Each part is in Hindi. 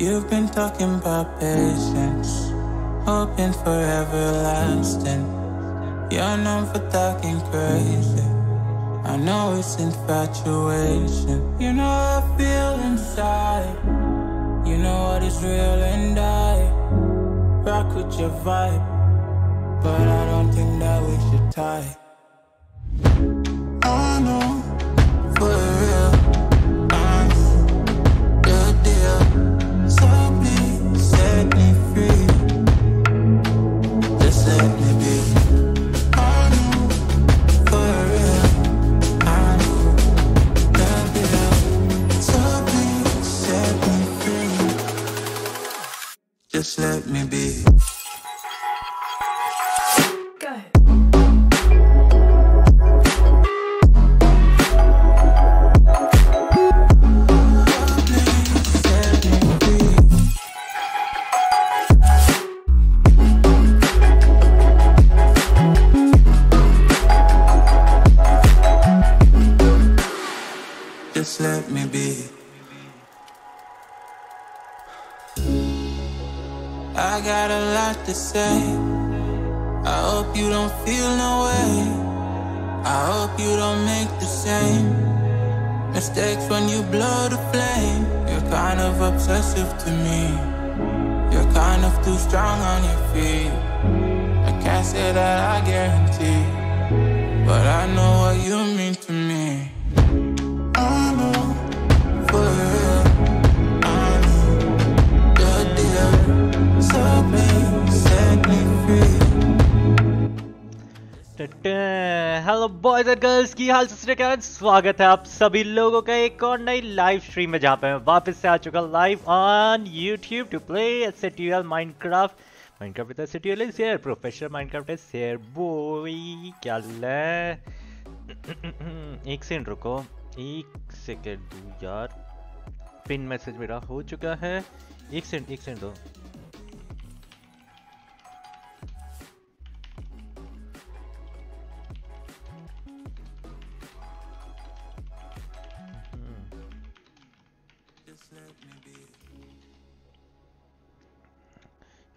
You've been talking about patience, hoping for everlasting. You're known for talking crazy. I know it's infatuation. You know I feel inside. You know what is real and I rock with your vibe. But I don't think that we should tie. I know Just let me be. To say. I hope you don't feel no way. I hope you don't make the same mistakes when you blow the flame. You're kind of obsessive to me. You're kind of too strong on your feet. I can't say that I guarantee, but I know what you mean hello boys and girls की हाल सत स्वागत है आप सभी लोगों का एक और नई लाइव स्ट्रीम में, जहाँ पे मैं वापस से आ चुका live on YouTube to play S A T L Minecraft Minecraft with S A T L is here professor Minecraft is here boy क्या ले? एक सेकंड रुको। एक सेकंड दो यार। पिन मैसेज मेरा हो चुका है। एक सेकंड एक सेकंड दो।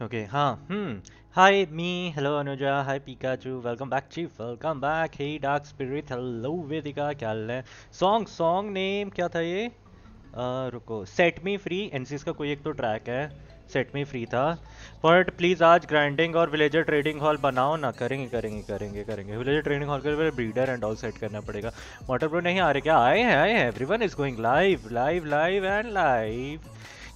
Okay, हाँ, hmm. Hi, me. Hello, Anuja. Hi, Pikachu. Welcome back, Chief. Welcome back. Hey, Dark Spirit. Hello, Vedika. क्या हाल है? सॉन्ग song name क्या था ये? रुको. Set Me Free. NCS का कोई एक तो ट्रैक है. Set Me Free था. बट प्लीज़ आज ग्राइंडिंग और विलेजर ट्रेडिंग हॉल बनाओ ना करेंगे करेंगे करेंगे करेंगे विलेजर ट्रेडिंग हॉल के लिए ब्रीडर एंड ऑल सेट करना पड़ेगा वाटर प्रो नहीं आ रहे क्या आए हैं आए हैं everyone is going live live live and live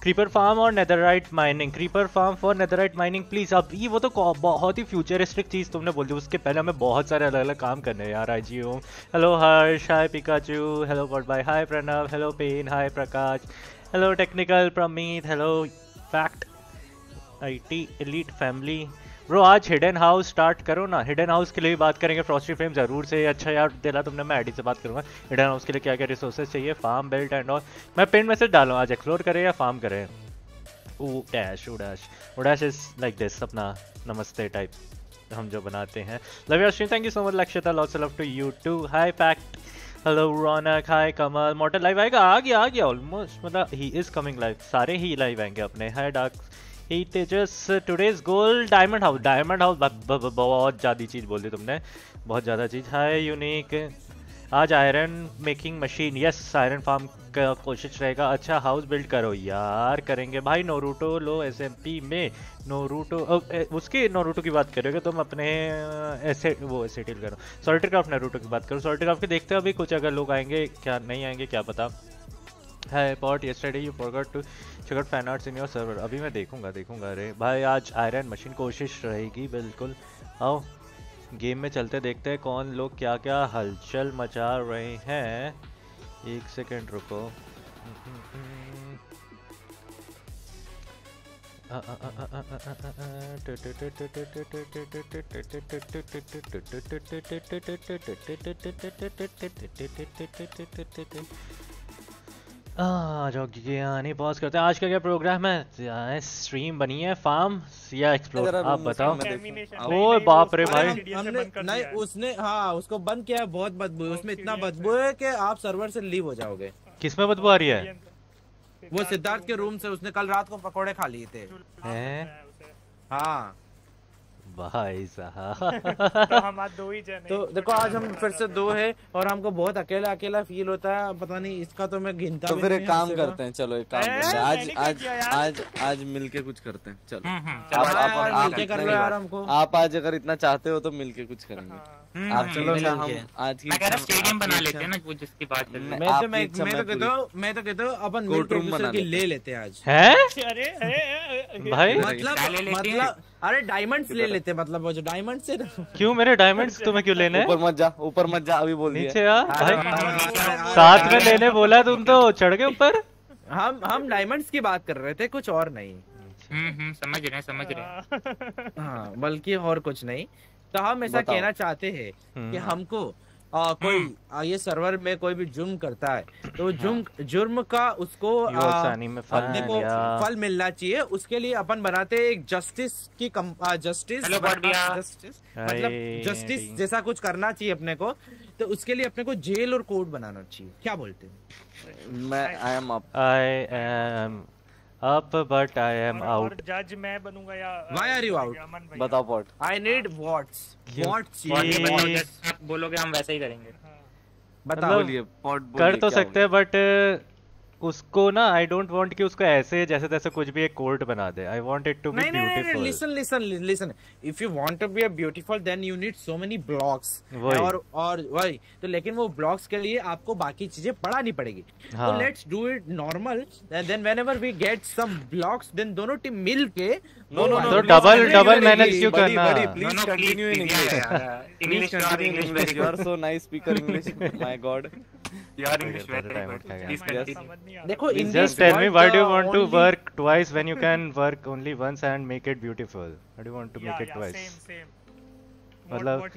creeper farm और netherite mining creeper farm for netherite mining please अब ये वो तो बहुत ही फ्यूचरिस्टिक चीज़ तुमने बोल दी। उसके पहले हमें बहुत सारे अलग अलग काम करने हैं यार आई जी Om hello Harsh hi Pikachu hello God bye hi Pranav hello pen hi Prakash hello technical Pramit hello fact I T elite family bro आज हिडन हाउस स्टार्ट करो ना। हिडन हाउस के लिए भी बात करेंगे। फ्रॉस्टी फ्लेम ज़रूर से। अच्छा यार, दिला तुमने, मैं आईडी से बात करूँगा। हिडन हाउस के लिए क्या क्या रिसोर्सेज चाहिए? फार्म बेल्ट एंड ऑल मैं पिन मैसेज डालूँ। आज एक्सप्लोर करें या फार्म करें? O dash O dash O dash is like this अपना नमस्ते टाइप हम जो बनाते हैं। Love you stream thank you so much Lakshyata lots love to you too hi fact hello Raunak hi Kamal model live आएगा? आ गया आ गया ऑलमोस्ट मतलब ही इज़ कमिंग लाइव सारे ही लाइव आएँगे अपने। हाय डार्क ही Tejas today's goal diamond house diamond house बहुत ज़्यादा चीज़ बोल दी तुमने। बहुत ज़्यादा चीज़ हाय यूनिक आज iron making machine yes iron farm का कोशिश रहेगा। अच्छा हाउस बिल्ड करो यार, करेंगे। भाई नोरूटो लो एसएमपी में। नोरूटो उसके नोरूटो की बात करोगे, तुम अपने ऐसे वो ऐसे डील करो। सॉल्टर क्राफ्ट नोरूटो की बात करो। सॉल्टर क्राफ्ट के देखते हो अभी कुछ अगर लोग आएँगे, क्या नहीं आएँगे, क्या पता? है pot yesterday, you forgot to check out arts in your server. अभी मैं देखूँगा देखूँगा। अरे भाई, आज आयरन मशीन कोशिश रहेगी, बिल्कुल। आओ गेम में चलते, देखते हैं कौन लोग क्या क्या हलचल मचा रहे हैं। एक सेकंड रुको। नहीं पॉज करते हैं। आज का क्या प्रोग्राम है? स्ट्रीम बनी है फार्म या एक्सप्लोर आप बताओ। ओ बाप रे भाई। हमने नहीं उसने हाँ उसको बंद किया है बहुत बदबू उसमें इतना बदबू है कि आप सर्वर से लीव हो जाओगे। किसमें बदबू आ रही है? वो सिद्धार्थ के रूम से उसने कल रात को पकोड़े खा लिए थे। हाँ। भाई साहब। तो हम आज दो ही जने। तो देखो आज हम फिर से दो है और हमको बहुत अकेला अकेला फील होता है। पता नहीं इसका तो मैं गिनता तो भी फिर एक काम करते हैं चलो एक काम करते हैं। आज आज आज आज मिलके कुछ करते हैं चलो। हम्म, आप हाँ आप आप मिलके कर लो यार हमको। आप आज अगर इतना चाहते हो तो मिलके कुछ करेंगे। आप चलो ना हम आज की मैं स्टेडियम बना लेते हैं ना वो जिसकी बात चल रही है। मैं तो मैं इच्छा मैं तो कहता हूँ मैं तो कहता हूँ अपन कोर्ट मिलके रूम बना की ले लेते हैं। आज हैं अरे भाई? मतलब क्या ले लेते हैं? मतलब अरे डायमंड्स ले लेते मतलब वो जो डायमंड से क्यों मेरे डायमंड्स तुम्हें क्यों लेने ऊपर मत जा ऊपर मत जा अभी बोल दिया। नीचे आ भाई। हाँ, साथ में लेने बोला तुम तो चढ़ के ऊपर। हम हम डायमंड्स की बात कर रहे थे कुछ और नहीं। हम्म हम्म समझ रहे समझ रहे हैं। हाँ बल्कि और कुछ नहीं। तो हम ऐसा कहना चाहते हैं कि हम्म। हमको आ, कोई आ, ये सर्वर में कोई भी जुर्म करता है तो जुर्म जुर्म का उसको आ, fan, अपने को फल मिलना चाहिए। उसके लिए अपन बनाते हैं एक जस्टिस की जस्टिस Hello, God भैया। जस्टिस मतलब जस्टिस जैसा कुछ करना चाहिए अपने को तो उसके लिए अपने को जेल और कोर्ट बनाना चाहिए। क्या बोलते हैं? मैं I am I am up but I am और- आउट और जज मैं बनूँगा या Why are you out? बताओ pot I need what's what's और ये ये- बताओ जैसे आप बोलोगे हम वैसे ही करेंगे। बताओ मतलब- बोलिए पॉट कर तो सकते हैं बट उसको ना आई डोंट वांट कि उसको ऐसे जैसे तैसे कुछ भी एक कोर्ट बना दे। I want it to be beautiful listen listen listen if you want to be a beautiful then you need so many blocks और और वही। तो लेकिन वो ब्लॉक्स के लिए आपको बाकी चीज़ें पढ़ानी पड़ेगी। तो। Let's do it normal then whenever we get some blocks then दोनों टीम मिल के नो नो तो double- double मेहनत क्यों करना? Please continue in English English you are so nice speaker English my god just tell me why do you want to work twice when you can work only once and make it beautiful why do want to make it twice मतलब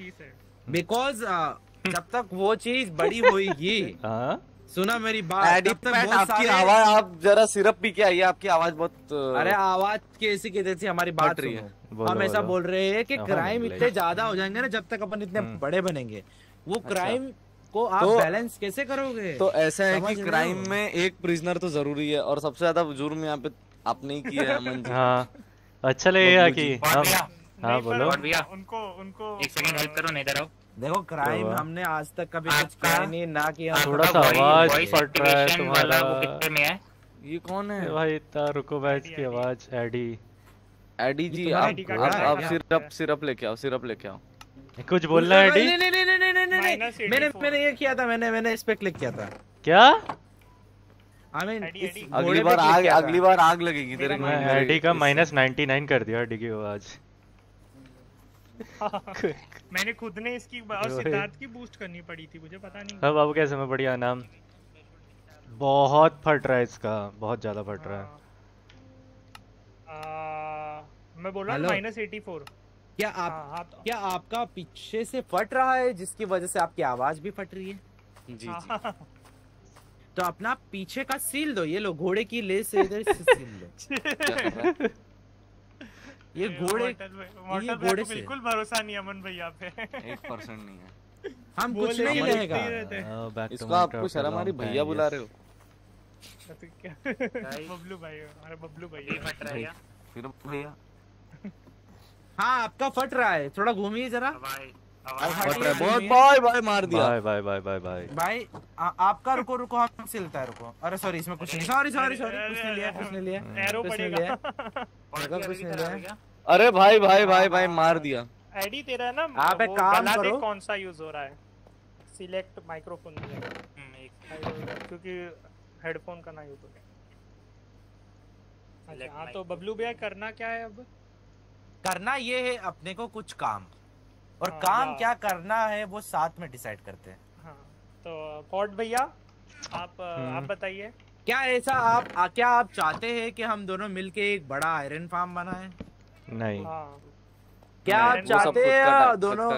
बिकॉज़ uh, जब तक वो चीज़ बड़ी होएगी हाँ? सुना मेरी बात तब तक बहुत आपकी आवाज़ आप जरा सिरप पी के आइए आपकी आवाज़ बहुत uh, अरे आवाज़ कैसी कहते थे हमारी बात रही है। हम ऐसा बोल। रहे हैं कि क्राइम इतने ज़्यादा हो जाएँगे ना जब तक अपन इतने बड़े बनेंगे। वो क्राइम को आप तो- बैलेंस कैसे करोगे? तो ऐसा है कि क्राइम में एक प्रिजनर तो ज़रूरी है और सबसे ज़्यादा जुर्म यहाँ पे आपने ही किया है अमन जी। हाँ। अच्छा लगेगा कि हाँ बोलो। उनको उनको एक सेकंड हेल्प करो नहीं इधर आओ। देखो क्राइम हुआ? हमने आज तक कभी कुछ किया नहीं ना किया। थोड़ा सा आवाज़ फट रहा है वाला वो कितने में है? ये कौन है? भाई इतना रुको इसकी एडी, आवाज़ एडी एडी जी आप आप सिरप सिरप लेके आओ सिरप लेके आओ। कुछ बोलना है नहीं नहीं नहीं नहीं नहीं नहीं नहीं। मैंने मैंने ये किया था मैंने मैंने इस पे क्लिक किया था। क्या? I mean. अगली बार आग अगली बार आग लगेगी तेरे मैं एडी का इस- माइनस 99 कर दिया एडी की आवाज़ मैंने खुद ने इसकी और सिद्धार्थ की बूस्ट करनी पड़ी थी मुझे पता नहीं। हाँ बाबू कैसे मैं बढ़िया नाम? बहुत फट रहा है इसका बहुत ज़्यादा फट रहा है। मैं बोल रहा हूँ? माइनस एटी फोर क्या हाँ आप हाँ तो। क्या आपका पीछे से फट रहा है जिसकी वजह से आपकी आवाज़ भी फट रही है? जी जी। हाँ, तो अपना पीछे का सील दो ये लो घोड़े की ले से इधर से सील लो ये घोड़े ये घोड़े से। बिल्कुल भरोसा नहीं अमन भैया पे। एक परसेंट नहीं है। हम कुछ नहीं रहेगा। हैं, हैं। इसको आपको Minecraft शर्म आ रही भैया बुला रहे हो। बबलू भाई हमारे बबलू भाई फट रहा है क्या? फिर भैया। हाँ आपका फट रहा है। थोड़ा घूमिए जरा। हाँ, फट रहा है, बहुत है। बाय बाय मार दिया। Bye bye bye bye bye. भाई आपका रुको रुको हम सिलता है रुको। अरे सॉरी इसमें कुछ नहीं। सॉरी सॉरी सॉरी कुछ नहीं लिया कुछ नहीं लिया। कुछ नहीं लिया। कुछ नहीं लिया। अरे भाई भाई भाई भाई मार दिया। एडी तेरा ना आप एक काम करो। कौन सा यूज़ हो रहा है। सिलेक्ट माइक्रोफोन हम्म, क्योंकि हेडफोन का ना यूज़ हो अच्छा Select हाँ तो बबलू भैया करना क्या है अब? करना ये है अपने को कुछ काम। और हाँ, काम। क्या करना है वो साथ में डिसाइड करते हैं। हाँ तो पॉट भैया आप हम्म। आप बताइए। क्या ऐसा आप आ, क्या आप चाहते हैं कि हम दोनों मिलके एक बड़ा आयरन फार्म बनाएँ? नहीं। हाँ। क्या आप चाहते हैं दोनों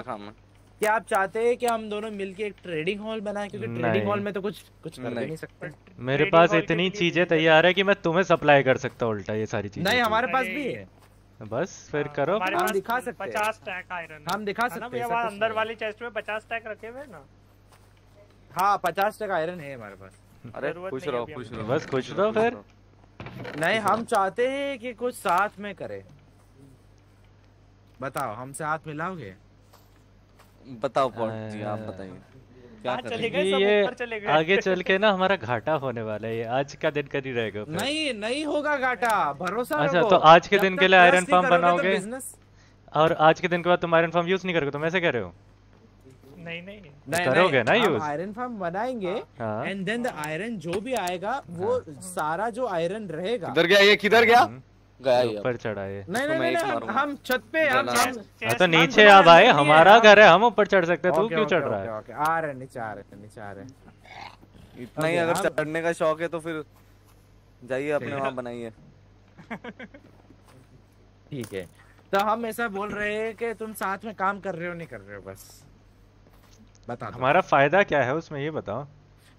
क्या आप चाहते हैं कि हम दोनों मिलके एक ट्रेडिंग हॉल बनाएँ? क्योंकि ट्रेडिंग हॉल में तो कुछ कुछ कर नहीं। नहीं सकते। मेरे पास इतनी चीज़ें तैयार है कि मैं तुम्हें सप्लाई कर सकता हूँ उल्टा ये सारी चीज़ें। नहीं हमारे पास भी है। बस फिर हाँ, करो। हम दिखा सकते हैं। पचास टैक आयरन हम दिखा सकते हैं, कुछ अंदर वाली चेस्ट में पचास टैक रखे हुए ना? हाँ पचास टका आयरन है हमारे पास। अरे खुश रहो खुश रहो। बस खुश रहो फिर। नहीं हम चाहते हैं कि कुछ साथ में करें। बताओ हमसे हाथ मिलाओगे? बताओ पॉट जी आप बताइए। क्या हाँ, करें चले गए सब ये चले गए। आगे चल के ना हमारा घाटा होने वाला है ये आज का दिन कर ही रहेगा नहीं नहीं होगा घाटा भरोसा अच्छा, तो आज के दिन के लिए आयरन करोगे तो बनाओगे? और आज के दिन के बाद तुम आयरन फार्म यूज़ नहीं करोगे तुम ऐसे कह रहे हो? नहीं नहीं। नहीं करोगे ना use? आयरन फार्म बनाएँगे हाँ। एंड देन द आयरन जो भी आएगा वो सारा जो आयरन रहेगा किधर गया ये? किधर गया? हम्म, गया ऊपर चढ़ा है। नहीं नहीं नहीं हम, हम छत पे हम हम हाँ तो नीचे बना आ भाई हमारा घर है हम ऊपर चढ़ सकते हैं तू क्यों चढ़ रहा है? ओके, आ रहे नीचे आ रहे नीचे आ रहे इतना ही अगर चढ़ने का शौक है तो फिर जाइए अपने है। वहाँ बनाइए। ठीक है। तो हम ऐसा बोल रहे हैं कि तुम साथ में काम कर रहे हो नहीं कर रहे हो बस। बता हमारा फ़ायदा क्या है उसमें ये बताओ।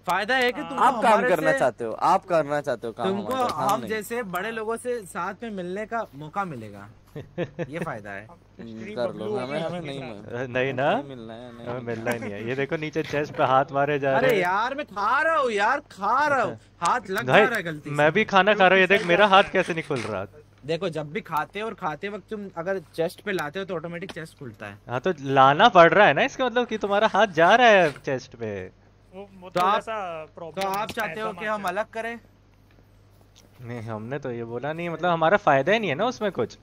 फ़ायदा है कि तुम आप काम करना चाहते हो आप करना चाहते हो काम तुमको हम हम जैसे बड़े लोगों से साथ में मिलने का मौका मिलेगा ये फ़ायदा है। हम्म, कर लो हमें हमें नहीं नहीं ना? मिलना है नहीं हमें मिलना। ही नहीं है। ये देखो नीचे चेस्ट पे हाथ मारे जा रहे हैं। यार मैं खा रहा हूँ यार खा रहा हूँ। हाथ लग जा रहा है गलती मैं भी खाना खा रहा हूँ। ये देख मेरा हाथ कैसे नहीं खुल रहा देखो जब भी खाते हो और खाते वक्त तुम अगर चेस्ट पे लाते हो तो ऑटोमेटिक चेस्ट खुलता है। हाँ तो लाना पड़ रहा है ना इसका मतलब कि तुम्हारा हाथ जा रहा है चेस्ट पे। वो वो तो आप- तो आप चाहते हो कि हम अलग करें? नहीं हमने तो ये बोला नहीं मतलब हमारा फ़ायदा ही नहीं है ना उसमें कुछ।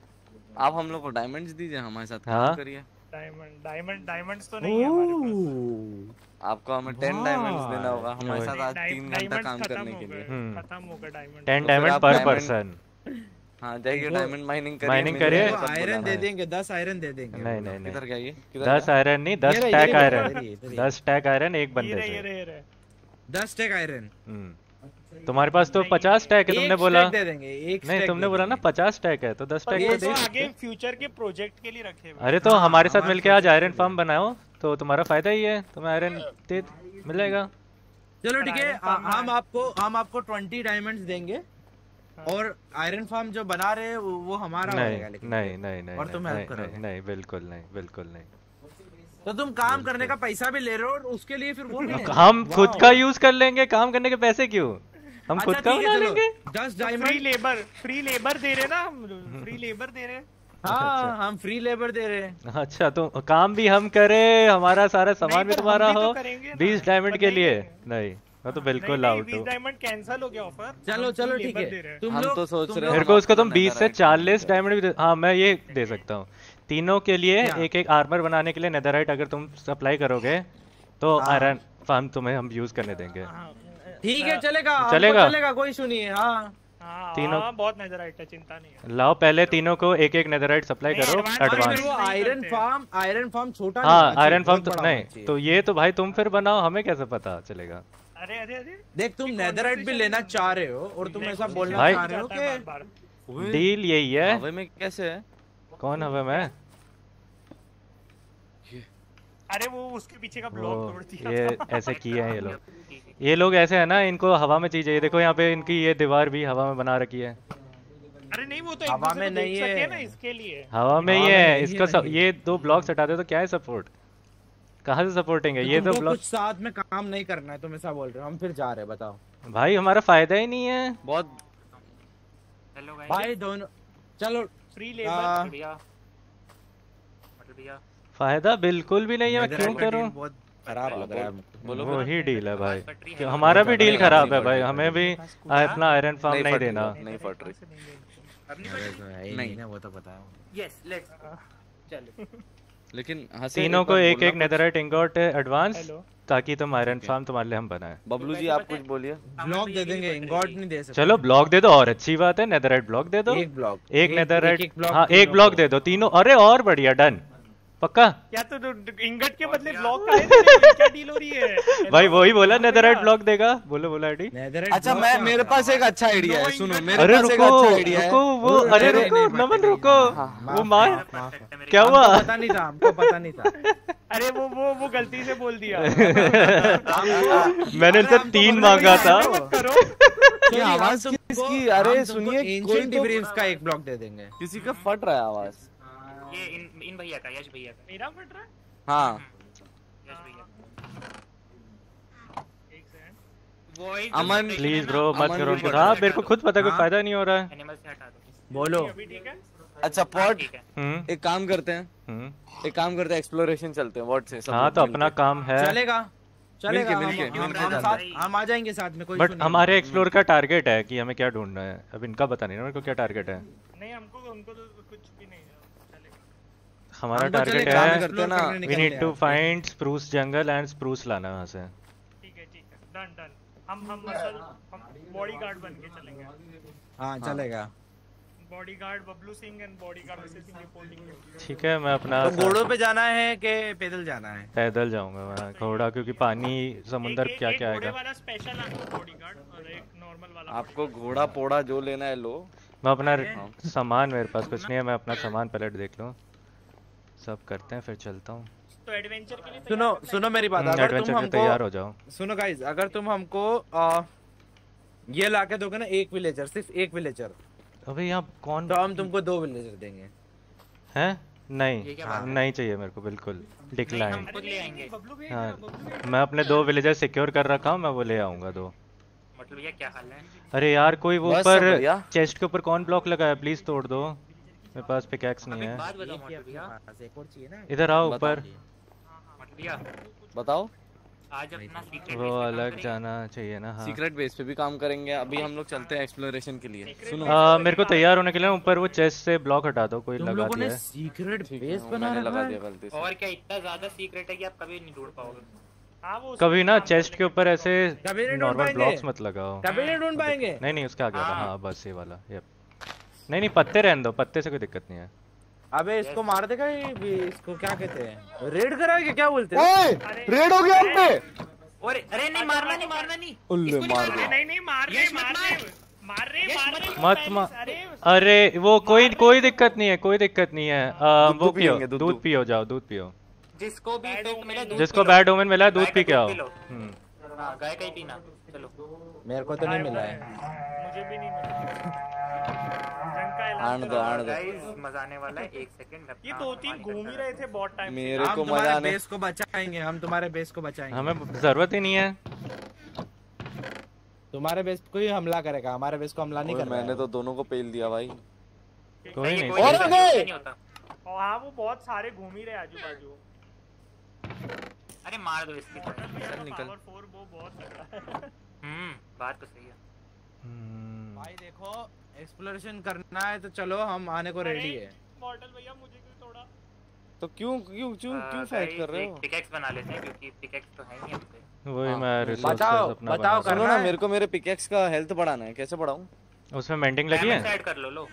आप हम लोग को डायमंड्स दीजिए हमारे साथ हाँ। काम करिए। डायमंड डायमंड डायमंड्स तो नहीं है हमारे पास। आपको हमें टेन। डायमंड्स देना होगा हमारे साथ आज तीन घंटा काम करने के लिए। हम्म। खत्म हो गए डायमंड टेन डायमंड पर पर्सन हाँ जाइए डायमंड माइनिंग करिए मेरे करिए। आयरन दे देंगे दस आयरन दे देंगे। नहीं नहीं नहीं। किधर गया ये दस? आयरन नहीं दस टैक आयरन ही, ही। दस टैक आयरन एक बंदे से। रहे ये रहे। दस टेक आयरन हम्म। तुम्हारे पास तो पचास टैक है तुमने बोला। दे देंगे एक नहीं तुमने बोला ना। पचास टैक है तो दस टैक तो तो दे आगे फ्यूचर के प्रोजेक्ट के लिए रखे हुए अरे तो हाँ, हमारे साथ हमारे मिलके आज आयरन फार्म बनाओ तो तुम्हारा फ़ायदा ही है तुम्हें आयरन दे मिलेगा। चलो ठीक है हम आपको हम आपको ट्वेंटी डायमंड्स देंगे। और आयरन फार्म जो बना रहे हैं वो वो हमारा नहीं रहेगा लेकिन नहीं नहीं नहीं और तुम नहीं, करोगे। नहीं नहीं बिल्कुल नहीं बिल्कुल नहीं। तो तुम काम करने का पैसा भी ले रहे हो और उसके लिए फिर वो। हम खुद का यूज़ कर लेंगे काम करने के पैसे क्यों? हम अच्छा, खुद का बना लेंगे। दस free diamond labour free labour दे रहे ना हम फ्री लेबर दे रहे हाँ। हम फ्री लेबर दे रहे हैं। अच्छा तो काम भी हम करें हमारा सारा सामान भी तुम्हारा तो हो। बीस डायमंड के लिए। नहीं। मैं तो बिल्कुल आउट बीस हूँ। डायमंड कैंसिल हो गया ऑफ़र चलो चलो ठीक है। तुम हम लोग तो सोच रहे हैं मेरे को उसको तुम हम बीस से netherite चालीस बनाएँगे। डायमंड भी हाँ मैं ये दे सकता हूँ। तीनों के लिए एक एक आर्मर बनाने के लिए नेदरराइट अगर तुम सप्लाई करोगे तो हाँ। आयरन फार्म तुम्हें हम यूज़ करने देंगे। ठीक है चलेगा चलेगा? चलेगा कोई इशू नहीं है हाँ। हाँ तीनों- हाँ, बहुत आई है चिंता नहीं है। लाओ पहले तीनों को एक एक नेदरराइट सप्लाई करो एडवांस वो आयरन फार्म आयरन फार्म छोटा हाँ आयरन फार्म तो नहीं तो ये तो भाई तुम फिर बनाओ हमें कैसे पता चलेगा? अरे अरे अरे। देख तुम नेदरराइट भी लेना चाह रहे हो और तुम ऐसा बोलना चाह रहे हो कि डील यही है। हवा में कैसे है? कौन हवे मैं? अरे वो उसके पीछे का ब्लॉक तोड़ दिया ये ऐसे किए हैं ये लोग। ये लोग ऐसे है ना इनको हवा में चीज़ चाहिए देखो यहाँ पे इनकी ये दीवार भी हवा में बना रखी है। अरे नहीं वो तो हवा में नहीं है। ना इसके लिए। हवा में ही है इसका। ये दो ब्लॉक्स हटा दे तो क्या है सपोर्ट कहाँ से सपोर्टिंग है ये तो ब्लॉक कुछ साथ में काम नहीं करना है तुम ऐसा बोल रहे हो हम फिर जा रहे हैं बताओ भाई हमारा फ़ायदा ही नहीं है बहुत हेलो भाई दोनों चलो फ्री लेबर भैया भैया फ़ायदा बिल्कुल भी नहीं है मैं क्यों करूँ बहुत खराब लग रहा है बोलो वो ही डील है भाई कि है। हमारा भी डील खराब है भाई हमें भी अपना आयरन फार्म नहीं देना नहीं फट रही तो है ही। नहीं ना वो तो पता है यस लेट्स चलो लेकिन तीनों को एक एक नेदरराइट इंगोट एडवांस ताकि तुम आयरन फार्म तुम्हारे लिए हम बनाए। बबलू जी आप कुछ बोलिए। ब्लॉक दे देंगे इंगोट नहीं दे सकते। चलो ब्लॉक दे दो और अच्छी बात है नेदरराइट ब्लॉक दे दो। एक ब्लॉक एक नेदरराइट हाँ हाँ एक ब्लॉक दे दो तीनों अरे और बढ़िया डन पक्का? क्या तो इंगट के बदले ब्लॉक का है क्या डील हो रही है? भाई वही बोला नेदरराइट ब्लॉक देगा। बोलो बोलो आईडी अच्छा मैं मेरे पास एक अच्छा आइडिया है सुनो मेरे अरे पास एक रुको अच्छा आइडिया रुको है वो अरे रुको नमन रुको। हाँ, वो मार। माफ़, माफ़, माफ़। क्या हुआ? पता नहीं था हमको पता नहीं था। अरे वो वो वो गलती से बोल दिया। मैंने तो तीन मांगा था। ये आवाज़ किसकी? अरे सुनिए कोई तो का एक ब्लॉक दे देंगे। किसी का फट रहा है आवाज़। ये इन इन भैया का यश भैया का। मेरा फट रहा है? हाँ। यश भैया एक second voice Aman please bro मत करो। उनको हाँ मेरे को खुद पता है कोई हाँ। फ़ायदा नहीं हो रहा है। एनिमल से हटा दो। बोलो। अभी ठीक है? अच्छा पॉट ठीक है। हम्म। एक काम करते हैं। हम्म। एक काम करते हैं एक्सप्लोरेशन चलते हैं व्हाट से सब हाँ तो अपना काम है। चलेगा चलेगा। हम- आ जाएँगे साथ में कोई बट हमारे एक्सप्लोर का टारगेट है कि हमें क्या ढूंढना है। अब इनका पता नहीं ना मेरे को क्या टारगेट है। नहीं हमको हमको तो कुछ हमारा हम तो टारगेट है ना, we need to find spruce jungle and spruce लाना वहाँ से। ठीक है ठीक है। डन डन हम हम मसल बॉडीगार्ड बन के चलेंगे। हाँ चलेगा। Bodyguard Bablu Singh and bodyguard messaging reporting ठीक है मैं अपना तो घोड़ों पे जाना है कि पैदल जाना है? पैदल जाऊँगा मैं घोड़ा क्योंकि पानी समुंदर क्या क्या घोड़े आएगा वाला स्पेशल आपको बॉडीगार्ड और एक नॉर्मल वाला आपको घोड़ा पोड़ा जो लेना है लो। मैं अपना सामान मेरे पास कुछ नहीं है मैं अपना सामान पहले देख लूँ। सब करते हैं फिर चलता हूँ। तो एडवेंचर के लिए सुनो सुनो मेरी बात अगर तुम हमको तैयार हो जाओ। सुनो गाइस अगर तुम हमको आ, ये लाके दोगे ना एक विलेजर सिर्फ़ एक विलेजर अबे यहाँ कौन तो हम तुमको दो विलेजर देंगे। है? नहीं है? नहीं चाहिए मेरे को बिल्कुल। डिक्लाइन हम खुद ले आएँगे। बबलू हाँ मैं अपने दो विलेजर सिक्योर कर रखा हूँ मैं वो ले आऊँगा दो। मतलब भैया क्या हाल है? अरे यार कोई वो ऊपर चेस्ट के ऊपर कौन ब्लॉक लगा है प्लीज़ तोड़ दो। मेरे पास पिकैक्स अब नहीं है। बात बताओ मोटू भैया एक और चाहिए ना इधर आओ ऊपर बताओ। आज अपना वो अलग जाना चाहिए ना हाँ। सीक्रेट बेस पे भी काम करेंगे। अभी हम लोग चलते हैं एक्सप्लोरेशन के लिए। सुनो। आ, मेरे को तैयार होने के लिए ऊपर वो चेस्ट से ब्लॉक हटा दो कोई लगा दिया है। सीक्रेट बेस बना लगा है दिया गलती से। और क्या इतना ज़्यादा सीक्रेट है कि आप कभी नहीं ढूंढ पाओगे? हाँ कभी ना चेस्ट के ऊपर ऐसे नॉर्मल ब्लॉक्स मत लगाओ। कभी नहीं ढूंढ पाएँगे। नहीं नहीं उसका आगे हाँ। हाँ बस ये वाला यप नहीं नहीं पत्ते रहने दो पत्ते से कोई दिक्कत नहीं है। अबे इसको मार देगा ये भी इसको क्या कहते हैं? रेड कराएँगे क्या बोलते हैं? रेड हो गया हम पे और अरे नहीं मारना नहीं मारना नहीं। उल्ले इसको नहीं मार मारना। नहीं नहीं मार रहे मार मार। रहे मार रहे मार मत पहले- अरे वो कोई कोई दिक्कत नहीं है कोई दिक्कत नहीं है। दूध वो पियो दूध। पियो जाओ दूध पियो। जिसको भी इफ़ेक्ट मिला दूध जिसको बैड ओमेन मिला है दूध पी के आओ। हम्म। हाँ गाय का ही पीना। चलो। मेरे को तो नहीं मिला है। मुझे भी नहीं मिला। ढंग का इलाज आण दो आण दो मज़ा आने वाला है। एक सेकंड ये दो तीन घूम ही रहे थे बहुत टाइम मेरे को मज़ा आने बेस को बचाएँगे हम तुम्हारे बेस को बचाएँगे। हमें ज़रूरत ही नहीं है। तुम्हारे बेस को ही हमला करेगा हमारे बेस को हमला नहीं ओए, कर मैंने तो दोनों को पेल दिया भाई। कोई नहीं और हाँ वो बहुत सारे घूम ही रहे आजू बाजू अरे मार दो इसकी। निकल। वो बहुत तगड़ा है। हम्म बात तो सही है। भाई देखो एक्सप्लोरेशन करना है तो चलो हम आने को रेडी है। मॉडल भैया मुझे क्यों थोड़ा तो क्यों क्यों क्यों क्यों फाइट कर रहे हो? पिकेक्स बना लेते हैं क्योंकि पिकेक्स तो है नहीं हमसे। वही हाँ। मैं रिसोर्सेज बताओ, अपना बताओ करना ना मेरे को मेरे पिकेक्स का हेल्थ बढ़ाना है कैसे बढ़ाऊं? उसमें मेंडिंग लगी है? ऐड कर लो लो।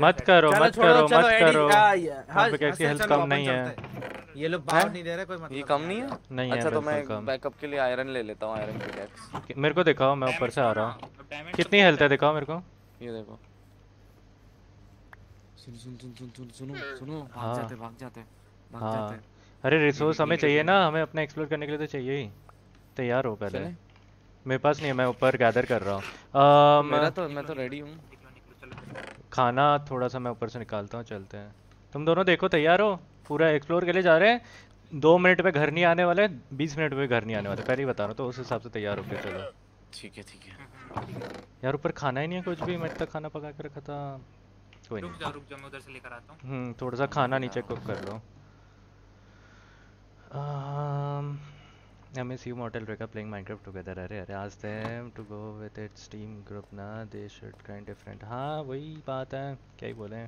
मत करो मत करो मत करो। हाँ, पिकेक्स की हेल्थ कम नहीं है। हैं। ये लोग बाहर नहीं दे रहे कोई मतलब ये कम नहीं है। नहीं है अच्छा तो मैं बैकअप के लिए आयरन ले लेता हूँ आयरन पिकेक्स मेरे को दिखाओ मैं ऊपर से आ रहा हूँ। Diamond कितनी तो हेल्थ है दिखाओ मेरे को? ये देखो। सुन सुन सुन सुन सुन सुनो सुनो भाग हाँ। जाते भाग जाते भाग हाँ। जाते। अरे रिसोर्स हमें चाहिए ना हमें अपना एक्सप्लोर करने के लिए तो चाहिए ही। तैयार हो पहले। मेरे पास नहीं है मैं ऊपर गैदर कर रहा हूँ। मेरा तो मैं तो रेडी हूँ। खाना थोड़ा सा मैं ऊपर से निकालता हूँ चलते हैं। तुम दोनों देखो तैयार हो? पूरा एक्सप्लोर के लिए जा रहे हैं। दो मिनट में घर नहीं आने वाले बीस मिनट में घर नहीं आने वाले। पहले ही बता रहा हूँ तो उस हिसाब से तैयार होके चलो। ठीक है ठीक है। यार ऊपर खाना ही नहीं है कुछ भी। मैं तक खाना पका के रखा था कोई रुक नहीं। रुक जाओ मैं उधर से लेकर आता हूँ। हम्म थोड़ा सा खाना नीचे कुक कर लो। um, I miss you Mortal Reka playing Minecraft together अरे अरे ask them to go with its team group ना they should kind different हाँ वही बात है। क्या ही बोले।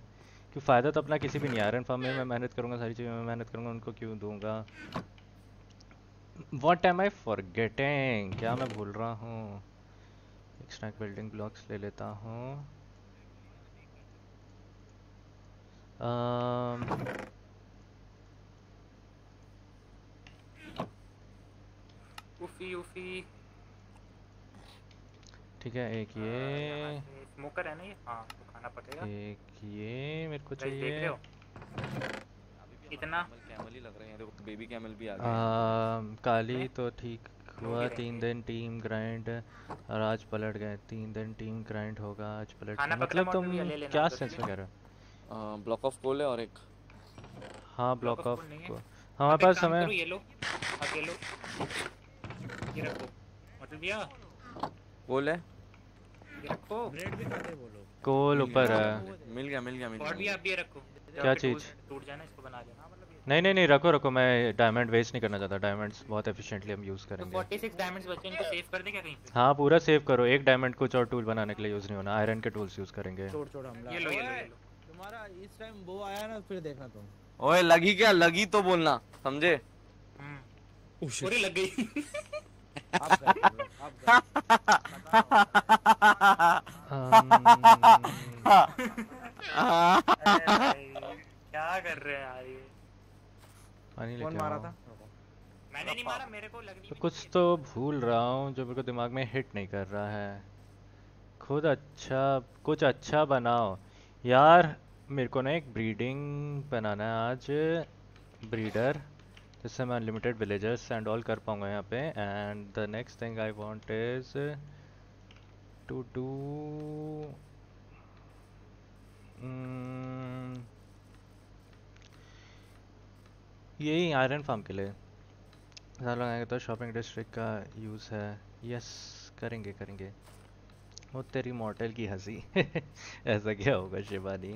क्यों फ़ायदा तो अपना किसी भी नहीं आयरन फार्म में मैं मेहनत करूँगा सारी चीज़ें मैं मेहनत करूँगा उनको क्यों दूँगा? What am I forgetting क्या मैं भूल रहा हूँ? एक्सट्रैक्ट बिल्डिंग ब्लॉक्स ले लेता हूँ। um, ठीक है एक ये। हाँ, स्मोकर है ना ये? हाँ। तो पड़ेगा एक ये मेरे को Guys, देख रहे हो? इतना कैमल ही लग रहे हैं। देखो बेबी कैमल भी आ गए आ, काली तो ठीक हुआ तीन दिन टीम ग्राइंड और आज पलट गए। तीन दिन टीम ग्राइंड होगा आज पलट मतलब तुम ले क्या सेंस में। कह रहे हो ब्लॉक ऑफ़ कोल है और एक हाँ ब्लॉक ऑफ़ को हमारे पास समय ये लो। आप ये लो। ये रखो। मतलब भैया? कोल है? ये रखो। ब्रेड भी खाते हैं लोग। कोल ऊपर है मिल गया मिल गया मिल और भी गया। आप ये रखो। क्या चीज़? टूट जाना इसको बना लेना मतलब नहीं नहीं नहीं रखो रखो मैं डायमंड वेस्ट नहीं करना चाहता। डायमंड्स बहुत एफिशिएंटली हम यूज़ तो करेंगे। 46 डायमंड्स बचे इनको सेव कर दे क्या कहीं पे? हाँ पूरा सेव करो। एक डायमंड कुछ और टूल बनाने के लिए यूज़ नहीं होना। आयरन के टूल्स यूज़ करेंगे। छोड़ छोड़ हमला। ये लो ये लो ये लो। तुम्हारा इस टाइम वो आया ना फिर देखना तुम। ओए लगी क्या? लगी तो बोलना समझे? हम्म। पूरी लग गई। क्या कर रहे हैं यार ये पानी लेके मारा था? मैंने नहीं मारा मेरे को लग तो कुछ तो भूल रहा हूँ जो मेरे को दिमाग में हिट नहीं कर रहा है। खुद अच्छा कुछ अच्छा बनाओ। यार मेरे को ना एक ब्रीडिंग बनाना है आज ब्रीडर जिससे मैं अनलिमिटेड विलेजर्स एंड ऑल कर पाऊँगा यहाँ पे। And the next thing I want is to do यही आयरन फार्म के लिए। ज़्यादा लगाएँगे तो शॉपिंग डिस्ट्रिक्ट का यूज़ है। यस करेंगे करेंगे। वो तेरी मॉडल की हँसी। ऐसा क्या होगा, Shivani?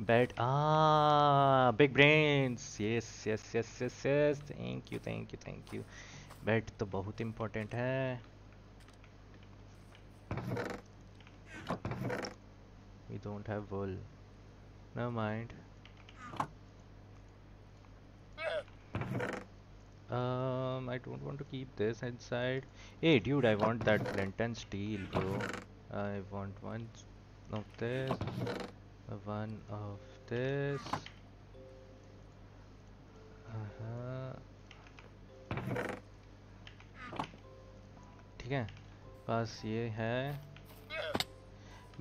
bat a big brains yes yes yes yes yes thank you thank you thank you bat तो बहुत इम्पोर्टेंट है we don't have wool never mind um i don't want to keep this inside hey dude i want that flint and steel bro i want one of this One of this. Uh-huh. ठीक है पास ये है।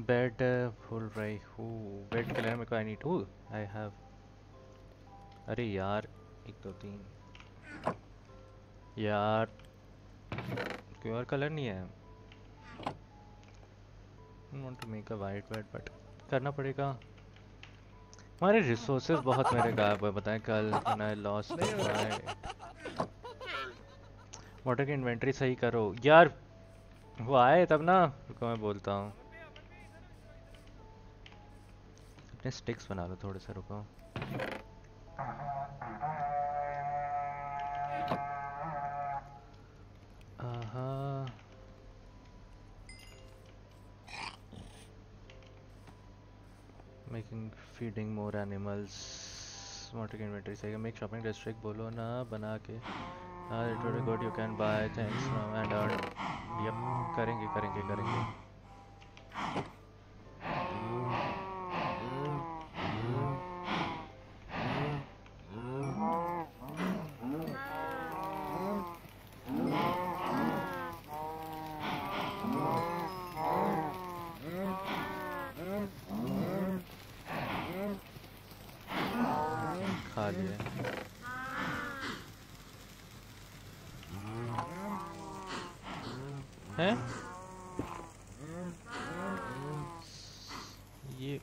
बेड भूल रही हूँ। बेड के लिए मेरे आई नीड आई हैव अरे यार, एक दो तीन। यार, कोई और कलर नहीं है। Want to make a white bed but करना पड़ेगा। हमारे रिसोर्सेज बहुत मेरे गायब हुए बताएँ कल आई लॉस्ट वाटर की इन्वेंट्री सही करो। यार वो आए तब ना रुको मैं बोलता हूँ। अपने स्टिक्स बना लो थोड़े से रुको। Making feeding more animals water की इन्वेंटरी सही मेक शॉपिंग डिस्ट्रिक्ट बोलो ना, बना के। हाँ it good you can buy thanks now and earn yup करेंगे करेंगे करेंगे खा लिए हैं ये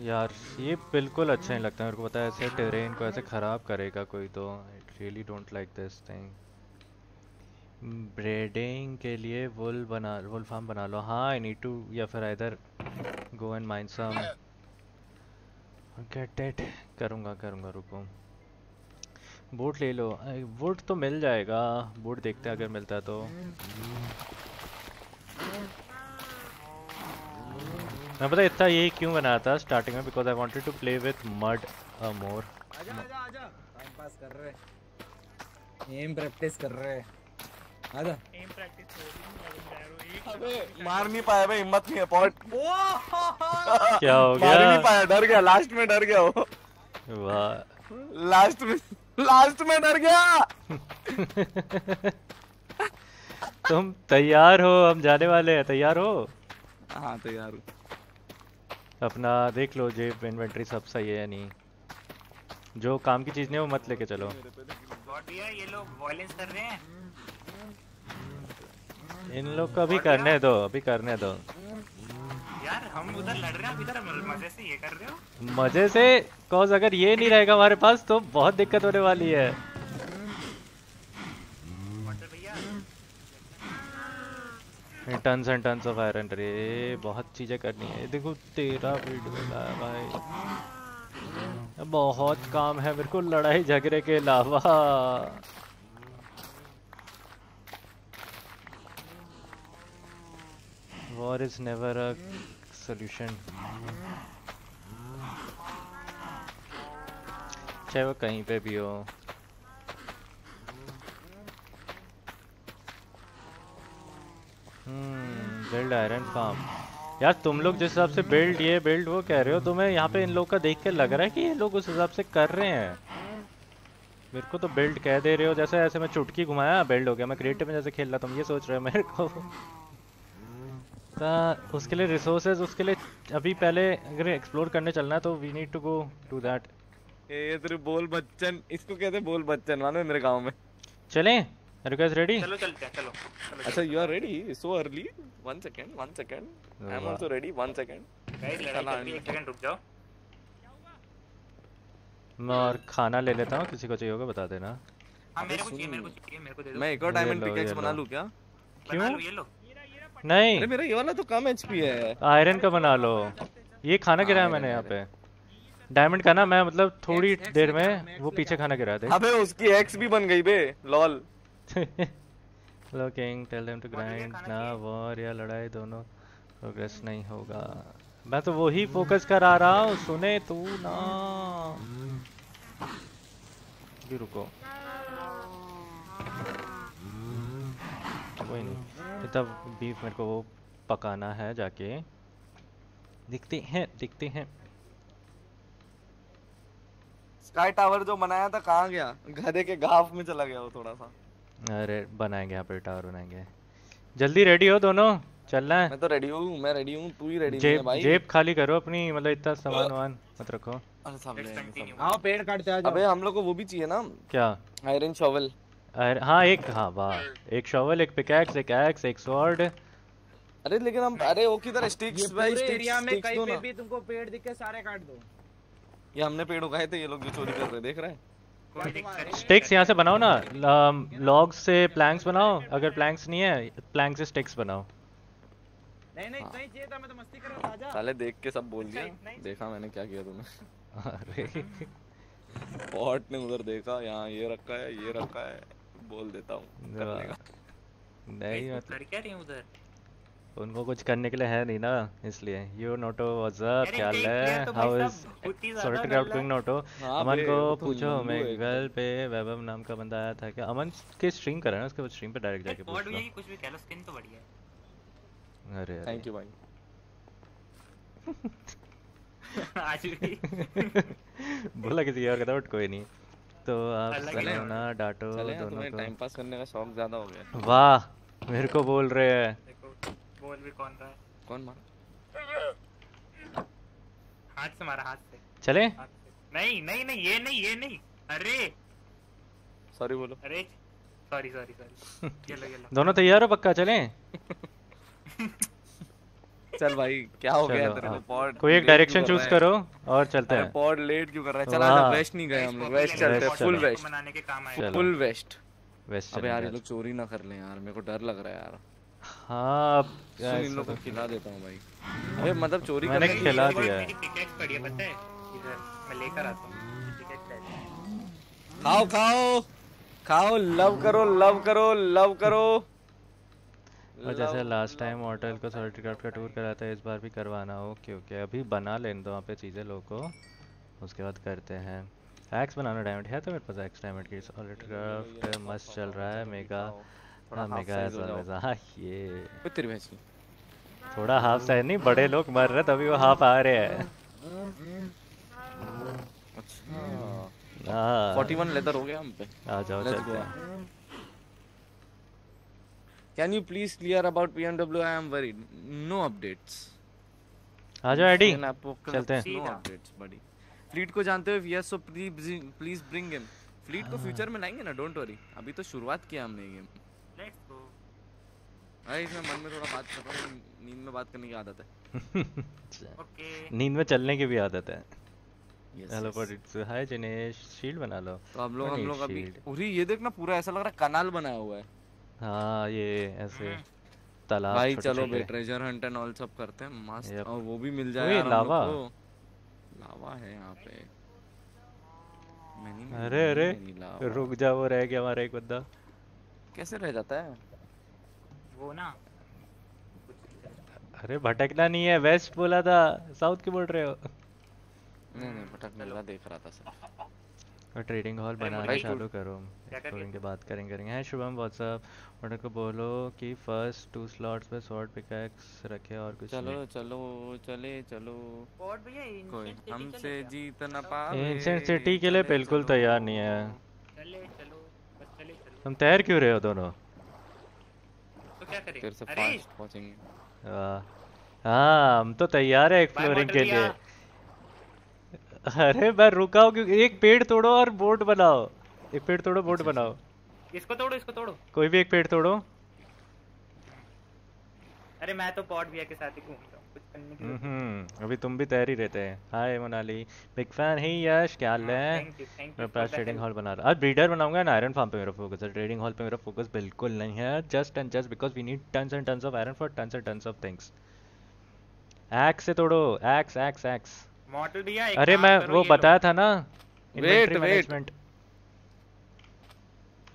यार, ये बिल्कुल अच्छा नहीं लगता मेरे को पता है, ऐसे ट्रेन को ऐसे ख़राब करेगा कोई तो। I really don't like this thing breeding के लिए वुल बना वुल फार्म बना लो। हाँ आई नीड टू या फिर इधर go and mind some get it करूँगा करूँगा, रुको। बूट ले लो। वुड तो मिल जाएगा। बूट देखते हैं अगर मिलता तो। मैं पता इतना यही क्यों बनाया था स्टार्टिंग में? Because I wanted to play with mud more आजा आजा आजा। टाइम पास कर रहे एम प्रैक्टिस कर रहे आजा। एम प्रैक्टिस हो रही है मार नहीं पाया भाई हिम्मत नहीं है पॉट क्या हो गया? मार नहीं पाया डर गया लास्ट में डर गया वो। वाह। लास्ट में लास्ट में डर गया। तुम तैयार हो हम जाने वाले हैं तैयार हो? हाँ तैयार हूँ। अपना देख लो जेब इन्वेंटरी सब सही है या नहीं। जो काम की चीज़ नहीं है वो मत लेके चलो। ये लोग वायलेंस कर रहे हैं? इन लोग को अभी करने दो अभी करने दो। यार हम उधर लड़ रहे हैं इधर मज़े से ये कर रहे हो? मज़े से कॉज अगर ये नहीं रहेगा हमारे पास तो बहुत दिक्कत होने वाली है मॉडल भैया tons and tons of iron रे, बहुत चीज़ें करनी है। देखो, तेरा वीडियो है भाई। बहुत काम है, मेरे को लड़ाई झगड़े के अलावा। War is never a solution चाहे वो कहीं पे भी हो। बिल्ड आयरन फार्म यार तुम लोग जिस हिसाब से बिल्ड ये बिल्ड वो कह रहे हो तुम्हें यहाँ पे इन लोग का देख के लग रहा है कि ये लोग उस हिसाब से कर रहे हैं। मेरे को तो बिल्ड कह दे रहे हो जैसे ऐसे मैं चुटकी घुमाया बिल्ड हो गया। मैं क्रिएटिव में जैसे खेल रहा तुम ये सोच रहे हो मेरे को। ता उसके लिए रिसोर्सेज उसके लिए अभी पहले अगर एक्सप्लोर करने चलना है तो we need to go to that ये तेरे बोल बच्चन इसको कहते हैं बोल बच्चन मानो मेरे गाँव में? चलें? Are you guys ready? चलो चलते हैं चलो। अच्छा you are ready so early one second one second I am also ready one second guys लड़ाई चल रही है एक सेकंड रुक जाओ। मैं और खाना ले लेता हूँ किसी को चाहिए होगा बता देना। हाँ मेरे को चाहिए मेरे को चाहिए मेरे को दे दो। मैं एक और डायमंड पिकेक्स बना लो। क्या? बना लो ये लो। नहीं। अरे मेरा ये वाला तो कम एचपी है। आयरन का बना लो। ये खाना गिराया मैंने यहाँ पे। डायमंड का ना मैं मतलब थोड़ी देर में वो पीछे खाना गिरा दे। अबे उसकी एक्स भी बन गई बे lol looking tell them to grind ना वॉर या लड़ाई दोनों प्रोग्रेस नहीं होगा। मैं तो वही फोकस करा रहा हूँ सुने तू ना। भी रुको। कोई नहीं। इतना बीफ मेरे को वो पकाना है जाके। दिखते हैं दिखते हैं। स्काई टावर जो बनाया था कहाँ गया? गधे के गाफ में चला गया वो थोड़ा सा। अरे बनाएँगे यहाँ पे टावर बनाएँगे। जल्दी रेडी हो दोनों? चलना है। मैं तो रेडी हूँ मैं रेडी हूँ तू ही रेडी है जेब भाई। जेब खाली करो अपनी मतलब इतना सामान वामान मत रखो। अरे सब ले आओ पेड़ काटते आ जाओ। अबे हम लोग को वो भी चाहिए ना। क्या? आयरन शॉवल अरे हाँ एक हाँ वाह। एक शॉवल एक पिकैक्स एक एक्स एक स्वॉर्ड अरे लेकिन हम अरे वो किधर स्टिक्स भाई स्टिक्स एरिया में कहीं पे भी तुमको पेड़ दिखे सारे काट दो। ये हमने पेड़ उगाए थे ये लोग जो चोरी कर रहे देख रहे हैं? स्टिक्स यहाँ से बनाओ ना लॉग्स से प्लैंक्स बनाओ अगर प्लैंक्स नहीं है प्लैंक से स्टिक्स बनाओ। नहीं नहीं नहीं चाहिए था मैं तो मस्ती कर रहा था आजा। साले देख के सब बोल दिया। देखा मैंने क्या किया तुम्हें अरे। पॉट ने उधर देखा यहाँ ये रखा है ये रखा है बोल देता हूँ नहीं मतलब कर क्या रहे हैं उधर। उनको कुछ करने के लिए है नहीं ना इसलिए। यू नोटो अरे क्या है? लिया तो how is he sorted out. Noto Aman को तो पूछो मेगल पे वैभव नाम का बंदा आया था क्या? अमन के स्ट्रीम कर रहा है? ना उसके बाद स्ट्रीम पे डायरेक्ट जाके पूछ लो कुछ भी कह लो स्किन तो बढ़िया है। अरे थैंक यू भाई। आज भी। बोला किसी और का था बट कोई नहीं। तो आप ही ना डांटो चले दोनों को। टाइम पास करने का शौक ज़्यादा हो गया। वाह मेरे को बोल रहे हैं। बोल भी कौन रहा है? कौन मार? हाथ से मारा हाथ से। चले? हाथ से। नहीं नहीं नहीं ये नहीं ये नहीं। अरे। सॉरी बोलो। अरे। सॉरी सॉरी सॉरी दोनों तैयार हो पक्का? चलें? चल भाई क्या हो गया तेरे को हाँ। पॉड कोई एक डायरेक्शन चूज़ करो और चलते हैं। पॉड लेट क्यों कर रहा है? चल। आजा वेस्ट नहीं गए हम लोग वेस्ट चलते हैं फुल वेस्ट बनाने के काम आए। फुल वेस्ट वेस्ट अबे यार ये लोग चोरी ना कर ले यार मेरे को डर लग रहा है यार। हाँ सुन इन लोग को खिला देता हूँ भाई। अबे मतलब चोरी मैंने करने की खिला दिया। है। मेरी पिकेक्स पड़ी है पता है? इधर मैं लेकर आता हूँ। खाओ खाओ। खाओ लव करो लव करो लव करो। और जैसे लास्ट टाइम होटल को सर्टिफिकेट का टूर कराया था इस बार भी करवाना हो ओके अभी बना लेने दो वहाँ पे चीज़ें लोग को। उसके बाद करते हैं। एक्स बनाना डायमंड है तो मेरे पास एक्स डायमंड की सॉलिड मस्त चल रहा है मेगा थोड़ा हाँ मेगा एज हो। हाँ ये तेरी भैंस की थोड़ा हाफ़ साइज़ नहीं बड़े लोग मर रहे तभी वो हाफ़ आ रहे हैं अच्छा हाँ 41 लेदर हो गया हम पे आ जाओ चलते. हैं Can you please clear about BMW? I am worried. No updates. आ जाओ एडी चलते हैं सीधा। updates, buddy. फ्लीट को जानते हो yes so please please bring him Fleet को फ्यूचर में लाएँगे ना डोंट वरी अभी तो शुरुआत किया हमने गेम अरे इसमें मन में थोड़ा बात कर हूँ नींद में बात करने की आदत है। ओके। नींद में चलने की भी आदत है। Hello for it's hi Jinesh shield बना लो। तो हम लोग हम लोग अभी। ये देखना पूरा ऐसा लग रहा है कनाल बनाया हुआ है। हाँ ये ऐसे हम्म। तालाब भाई चलो। बे ट्रेजर हंट एंड ऑल सब करते हैं। मस्त। और वो भी मिल जाए ओए, यार हम लोग लावा। लावा है यहाँ पे। अरे अरे। रुक जा वो रह गया हमारा एक बंदा। कैसे रह जाता है? वो ना। अरे भटकना नहीं है वेस्ट बोला था साउथ की बोल रहे हो। नहीं नहीं भटक मिल रहा देख रहा था सर। और ट्रेडिंग हॉल बनाना चालू करो। एक्सप्लोरिंग के बाद करेंगे करेंगे। हैं शुभम व्हाट्सअप ऑर्डर को बोलो कि फ़र्स्ट टू स्लॉट्स पे शॉर्ट पिकैक्स रखे और कुछ चलो नहीं। चलो चले चलो। कोई हमसे जीत न पावे एंशिएंट सिटी के लिए बिल्कुल तैयार नहीं है। चले चलो बस चले चलो। तुम तैयार क्यों रहे हो दोनों? तो क्या करें? से फास्ट पहुँचेंगे। हाँ हम तो तैयार है एक्सप्लोरिंग के लिए। अरे मैं रुका हूँ क्योंकि एक पेड़ तोड़ो और बोट बनाओ। एक पेड़ तोड़ो बोट अच्छा, बनाओ। इसको तोड़ो इसको तोड़ो। कोई भी एक पेड़ तोड़ो। अरे मैं तो पॉट भैया के साथ ही घूमता हूँ। कुछ करने की ज़रूरत हम्म अभी तुम भी तैयार ही रहते हैं हाय मोनाली बिग फ़ैन ही यश क्या हाल है मेरे for पास ट्रेडिंग हॉल बना रहा। आज ब्रीडर बनाऊँगा ना आयरन फार्म पे मेरा फोकस है। ट्रेडिंग हॉल पे मेरा फोकस बिल्कुल नहीं है। Just and just because we need tons and tons of iron for tons and tons of things axe से तोड़ो। एक्स एक्स एक्स मॉडल भैया एक अरे मैं वो बताया था ना इन्वेंटरी मैनेजमेंट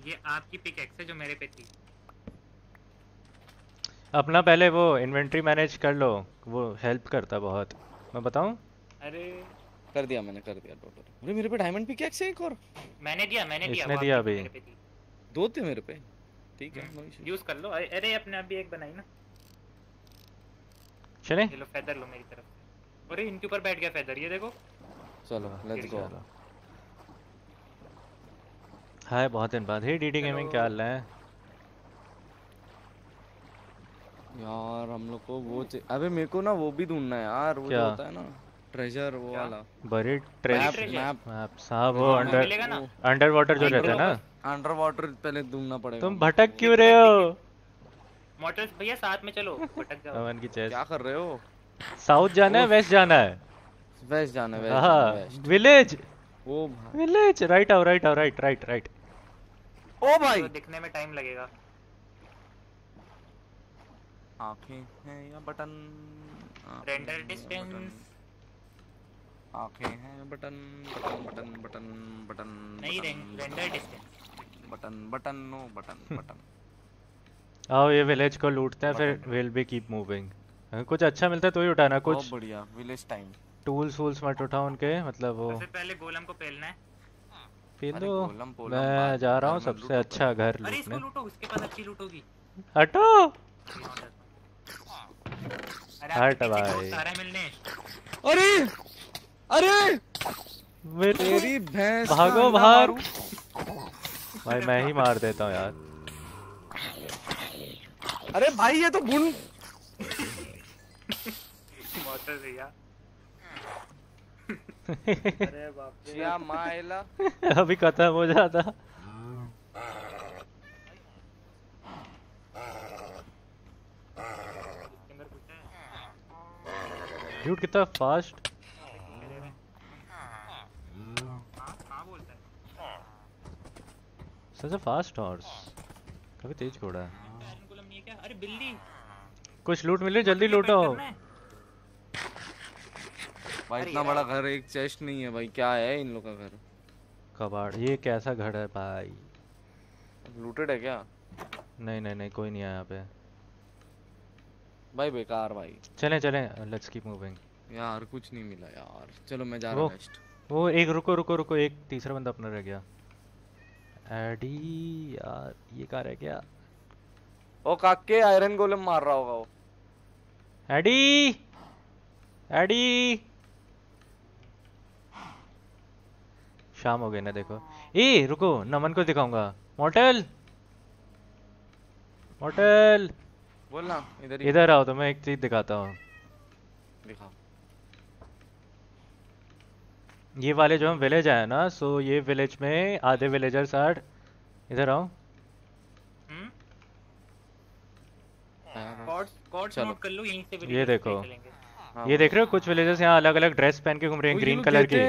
ये आपकी पिकैक्स है जो मेरे पे थी। अपना पहले वो इन्वेंट्री मैनेज कर लो वो हेल्प करता बहुत। मैं बताऊँ? अरे। कर दिया मैंने कर दिया टोटल अरे मेरे पे डायमंड पिकैक्स है एक और? मैंने दिया मैंने दिया इसने दिया अभी। मेरे पे थी दो थे मेरे पे। ठीक है यूज़ कर लो। अरे अपने अभी एक बनाई ना। चले। लो फेदर लो मेरी तरफ़। अरे इनके ऊपर बैठ गया फेदर ये देखो। चलो लेट्स गो हाय बहुत दिन बाद। हे डीडी गेमिंग क्या हाल है? यार हम लोग को वो अबे मेरे को ना वो भी ढूंढना है यार वो जो क्या? होता है ना ट्रेजर वो वाला। Trace treasure? मैप मैप साहब वो अंडर अंडर वाटर जो रहता है ना। अंडर वाटर पहले ढूंढना पड़ेगा। तुम भटक क्यों रहे हो? मॉडल्स भैया साथ में चलो भटक जाओ। अमन की चेस्ट क्या कर रहे हो? साउथ जाना है वेस्ट जाना है। वेस्ट जाना है हाँ विलेज ओ भाई विलेज राइट आओ राइट आओ राइट राइट राइट ओ भाई! दिखने में टाइम लगेगा। आँखें हैं या बटन? रेंडर डिस्टेंस आँखें हैं button? Button button button button नहीं render distance button. Button no button button. आओ ये विलेज को लूटते हैं फिर विल बी कीप मूविंग कुछ अच्छा मिलता है तो ही उठाना बहुत कुछ बढ़िया विलेज टाइम टूल्स वूल्स मत उठाओ उनके मतलब वो। सबसे पहले गोलम को पेलना है। अरे दो। मैं जा रहा हूँ सबसे अच्छा घर लूटने अरे इसको लूटो उसके पास अच्छी लूट होगी। हटो! हट भाई। बहुत सारे मिलने? अरे! अरे! मेरे भैंस भागो बाहर भाई मैं ही मार देता हूँ यार। अरे भाई ये तो मोटर भैया अरे बाप रे। या मायला। अभी खत्म हो जाता इसके अंदर कुछ है कितना फास्ट हाँ हाँ सच फास्ट हॉर्स काफ़ी तेज घोड़ा है। अरे बिल्ली कुछ लूट मिले जल्दी लूटो। है? भाई इतना बड़ा घर एक चेस्ट नहीं है भाई क्या है इन लोग का घर? कबाड़ ये कैसा घर है भाई? लूटेड है क्या? नहीं नहीं नहीं कोई नहीं है यहाँ पे। भाई बेकार भाई। चलें चलें लेट्स कीप मूविंग यार कुछ नहीं मिला यार। चलो मैं जा रहा हूँ नेक्स्ट वो एक रुको रुको रुको एक तीसरा बंदा अपना रह गया। एडी यार ये कहाँ रह गया? ओ काके आयरन गोलम मार रहा होगा वो। एडी एडी शाम हो गई ना देखो। ए रुको नमन को दिखाऊँगा। मॉर्टल! मॉर्टल! बोल ना इधर इधर आओ तो मैं एक चीज़ दिखाता हूँ। दिखाओ। ये वाले जो हम विलेज आए ना सो ये विलेज में आधे विलेजर्स आर इधर आओ। हम्म? हाँ, कॉर्ड्स कॉर्ड्स चलो। नोट कर लो यहीं से ये देखो। हाँ, ये देख रहे हो कुछ विलेजर्स यहाँ अलग अलग ड्रेस पहन के घूम रहे हैं ग्रीन कलर की।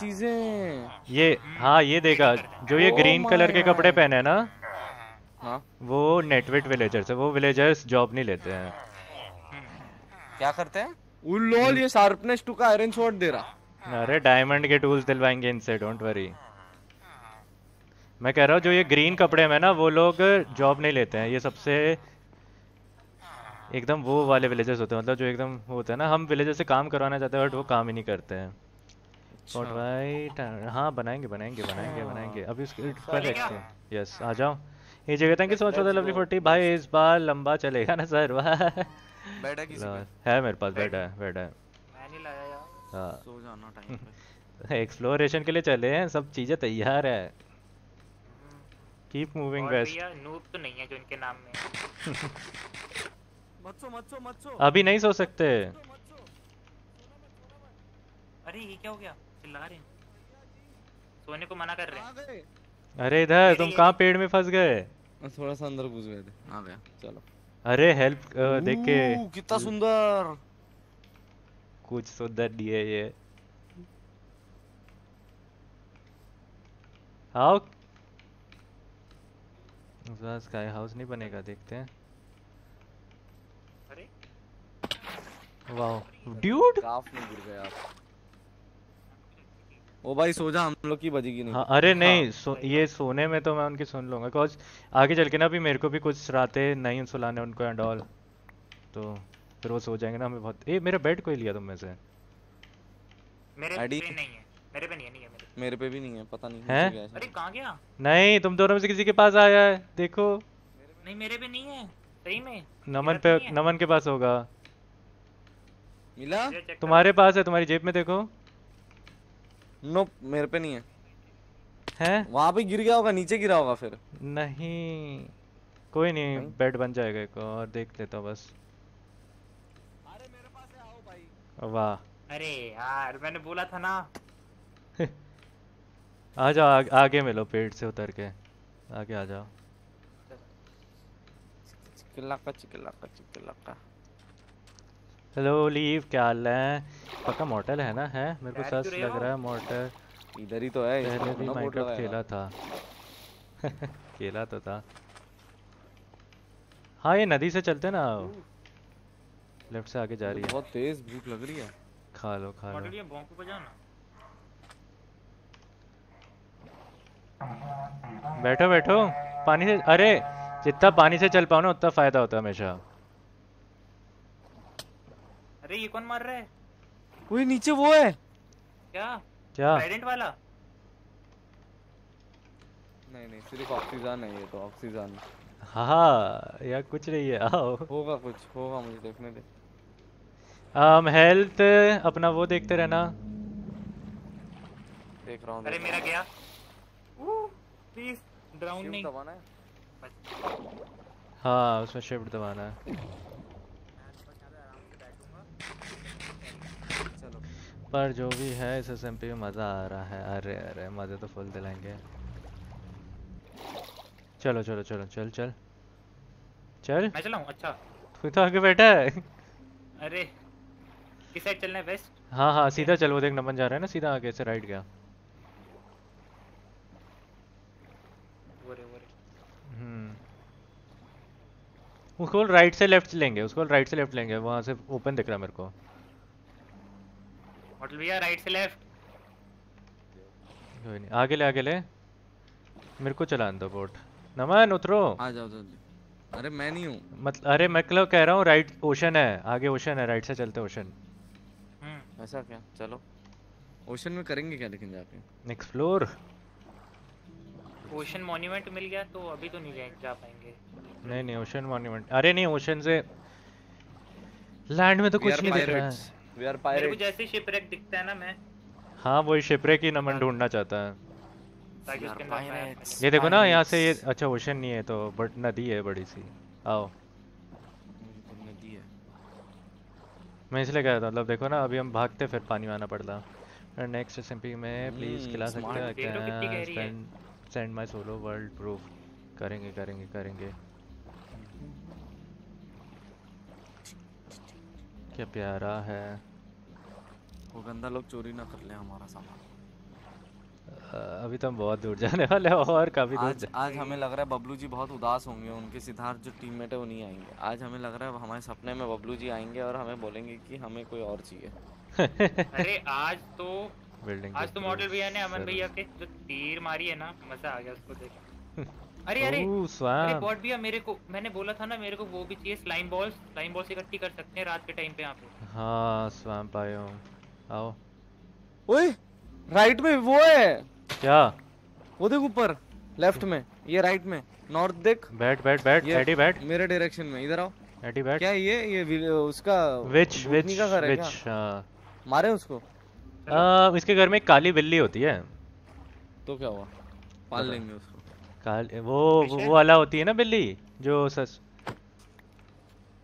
चीज़ें। ये हाँ ये देखा जो ये Oh ग्रीन कलर के कपड़े पहने हैं ना हाँ? वो नेटवेट विलेजर्स है वो विलेजर्स जॉब नहीं लेते हैं। क्या करते हैं? वो लॉल ये शार्पनेस टू का आयरन स्वॉर्ड दे रहा। अरे डायमंड के टूल्स दिलवाएँगे इनसे डोंट वरी मैं कह रहा हूँ जो ये ग्रीन कपड़े में ना वो लोग जॉब नहीं लेते हैं। ये सबसे एकदम वो वाले विलेजर्स होते हैं। मतलब जो एकदम होते हैं ना हम विलेजर से काम करवाना चाहते हैं बट वो काम ही नहीं करते हैं। Not right. हाँ बनाएँगे बनाएँगे बनाएँगे बनाएँगे। अभी उसके पर देखते यस आ जाओ। ये जगह thank you so much for the lovely forty भाई इस बार लंबा चलेगा ना सर वाह। बेड है किसी का है मेरे पास बेड है बेड है। मैं नहीं लाया यार। हाँ। सो जाना टाइम पे। एक्सप्लोरेशन के लिए चले हैं सब चीज़ें तैयार है। कीप मूविंग वेस्ट भैया नूब तो नहीं है जो इनके नाम में। मत सो मत सो मत सो। अभी नहीं सो सकते। अरे ये क्या हो गया? चिल्ला रहे हैं। सोने को मना कर रहे हैं। अरे इधर तुम कहाँ पेड़ में फंस गए? थोड़ा सा अंदर घुस गए थे। आ गया चलो। अरे हेल्प देख के कितना सुंदर। कुछ सुंदर नहीं है ये। आओ। स्काई हाउस नहीं बनेगा देखते हैं। अरे। वाह ड्यूड काफ में गिर गया। आप ओ भाई सो जा हम लोग की बजेगी नहीं। हाँ अरे नहीं हाँ, सो, ये सोने में तो मैं उनकी सुन लूँगा। बिकॉज़ आगे चल के ना अभी मेरे को भी कुछ रातें नहीं सुलाने उनको एंड ऑल। तो फिर वो सो जाएँगे ना हमें बहुत। ए मेरा बेड कोई लिया तुम में से? मेरे पे नहीं है। मेरे पे नहीं है नहीं है मेरे पे। मेरे पे भी नहीं है पता नहीं हैं? अरे। कहाँ गया? नहीं तुम दोनों में से किसी के पास आया है देखो। नहीं मेरे पे नहीं है। सही में। नमन पे तो है। नमन के पास होगा। मिला? तुम्हारे पास है तुम्हारी जेब में देखो। नो मेरे पे नहीं है। है? वहाँ पे गिर गया होगा नीचे गिरा होगा फिर। नहीं कोई नहीं नहीं? बेड बन जाएगा एक और देख लेता हूँ बस। वाह। अरे यार मैंने बोला था ना। आ जाओ आग, आगे मिलो पेड़ से उतर के। आगे आ जाओ। चिकलाका चिकलाका चिकलाका। हेलो लीव क्या हाल है? पक्का मॉर्टल है ना? है? मेरे को सच लग रहा है मॉर्टल इधर ही तो है पहले भी माइनक्राफ्ट खेला था। खेला तो था। हाँ ये नदी से चलते ना। लेफ़्ट से आगे जा रही है। बहुत तेज भूख लग रही है। खा लो खा लो। बॉम्ब को बजाओ बैठो बैठो। पानी से अरे जितना पानी से चल पाओ ना उतना फ़ायदा होता है हमेशा। अरे ये कौन मार रहा है? वही नीचे वो है। क्या? क्या? ट्राइडेंट वाला? नहीं नहीं सिर्फ़ ऑक्सीजन है ये तो ऑक्सीजन हाँ यार कुछ नहीं है आओ। होगा कुछ होगा मुझे देखने दे। um, हेल्थ अपना वो देखते रहना। देख रहा हूँ अरे मेरा गया। प्लीज़ ड्राउन नहीं। दबाना है? हाँ उसमें शिफ्ट दबाना है। पर जो भी है इस एसएमपी में मज़ा आ रहा है। अरे अरे मज़े तो फुल दिलाएँगे। चलो चलो चलो चल चल। चल। मैं चलाऊं अच्छा। तू तो आगे बैठा है। अरे किस साइड चलना है वेस्ट हाँ हाँ सीधा चल वो देख नमन जा रहा है ना सीधा आगे से राइट गया। हम्म। उसको राइट से लेफ़्ट लेंगे उसको राइट से लेफ़्ट लेंगे वहाँ से ओपन दिख रहा है मेरे को। मॉडल भैया राइट से लेफ़्ट कोई नहीं आगे ले आगे ले। मेरे को चलाने दो बोट नमन उतरो। आ जाओ जल्दी अरे मैं नहीं हूँ। मतलब अरे मैं मतलब कह रहा हूँ राइट ओशन है। आगे ओशन है राइट से चलते ओशन हम्म। ऐसा क्या? चलो। ओशन में करेंगे क्या लेकिन जाके? एक्सप्लोर ओशन मॉन्यूमेंट मिल गया तो अभी तो नहीं जा पाएँगे। नहीं नहीं ओशन मॉन्यूमेंट अरे नहीं ओशन से लैंड में तो कुछ नहीं दिख रहा है। वी आर मेरे को जैसे शिपरेक दिखता है ना मैं। हाँ वही शिपरे की नमन ढूंढना चाहता है। ताकि उसके अंदर ये देखो ना यहाँ से ये अच्छा ओशन नहीं है तो बट नदी है बड़ी सी। आओ। तो नदी है मैं इसलिए कह रहा था मतलब देखो ना अभी हम भागते फिर पानी में आना पड़ता। और नेक्स्ट एसएमपी में प्लीज़ हम्म, खिला सकते। हैं है। Send my solo world proof करेंगे करेंगे करेंगे। क्या प्यारा है। वो गंदा लोग चोरी ना कर ले हमारा सामान। अभी तो हम बहुत दूर जाने वाले हैं और काफ़ी दूर आज आज हमें लग रहा है बबलू जी बहुत उदास होंगे उनके सिद्धार्थ जो टीममेट है वो नहीं आएँगे। आज हमें लग रहा है हमारे सपने में बबलू जी आएँगे और हमें बोलेंगे कि हमें कोई और चाहिए। अरे आज तो बिल्डिंग आज तो मॉडल भैया ने अमन भैया के जो तीर मारी है ना मज़ा आ गया उसको देख। अरे अरे अरे बॉट भैया मेरे को मैंने बोला था ना मेरे को वो भी चाहिए स्लाइम बॉल्स स्लाइम बॉल्स इकट्ठी कर सकते हैं रात के टाइम पे यहाँ पे। हाँ स्वैम्प हूँ। आओ। ओए राइट में वो है। क्या? वो देख ऊपर लेफ़्ट में ये राइट में नॉर्थ देख। बैठ बैठ बैठ एडी बैठ। मेरे डायरेक्शन में इधर आओ। एडी बैठ। क्या ये ये उसका विच विच का घर है विच हाँ। मारे उसको? आ, इसके घर में काली बिल्ली होती है। तो क्या हुआ? पाल लेंगे उसको। काल वो वो वाला होती है ना बिल्ली जो सस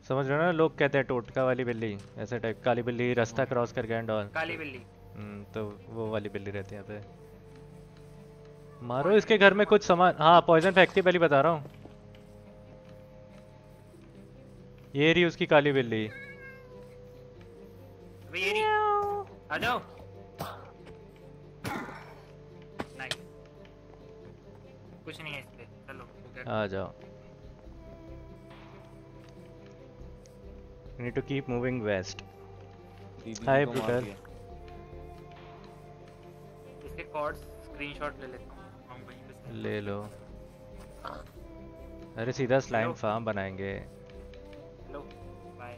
समझ रहे हो ना लोग कहते हैं टोटका वाली बिल्ली ऐसे टाइप काली बिल्ली रास्ता क्रॉस कर गए एंड ऑल काली बिल्ली। हम्म, तो वो वाली बिल्ली रहती है यहाँ पे। मारो इसके घर में कुछ सामान हाँ पॉइजन फेंकती पहले बता रहा हूँ। ये रही उसकी काली बिल्ली। अबे ये नहीं आ जाओ कुछ नहीं है इस पे चलो आ जाओ। Need to keep moving west दीदी Hi, Brutal. इसके कॉर्ड्स स्क्रीनशॉट ले लेता हूँ। ले लो। अरे सीधा स्लाइम फार्म बनाएँगे। लो बाय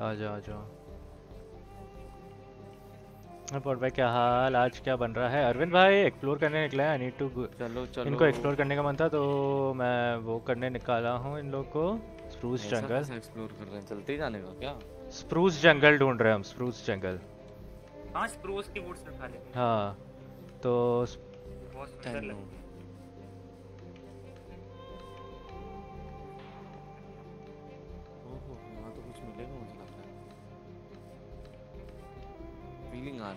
आ जाओ आ जाओ। रिपोर्ट भाई क्या हाल? आज क्या बन रहा है? अरविंद भाई एक्सप्लोर करने निकला है आई नीड टू चलो चलो। इनको एक्सप्लोर करने का मन था तो मैं वो करने निकाला हूँ इन लोग को। स्प्रूस जंगल। एक्सप्लोर कर रहे हैं? चलते ही जाने का क्या? स्प्रूस जंगल ढूंढ रहे हैं हम स्प्रूस जंगल। हाँ स्प्रूस की वुड्स उठा हाँ तो बहुत सुंदर लगती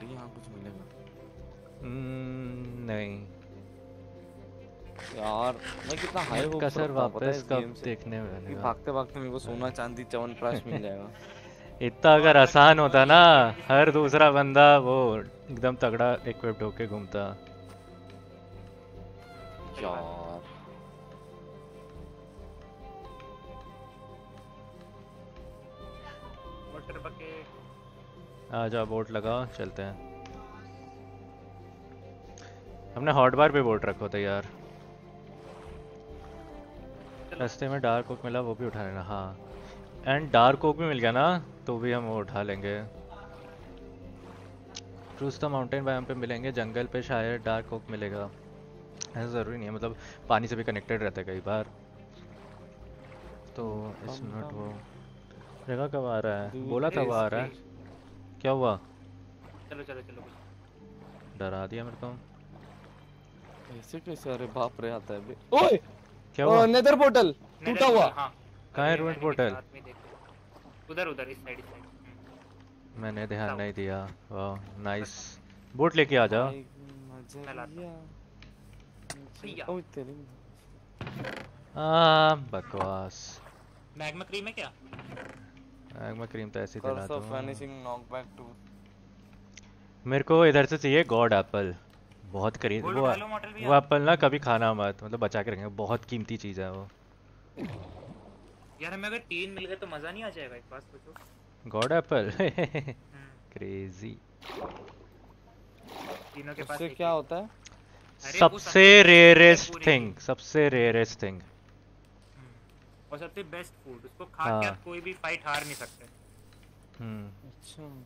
रही है यहाँ कुछ मिलेगा हम्म, नहीं। यार मैं कितना हाई होप कसर हूँ है वापस कब देखने वाले हो? भागते भागते मेरे को सोना चांदी चवन प्राश मिल जाएगा। इतना अगर आसान होता ना हर दूसरा बंदा वो एकदम तगड़ा इक्विप्ड होके घूमता। यार बकेट आ जाओ बोट लगाओ चलते हैं। हमने हॉट बार पे बोट रखो था यार। रास्ते में डार्क ओक मिला वो भी उठा लेना हाँ। एंड डार्क ओक भी मिल गया ना तो भी हम वो उठा लेंगे। क्रूज तो माउंटेन बायोम पे मिलेंगे जंगल पे शायद डार्क ओक मिलेगा। ऐसा ज़रूरी नहीं है मतलब पानी से भी कनेक्टेड रहता है कई बार। तो बम नॉट वो। जगह कब आ रहा है? बोला था वो आ रहा है। क्या हुआ? चलो चलो चलो डरा दिया मेरे को। ऐसे कैसे? अरे बाप रे आता है ओए! क्या हुआ? नेदर पोर्टल टूटा हुआ। हाँ। कहाँ है में देखा। उधर उधर इस साइड इस साइड मैंने ध्यान नहीं दिया। वाह नाइस बोट लेके आ तेरी आ, बकवास। मैग्मा क्रीम है क्या? मैं क्रीम तो ऐसे ही दिला कर्स ऑफ़ दूँ वैनिशिंग नॉकबैक टू मेरे को इधर से चाहिए गॉड एप्पल। बहुत करीब वो वो एप्पल ना कभी खाना मत मतलब बचा के रखेंगे। बहुत कीमती चीज़ है वो। यार हमें अगर तीन मिल गए तो मज़ा नहीं आ जाएगा एक बात सोचो गॉड एप्पल? हम्म, क्रेजी तीनों के पास क्या होता है? सबसे रेयरेस्ट थिंग सबसे रेयरेस्ट थिंग हम्म, और सबसे बेस्ट फ़ूड उसको खा के हाँ। आप कोई भी फाइट हार नहीं सकते। हम्म। अच्छा।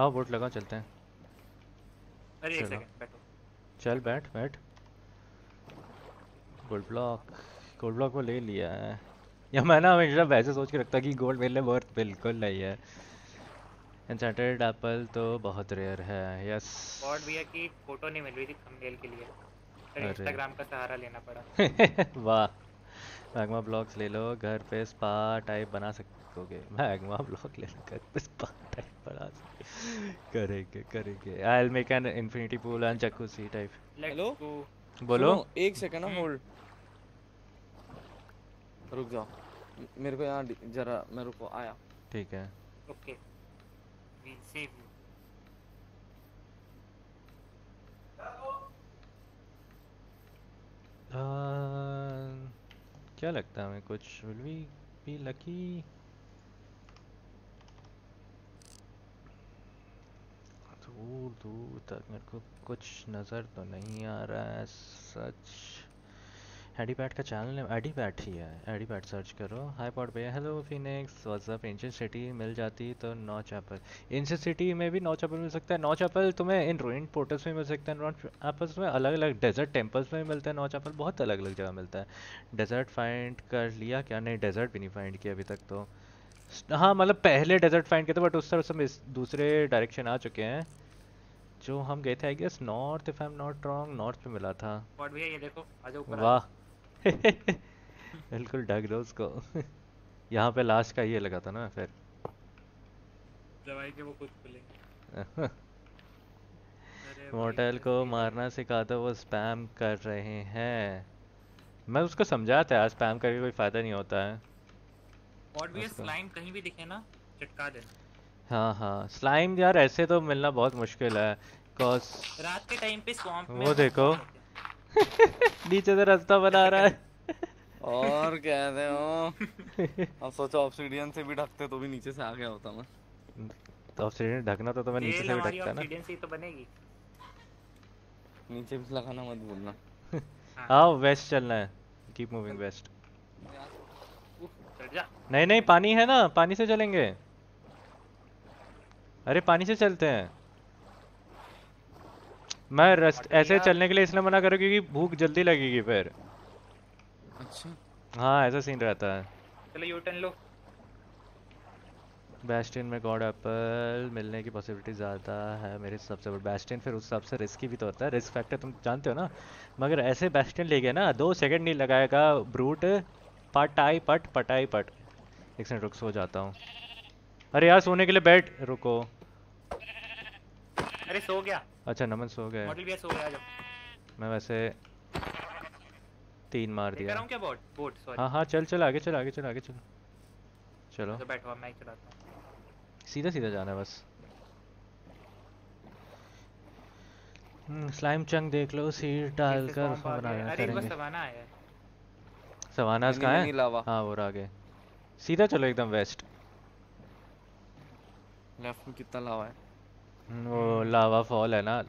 आओ बोट लगाओ चलते हैं। अरे एक सेकंड बैठो। चल बैठ बैठ। गोल्ड ब्लॉक गोल्ड ब्लॉक वो ले लिया है। या मैं ना हमेशा वैसे सोच के रखता कि गोल्ड मेरे लिए वर्थ बिल्कुल नहीं है। एंचेंटेड एप्पल तो बहुत रेयर है यस गॉड भैया की फ़ोटो नहीं मिल रही थी थंबनेल के लिए। अरे। इंस्टाग्राम का सहारा लेना पड़ा। वाह। मैग्मा ब्लॉक्स ले लो घर पे स्पा टाइप बना सकोगे। मैग्मा ब्लॉक ले लो घर पे स्पा टाइप बना सकोगे। करेंगे करेंगे। I will make an infinity pool and jacuzzi type let's go बोलो। एक सेकंड ना। होल्ड रुक जाओ। मेरे को यहाँ जरा मैं रुको आया। ठीक है। Okay we save you Uh, क्या लगता है हमें? कुछ विल वी बी लकी दूर दूर तक मेरे को कुछ नज़र तो नहीं आ रहा है, सच। एडीपैट का चैनल है एडीपैट ही है। एडीपैट सर्च करो। हाय पॉड पे hello Phoenix what's up ancient city मिल जाती तो नॉच चैपल एंशियंट सिटी में भी नॉच चैपल मिल सकता है। नॉच एप्पल तुम्हें इन रोइन पोर्टल्स में मिल सकता है। नॉच एप्पल्स में अलग अलग डेजर्ट टेम्पल्स में मिलता है। नॉच एप्पल बहुत अलग अलग जगह मिलता है। डेजर्ट फाइंड कर लिया क्या? नहीं डेजर्ट भी नहीं फाइंड किया अभी तक तो। हाँ मतलब पहले डेजर्ट फाइंड किया था बट उस तरफ़ से दूसरे डायरेक्शन आ चुके हैं। जो हम गए थे I guess north if I am not wrong north पे मिला था। भैया ये देखो आ जाओ ऊपर वाह। बिल्कुल ढक दो उसको। यहाँ पे लास्ट का ये लगा था ना फिर। दवाई के वो खुद अरे मोटेल को मारना सिखा दो वो स्पैम कर रहे हैं। मैं उसको था यार स्पैम करके कोई फ़ायदा नहीं होता है। भैया स्लाइम कहीं भी दिखे ना चटका देना हाँ हाँ। स्लाइम यार ऐसे तो मिलना बहुत मुश्किल है। कॉज रात के टाइम पे स्वैम्प में वो देखो। हैं। नीचे से रास्ता बना रहा है। और कहते हो अब सोचो ऑब्सिडियन से भी ढकते तो भी नीचे से आ गया होता मैं। तो ऑब्सीडियन ढकना तो, तो मैं नीचे से भी ढकता ना। ऑब्सीडियन से ही तो बनेगी। नीचे भी लगाना मत भूलना। आओ वेस्ट चलना है। कीप मूविंग वेस्ट उफ, चल जा। नहीं नहीं पानी है ना पानी से चलेंगे। अरे पानी से चलते हैं। मैं और ऐसे चलने के लिए इसलिए मना करूँ क्योंकि भूख जल्दी लगेगी फिर। अच्छा। हाँ ऐसा सीन रहता है। चलो यू टर्न लो। बैस्टियन में गॉड एप्पल मिलने की पॉसिबिलिटी ज़्यादा है मेरे हिसाब से बट बैस्टियन फिर उस हिसाब से रिस्की भी तो होता है। रिस्क फैक्टर तुम जानते हो ना? मगर ऐसे बैस्टियन ले गए ना दो सेकंड नहीं लगाएगा। ब्रूट पटाई पट पटाई पट। एक सेकंड रुक सो जाता हूँ। अरे यार सोने के लिए बैठ। रुको। अरे सो गया। अच्छा नमन सो गए मॉडल भैया सो गया जाओ मैं वैसे तीन मार दिया। आऊँ क्या बोट बोट सॉरी हाँ हाँ चल चल आगे चल आगे चल आगे चल। चलो। तो बैठो मैं ही चलाता हूँ। सीधा सीधा जाना है बस। स्लाइम चंक देख लो सीड उसमें आ बनाना अरे बस सवाना आया है सवानास कहाँ है? लावा। हाँ वो रहा आगे। सीधा चलो एकदम वेस्ट लेफ़्ट में कितना लावा है? वो लावा फॉल है ना।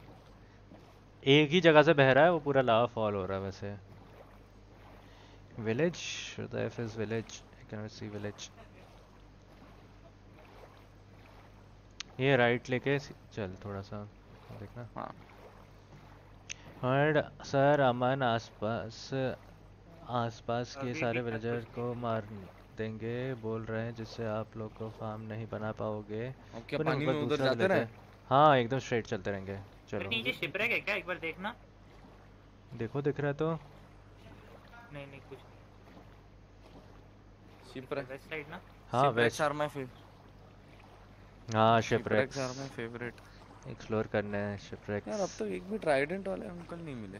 एक ही जगह से बह रहा है वो पूरा लावा फॉल हो रहा है वैसे। विलेज विलेज सी विलेज ये राइट लेके चल थोड़ा सा देखना। हाँ। और सर अमन आसपास आसपास के सारे विलेजर को मार देंगे बोल रहे हैं जिससे आप लोग को फार्म नहीं बना पाओगे। पानी में उधर जाते रहे? हाँ एकदम स्ट्रेट चलते रहेंगे। चलो। नीचे शिपरेक है क्या? एक बार देखना। देखो दिख रहा है तो। नहीं नहीं कुछ शिपरेक वेस्ट साइड ना? हाँ वेस्ट आर माय फेवरेट हाँ shipwreck shipwrecks are my favourite explore करने हैं यार अब तक एक भी ट्राइडेंट वाले अंकल नहीं मिले।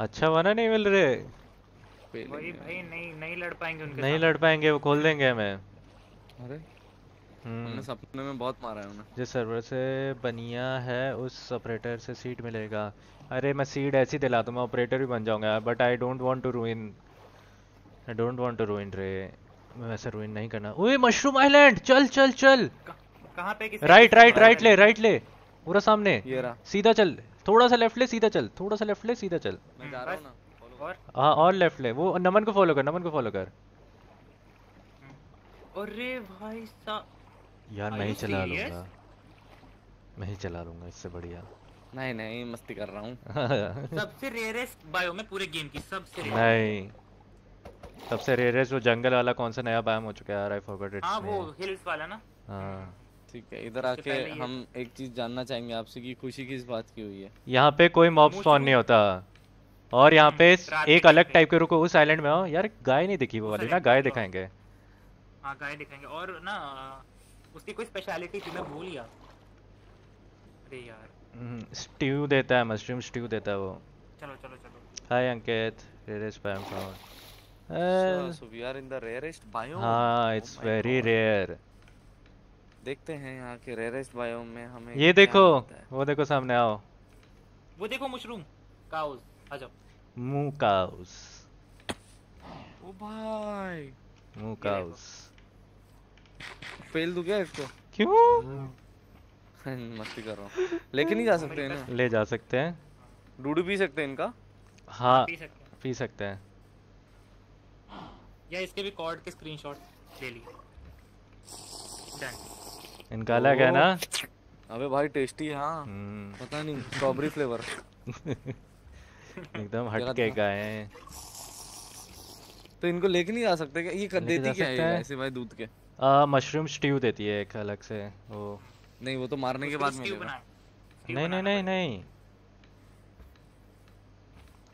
अच्छा वाला नहीं मिल रहे। वही नहीं भाई नहीं नहीं लड़ पाएँगे उनके नहीं लड़ पाएँगे वो खोल देंगे हमें। अरे हमने हम्म। सपने में बहुत मारा है उन्हें। जिस सर्वर से बनिया है उस ऑपरेटर से सीट मिलेगा। अरे मैं सीट ऐसी दिला दूँ मैं ऑपरेटर भी बन जाऊँगा but I don't want to ruin I don't want to ruin रे। मैं वैसे रूइन नहीं करना। ओए मशरूम आइलैंड चल चल चल। कहाँ पे किसी राइट राइट राइट ले राइट ले। पूरा सामने। ये रहा। सीधा चल। थोड़ा सा लेफ़्ट ले सीधा चल। थोड़ा सा लेफ़्ट ले सीधा चल। मैं हम्म, जा रहा हूँ ना। और? हाँ और लेफ़्ट ले। वो नमन को फॉलो कर नमन को फॉलो कर। अरे भाई साहब। यार मैं ही चला लूँगा। मैं ही चला लूँगा इससे बढ़िया। नहीं नहीं मस्ती कर रहा हूँ। सबसे रेयरेस्ट बायो में पूरे गेम की सबसे नहीं। सबसे रेयरेस्ट वो जंगल वाला कौन सा नया बायम हो चुका है यार आई फॉरगॉट इट्स हाँ वो हिल्स वाला ना? हाँ। ठीक है इधर आके हम एक चीज़ जानना चाहेंगे आपसे कि खुशी किस बात की हुई है? यहाँ पे कोई मॉब स्पॉन नहीं होता। और यहाँ पे हम्म, के एक अलग टाइप के रुको उस आइलैंड में आओ। यार गाय नहीं दिखी वो वाली ना गाय दिखाएँगे। हाँ गाय दिखाएँगे। और ना उसकी कोई स्पेशलिटी थी मैं भूल गया। अरे यार। स्ट्यू देता है मशरूम स्ट्यू देता है वो। चलो चलो चलो। Hi Ankit rare spam So, sound so we are in the rarest biome. हाँ इट्स वेरी रेयर देखते हैं यहाँ के रेयरेस्ट बायोम में हमें ये देखो वो देखो सामने आओ। वो देखो मशरूम काउस आ जाओ। मुँह काउस ओ भाई मुँह काउस फेल दूँ क्या इसको? क्यों? मस्ती कर रहा हूँ। लेके नहीं जा सकते हैं ना? ले जा सकते हैं। डूडू पी सकते हैं इनका? हाँ पी सकते हैं। पी सकते हैं। या इसके भी कॉर्ड के स्क्रीनशॉट ले लिए। डन इनका अलग है ना? अबे भाई टेस्टी हाँ हम्म, पता नहीं स्ट्रॉबेरी फ्लेवर। एकदम हटके। गाय हैं। तो इनको लेके नहीं जा सकते क्या? ये कर देती क्या है हैं। ऐसे भाई दूध के? आ, मशरूम स्ट्यू देती है एक अलग से वो। नहीं वो तो मारने के बाद मिलेगा। नहीं नहीं नहीं नहीं।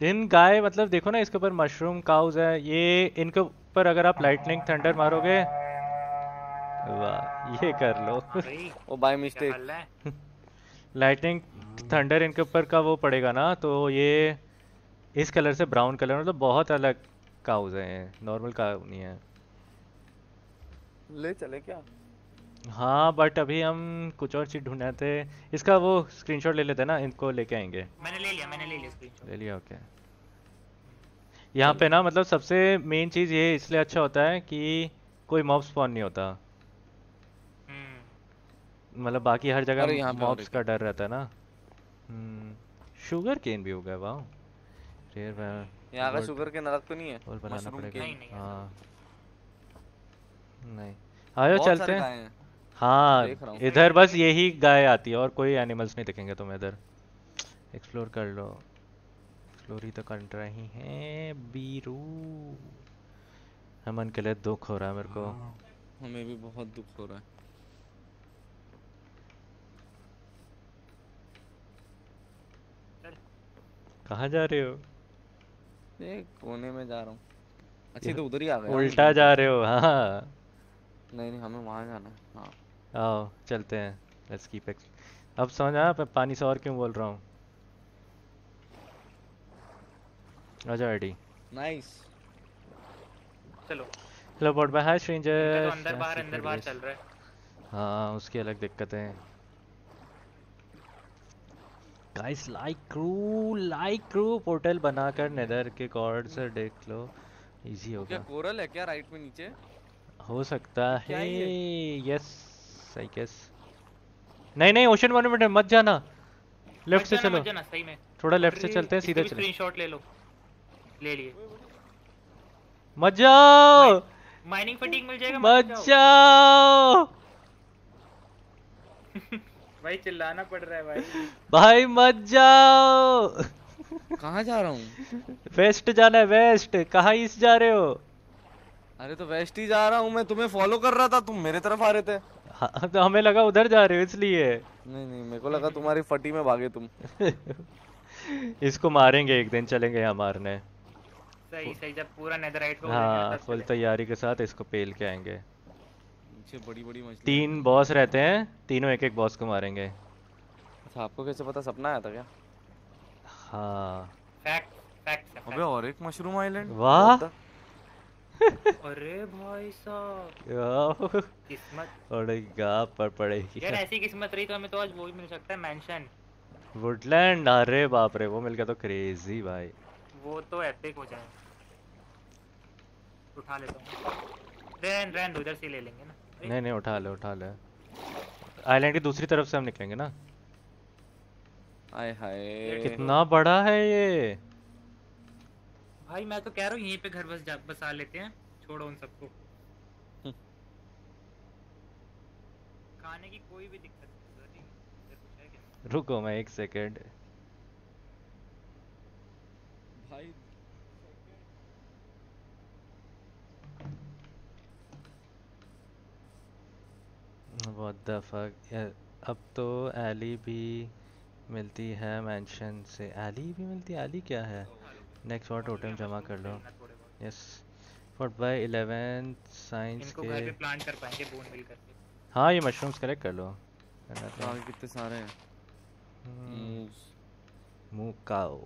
इन गाय मतलब देखो ना इसके ऊपर मशरूम काउज है ये इनके ऊपर अगर आप लाइटनिंग थंडर मारोगे वाह ये कर लो। Oh by mistake lightning thunder इनके ऊपर का वो पड़ेगा ना तो ये इस कलर से ब्राउन कलर मतलब बहुत अलग काउज है ये नॉर्मल काउ नहीं है। ले चले क्या? हाँ बट अभी हम कुछ और चीज़ ढूंढे थे। इसका वो स्क्रीनशॉट ले लेते ना इनको लेके आएँगे। मैंने ले लिया मैंने ले लिया स्क्रीनशॉट ले लिया ओके यहाँ पे ना मतलब सबसे मेन चीज़ ये इसलिए अच्छा होता है कि कोई मॉब स्पॉन नहीं होता। हम्म। मतलब बाकी हर जगह यहाँ मॉब्स का डर रहता है ना। हम्म शुगर केन भी होगा वाह रेयर यहाँ का शुगर के नरक तो नहीं है। और बनाना पड़ेगा। नहीं, हाँ। नहीं। आयो चलते हैं। हाँ। देख रहा हूँ। इधर बस यही गाय आती है और कोई एनिमल्स नहीं दिखेंगे तुम्हें इधर। एक्सप्लोर कर लो। एक्सप्लोर ही तो कर रही हैं बीरू। हमन के लिए दुख हो रहा है मेरे को। हमें भी बहुत दुख हो रहा है। कहाँ जा रहे हो? कोने में जा रहा हूँ। अच्छी तो उधर ही आ गया। उल्टा जा रहे हो हाँ। नहीं नहीं हमें वहाँ जाना है। हाँ। आओ चलते हैं। लेट्स कीप एक्स अब समझ आया मैं पानी से और क्यों बोल रहा हूँ? आजा आईडी नाइस चलो। Hello bot bye hi stranger तो अंदर बाहर अंदर बाहर चल रहा है। हाँ उसकी अलग दिक्कतें हैं। Guys like crew like crew portal बनाकर नेदर के कॉर्ड से देख लो। इजी क्या होगा कोरल है क्या राइट में नीचे? हो सकता है यस आई गेस नहीं नहीं ओशन मॉन्यूमेंट मत जाना। लेफ़्ट से चलो। मत जाना सही में। थोड़ा लेफ़्ट से चलते हैं सीधे चले। स्क्रीनशॉट ले लो। ले लिए। मत जाओ। माइनिंग फटीक मिल जाएगा मत जाओ। भाई चिल्लाना पड़ रहा है भाई। भाई मत जाओ। कहाँ जा रहा हूँ? वेस्ट जाना है वेस्ट कहाँ ईस्ट जा रहे हो? अरे तो वेस्ट ही जा रहा हूँ मैं तुम्हें फॉलो कर रहा था तुम मेरे तरफ़ आ रहे थे। हाँ, तो हमें लगा उधर जा रहे हो इसलिए। नहीं नहीं मेरे को लगा तुम्हारी फटी में भागे तुम। इसको मारेंगे एक दिन चलेंगे यहाँ मारने। सही सही जब पूरा नेदरराइट को हाँ फुल तैयारी के साथ इसको पेल के आएँगे। बड़ी बड़ी मछली। तीन बॉस रहते हैं तीनों एक एक बॉस को मारेंगे। अच्छा आपको कैसे पता सपना आया था क्या? हाँ। फैक्ट फैक्ट अबे और एक मशरूम आइलैंड वाह। अरे भाई साहब। किस्मत। पड़ेगा पर पड़ेगी। यार ऐसी किस्मत रही तो हमें तो आज वो ही मिल सकता है मेंशन वुडलैंड अरे बाप रे वो मिल गया तो क्रेजी भाई। वो तो एपिक हो जाए। उठा लेता हूँ। रहन दो, उधर से ले लेंगे ना। नहीं नहीं उठा ले उठा ले। आइलैंड की दूसरी तरफ़ से हम निकलेंगे ना। आय हाय। कितना बड़ा है ये। भाई मैं तो कह रहा हूँ यहीं पे घर बस जा बसा लेते हैं। छोड़ो उन सबको। खाने की कोई भी दिक्कत नहीं इधर कुछ है क्या? रुको मैं एक सेकेंड भाई। व्हाट द फक अब तो एली भी मिलती है मेंशन से। एली भी मिलती है? एली क्या है? नेक्स्ट और टोटम जमा कर लो यस फॉर बाय 11 साइंस इनको घर पे प्लांट कर पाएँगे बोन मिल करके। हाँ ये मशरूम्स कलेक्ट कर लो। करना आगे कितने सारे हैं? हम्म, मूव्स। मूव काओ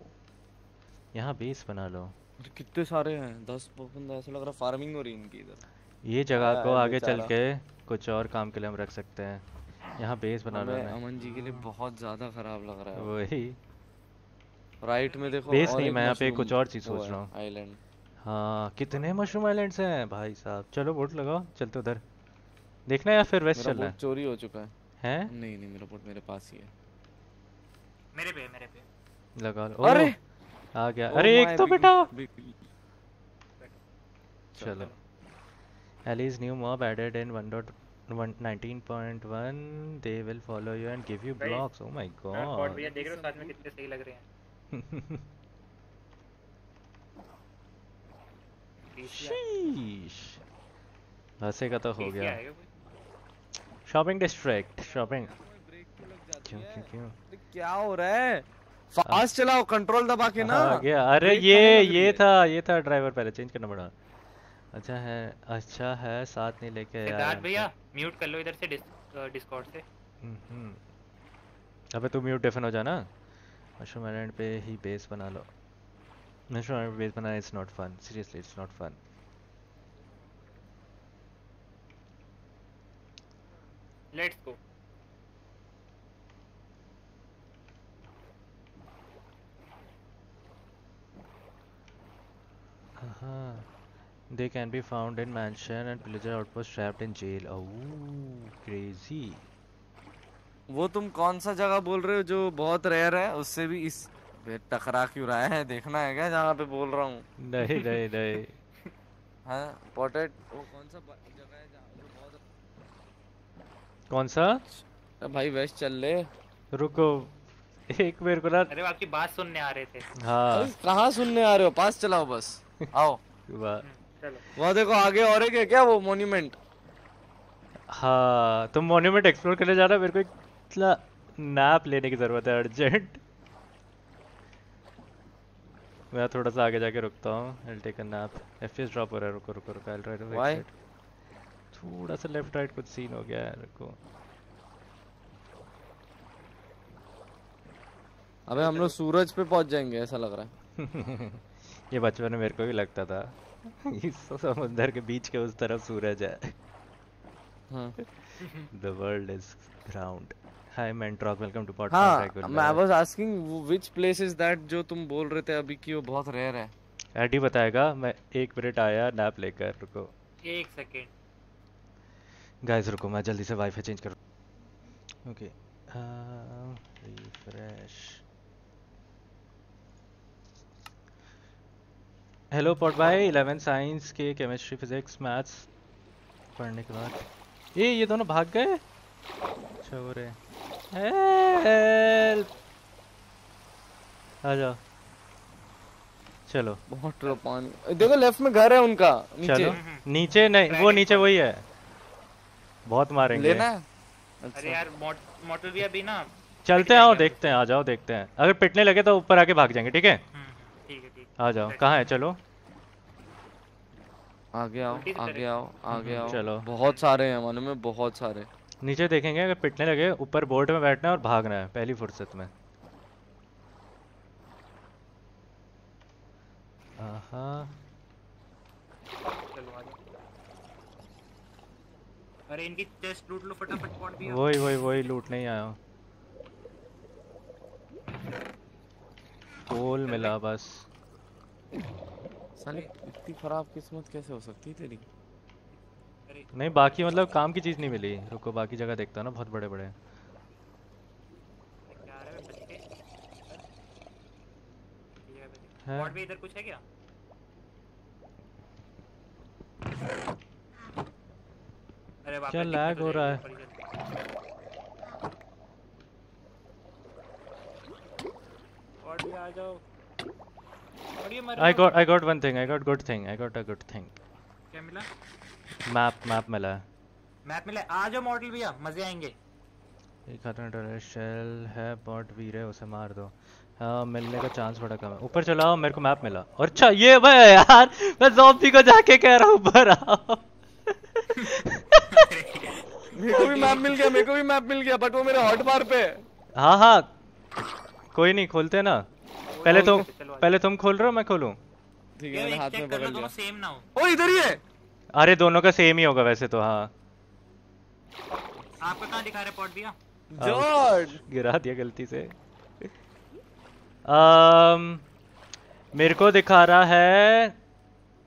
यहाँ बेस बना लो। कितने सारे हैं? दस बंदा ऐसा लग रहा फ़ार्मिंग हो रही है इनकी इधर। ये जगह को आगे चल के कुछ और काम के लिए हम रख सकते हैं। यहाँ बेस बना लो हमें हमें। अमन जी के लिए बहुत ज़्यादा खराब लग रहा है। वही। राइट में देखो बेस नहीं मैं यहाँ पे कुछ और चीज़ सोच रहा हूँ। आइलैंड हाँ कितने मशरूम आइलैंड्स हैं? भाई साहब चलो वोट लगाओ चलते उधर। देखना या फिर वेस्ट मेरा चलना बोट चोरी हो चुका है। है? हैं नहीं नहीं मेरा बोट मेरे पास ही है। मेरे पे मेरे पे। लगा लो। अरे! आ गया। Oh अरे एक तो बेटा! चलो। Ali's new mob added in 1.19.1 they will follow you and give you blocks. Oh my हाँ, god भैया देख रहे हो साथ में कितने सही लग रहे हैं। शीश हंसेगा तो हो गया? शॉपिंग डिस्ट्रैक्ट शॉपिंग क्यों क्यों क्यों अरे क्या हो रहा है फास्ट चलाओ कंट्रोल दबा के ना आ गया। अरे ये ये था ये था ड्राइवर पहले चेंज करना पड़ा। अच्छा है अच्छा है साथ नहीं लेके आया। सिद्धार्थ भैया म्यूट कर लो इधर से डिस्कॉर्ड से। हम्म अबे तू म्यूट डेफन हो जा ना अशोम पे ही बेस बना लो। अशोम पे base banana it's not fun seriously it's not fun let's go they can be found in mansion pillager outpost trapped in jail oh crazy वो तुम कौन सा जगह बोल रहे हो जो बहुत रेयर है? उससे भी इस टकरा क्यों रहा है? देखना है क्या जहाँ पे बोल रहा हूँ? नहीं नहीं नहीं। हाँ पॉटेट वो कौन सा जगह है जहाँ जो बहुत कौन सा? अरे भाई वेस्ट चल ले। रुको। एक मेरे को ना अरे आपकी बात सुनने आ रहे थे। हाँ। कहाँ सुनने आ रहे हो? पास चलाओ बस। आओ। वाह चलो। वहाँ देखो आगे और एक है क्या? वो मोन्यूमेंट हाँ तुम मॉन्यूमेंट एक्सप्लोर करने जा रहा मेरे को एक इतना नैप लेने की ज़रूरत है अर्जेंट मैं थोड़ा सा आगे जाके रुकता हूँ. I'll take a nap. FPS drop हो रहा है रुको रुको रुको. To fix Why? थोड़ा सा लेफ़्ट राइट कुछ सीन हो गया है रुको. अबे हम लोग सूरज पे पहुँच जाएँगे ऐसा लग रहा है. ये बचपन में मेरे को भी लगता था इस समुंदर के बीच के उस तरफ़ सूरज है. हाँ. The world is ground hi मेंट्रॉक welcome to हाँ पॉडकास्ट मैं was asking which place is that जो तुम बोल रहे थे अभी कि वो बहुत रेयर है। एडी बताएगा मैं एक मिनट आया नैप लेकर रुको। एक सेकेंड गाइस रुको मैं जल्दी से वाईफाई चेंज करूँ ओके रिफ्रेश हेलो पॉट भाई 11 साइंस के केमिस्ट्री फिजिक्स मैथ्स पढ़ने के बाद। ये ये दोनों भाग गए? छोरे। हेल्प आ जाओ। चलो। बहुत लो पानी। देखो लेफ़्ट में घर है उनका नीचे। चलो। नीचे नहीं वो नीचे वही है। बहुत मारेंगे। लेना अरे अच्छा यार मोटल भी अभी ना चलते हैं आओ देखते हैं आ जाओ देखते हैं। अगर पिटने लगे तो ऊपर आके भाग जाएँगे ठीक है? हम्म, ठीक है ठीक आ जाओ। कहाँ है? चलो। आगे आओ उल्टी की आगे तरफ़। आओ आगे आओ। चलो। बहुत सारे हैं मालूम है बहुत सारे। नीचे देखेंगे अगर पिटने लगे ऊपर बोर्ड में बैठना है और भागना है पहली फुर्सत में। अरे इनकी चेस्ट लूट लो फटाफट भी वही वही वही लूटने ही आया। हूँ कोल मिला बस। साले इतनी खराब किस्मत कैसे हो सकती है तेरी? नहीं बाकी मतलब काम की चीज़ नहीं मिली रुको बाकी जगह देखता हूँ ना बहुत बड़े बड़े आ है? भी इधर कुछ है क्या अरे क्या lag तो हो रहा है? जाएगी ऊपर ही चल। पॉट भी आ जाओ और ये मर आई जाओ। गॉट आई क्या मिला? मैप मैप मिला है। मैप मिला आ जाओ मॉडल भैया मज़े आएँगे। एक खतरा डर शेल है बॉट वीर है उसे मार दो। हाँ मिलने का चांस बड़ा कम है। ऊपर चलाओ मेरे को मैप मिला। और अच्छा ये मैं यार मैं जॉम्बी को जाके कह रहा हूँ ऊपर आओ। मेरे को भी मैप मिल गया मेरे को भी मैप मिल गया बट वो मेरे हॉट बार पे है। हाँ हाँ। कोई नहीं खोलते ना। पहले तुम पहले तुम खोल रहे हो मैं खोलूं? ठीक है मैंने हाथ में पकड़ लिया। सेम ना हो ओ इधर ही है। अरे दोनों का सेम ही होगा वैसे तो हाँ। आपका कहाँ दिखा रहे पॉट भैया? जॉर्ज। गिरा दिया गलती से। um, मेरे को दिखा रहा है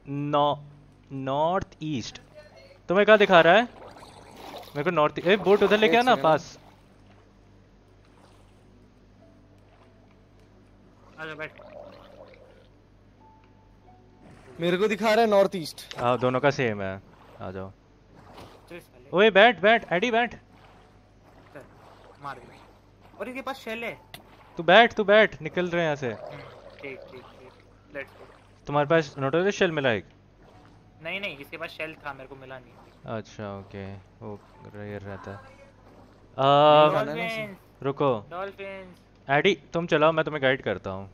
नॉ नॉर्थ ईस्ट। तुम्हें क्या दिखा रहा है? मेरे को नॉर्थ ए बोट उधर लेके आना पास। आ जाओ बैठ। मेरे को दिखा रहा है नॉर्थ ईस्ट। हाँ दोनों का सेम है। आ जाओ। ओए बैठ बैठ एडी बैठ। मार दिया और इसके पास शेल है। तू बैठ तू बैठ निकल रहे हैं यहाँ से। हम्म, ठीक ठीक ठीक। लेट्स गो तुम्हारे पास नोटोरियस शेल मिला एक? नहीं नहीं इसके पास शेल था मेरे को मिला नहीं। अच्छा ओके वो रेयर रहता है। आ, रुको। डॉल्फिन एडी तुम चलाओ मैं तुम्हें गाइड करता हूँ।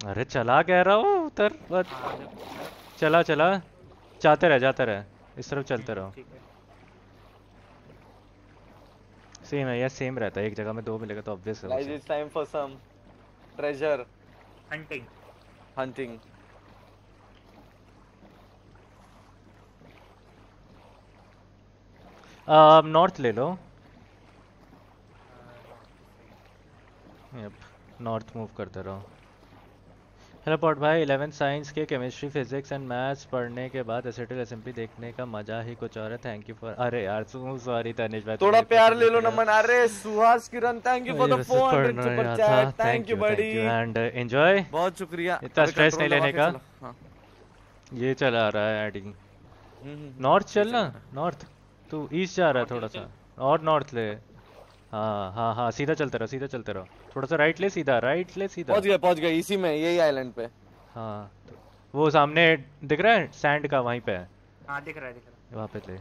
अरे चला कह रहा हूँ उतर। बस। चला चला। जाते रहे जाते रहे। इस तरफ़ चलते रहो। सेम है। यार सेम रहता है। एक जगह में दो मिलेगा तो ऑब्वियस है guys it's time for some treasure hunting hunting north ले लो। यप नॉर्थ मूव करते रहो। हेलो पॉट भाई 11th साइंस के केमिस्ट्री फिजिक्स एंड मैथ्स पढ़ने के बाद एसएटल एसएमपी देखने का मज़ा ही कुछ और है। थैंक यू फॉर अरे यार सॉरी तनिश भाई थोड़ा प्यार ले लो। नमन अरे Suhas Kiran thank you for the 400 super chat thank you buddy and enjoy बहुत शुक्रिया। इतना control नहीं लेने का। हाँ। ये चला रहा है एडिंग हम्म, हम्म, नॉर्थ ये चलना नॉर्थ तू ईस्ट जा रहा है थोड़ा सा। और नॉर्थ ले। हाँ हाँ हाँ सीधा चलते रहो सीधा चलते रहो। थोड़ा सा राइट ले सीधा राइट ले सीधा। पहुँच गया पहुँच गया इसी में यही आइलैंड पे। हाँ तो वो सामने दिख रहा है सैंड का वहीं पे? है हाँ दिख रहा है दिख रहा है। वहाँ पे ले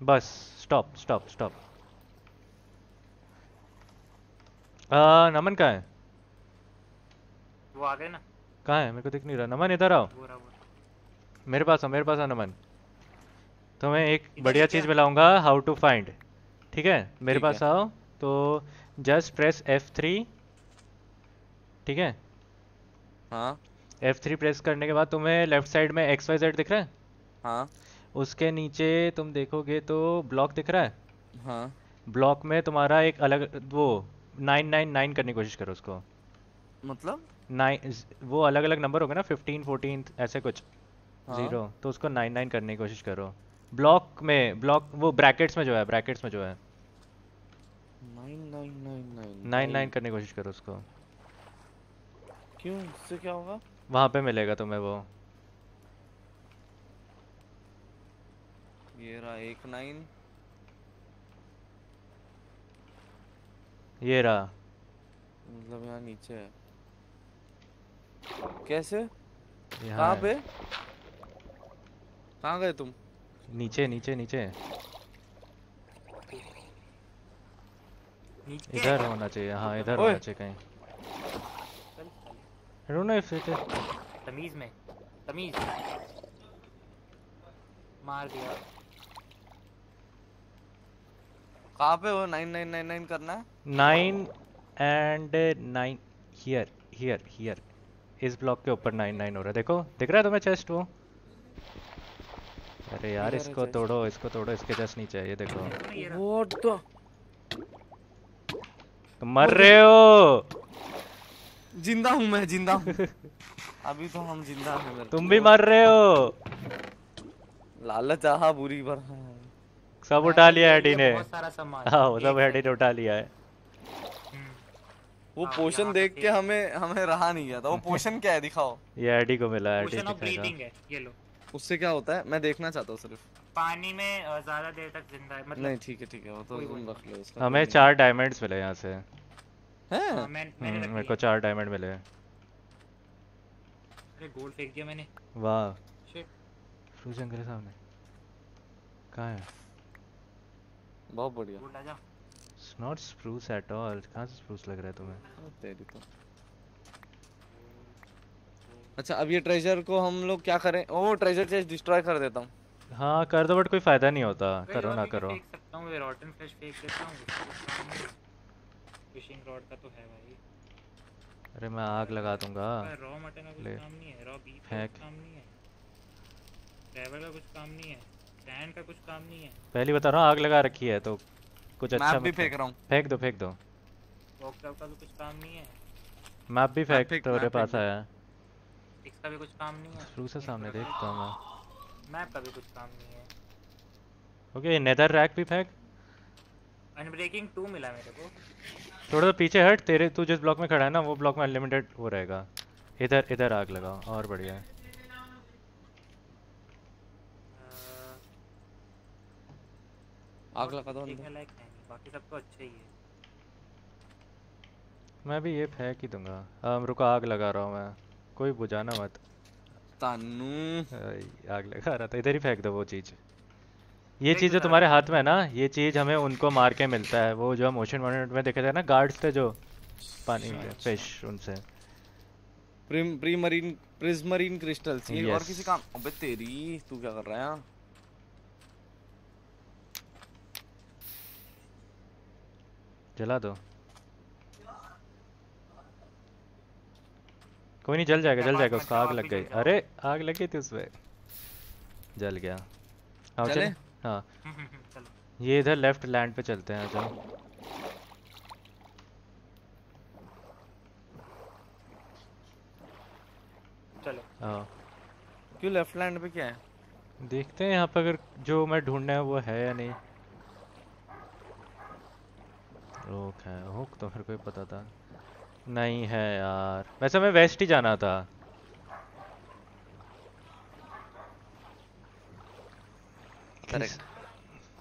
बस स्टॉप स्टॉप स्टॉप नमन कहाँ है? वो आ गए ना। कहाँ है? मेरे को दिख नहीं रहा। नमन इधर आओ। मेरे पास आओ मेरे पास आओ नमन। तुम्हें एक बढ़िया चीज़ मिलाऊँगा हाउ टू फाइंड ठीक है? मेरे पास आओ। तो जस्ट प्रेस एफ़ थ्री ठीक है? हाँ। एफ़ थ्री प्रेस करने के बाद तुम्हें लेफ़्ट साइड में एक्स वाई जेड दिख रहा है? हाँ। उसके नीचे तुम देखोगे तो ब्लॉक दिख रहा है? हाँ। ब्लॉक में तुम्हारा एक अलग वो नाइन नाइन नाइन करने की कोशिश करो उसको। मतलब? नाइन वो अलग अलग नंबर होगा ना फिफ्टीन फोर्टीन ऐसे कुछ। हाँ। ज़ीरो तो उसको नाइन नाइन करने की कोशिश करो। ब्लॉक में ब्लॉक वो ब्रैकेट्स में जो है ब्रैकेट्स में जो है। नाइन नाइन करने की कोशिश करो उसको। क्यों? इससे क्या होगा? वहाँ पे मिलेगा तुम्हें वो। ये रहा एक नाइन। ये रहा। मतलब यहाँ नीचे है। कैसे? कहाँ पे? कहाँ गए तुम? नीचे नीचे नीचे। इधर होना चाहिए हाँ इधर होना चाहिए कहीं। I don't know if it is तमीज में तमीज। मार दिया। कहाँ पे हो? नाइन नाइन नाइन नाइन करना है? Nine and nine here here here. इस ब्लॉक के ऊपर नाइन नाइन हो रहा है। देखो दिख रहा है तुम्हें चेस्ट वो? अरे यार इसको तोड़ो इसको तोड़ो इसके जस्ट नीचे है ये देखो। ये रहा। तुम मर रहे हो! ज़िंदा हूँ मैं ज़िंदा हूँ। अभी तो हम ज़िंदा हैं मेरे तुम भी मर रहे हो! लालच आहा बुरी भर सब उठा लिया एडी ने। बहुत हाँ वो सब एडी ने उठा लिया है। वो हाँ, पोशन देख के हमें हमें रहा नहीं गया था। वो पोशन क्या है दिखाओ। ये एडी को मिला पोशन ऑफ़ दिखाएगा। है ये लो। उससे क्या होता है? मैं देखना चाहता हूँ सिर्फ़। पानी में ज़्यादा देर तक ज़िंदा है मतलब नहीं ठीक है ठीक है वो तो तुम रख लो उसका हमें चार डायमंड्स मिले यहाँ से। है? हाँ, मैं हम्म, मेरे को चार डायमंड मिले। अरे गोल्ड फेंक दिया मैंने। वाह। शिट है सामने। कहाँ है? बहुत बढ़िया। गोल्ड आ जा। It's not spruce at all कहाँ से स्प्रूस लग रहा है तुम्हें? तेरी तो अच्छा अब ये ट्रेजर को हम लोग क्या करें? ओ ट्रेजर चेस्ट डिस्ट्रॉय कर देता हूँ। हाँ कर दो बट कोई फ़ायदा नहीं होता। करो ना करो। फेंक सकता हूँ रॉटन फ्लेश फेंक देता हूँ। फिशिंग रॉड का तो है भाई। अरे मैं आग लगा दूँगा। रॉ मटन का कुछ काम नहीं है रॉ बीफ का कुछ काम नहीं है। ट्रैवल का कुछ काम नहीं है सैंड का कुछ काम नहीं है। पहले बता रहा हूँ आग लगा रखी है तो कुछ अच्छा मैप भी फेंक रहा हूँ। फेंक दो फेंक दो। वॉकटॉप का भी कुछ काम नहीं है। मैप भी फेंक फेंक, तेरे पास फेंक दो। इसका भी कुछ काम नहीं है। स्प्रूस है सामने देखता हूँ। मैं मैप का भी कुछ काम नहीं है। ओके नेदर रैक भी फेंक। अनब्रेकिंग टू मिला मेरे को। थोड़ा सा पीछे हट तेरे तू जिस ब्लॉक में खड़ा है ना वो ब्लॉक में अनलिमिटेड वो रहेगा। इधर इधर आग लगाओ और बढ़िया है। आग लगा दो अंदर। है बाकी सब तो अच्छे ही है। मैं भी ये फेंक ही दूँगा। रुको आग लगा रहा हूँ मैं। कोई बुझाना मत। तानू आग लगा रहा था। इधर ही फेंक दो वो चीज़। ये चीज़ जो तुम्हारे हाथ में है ना ये चीज़ हमें उनको मार के मिलता है। वो जो हम ओशन मॉनिटर में देखे थे ना गार्ड्स थे जो पानी में फ़िश उनसे। प्रीम प्री मरीन प्रिज्मरीन क्रिस्टल्स ये और किसी काम अबे तेरी तू क्या कर रहा है? जला दो। कोई नहीं जल जाएगा जल जाएगा उसको आग लग गई। अरे आग लग गई थी उसमें। जल गया। आओ चले? हाँ। हम्म, हम्म, हम्म, चलो। ये इधर लेफ़्ट लैंड पे चलते हैं चलो। आओ क्यों लेफ़्ट लैंड पे क्या है? देखते हैं यहाँ पे अगर जो मैं ढूंढना है वो है या नहीं। ओक है हुक तो फिर कोई पता था। नहीं है यार। वैसे मैं वेस्ट ही जाना था।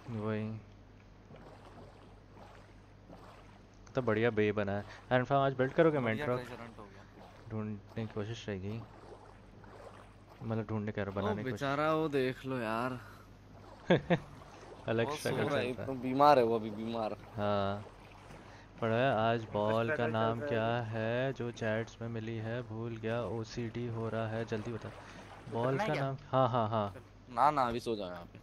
वही। तो बढ़िया बे बना है। एंड फार्म आज बिल्ड करोगे मेंट्रॉक गया। ढूँढने की कोशिश रहेगी। मतलब ढूँढने कह रहा ओ बनाने की कोशिश। बेचारा वो देख लो यार। अलग स्ट्रगल है तो बीमार है वो अभी बीमार। हाँ। पढ़ा है आज बॉल का नाम क्या है जो चैट्स में मिली है भूल गया ओसीडी हो रहा है जल्दी बता। बॉल का नाम हाँ हाँ हाँ। ना ना अभी सो जाओ यहाँ पे।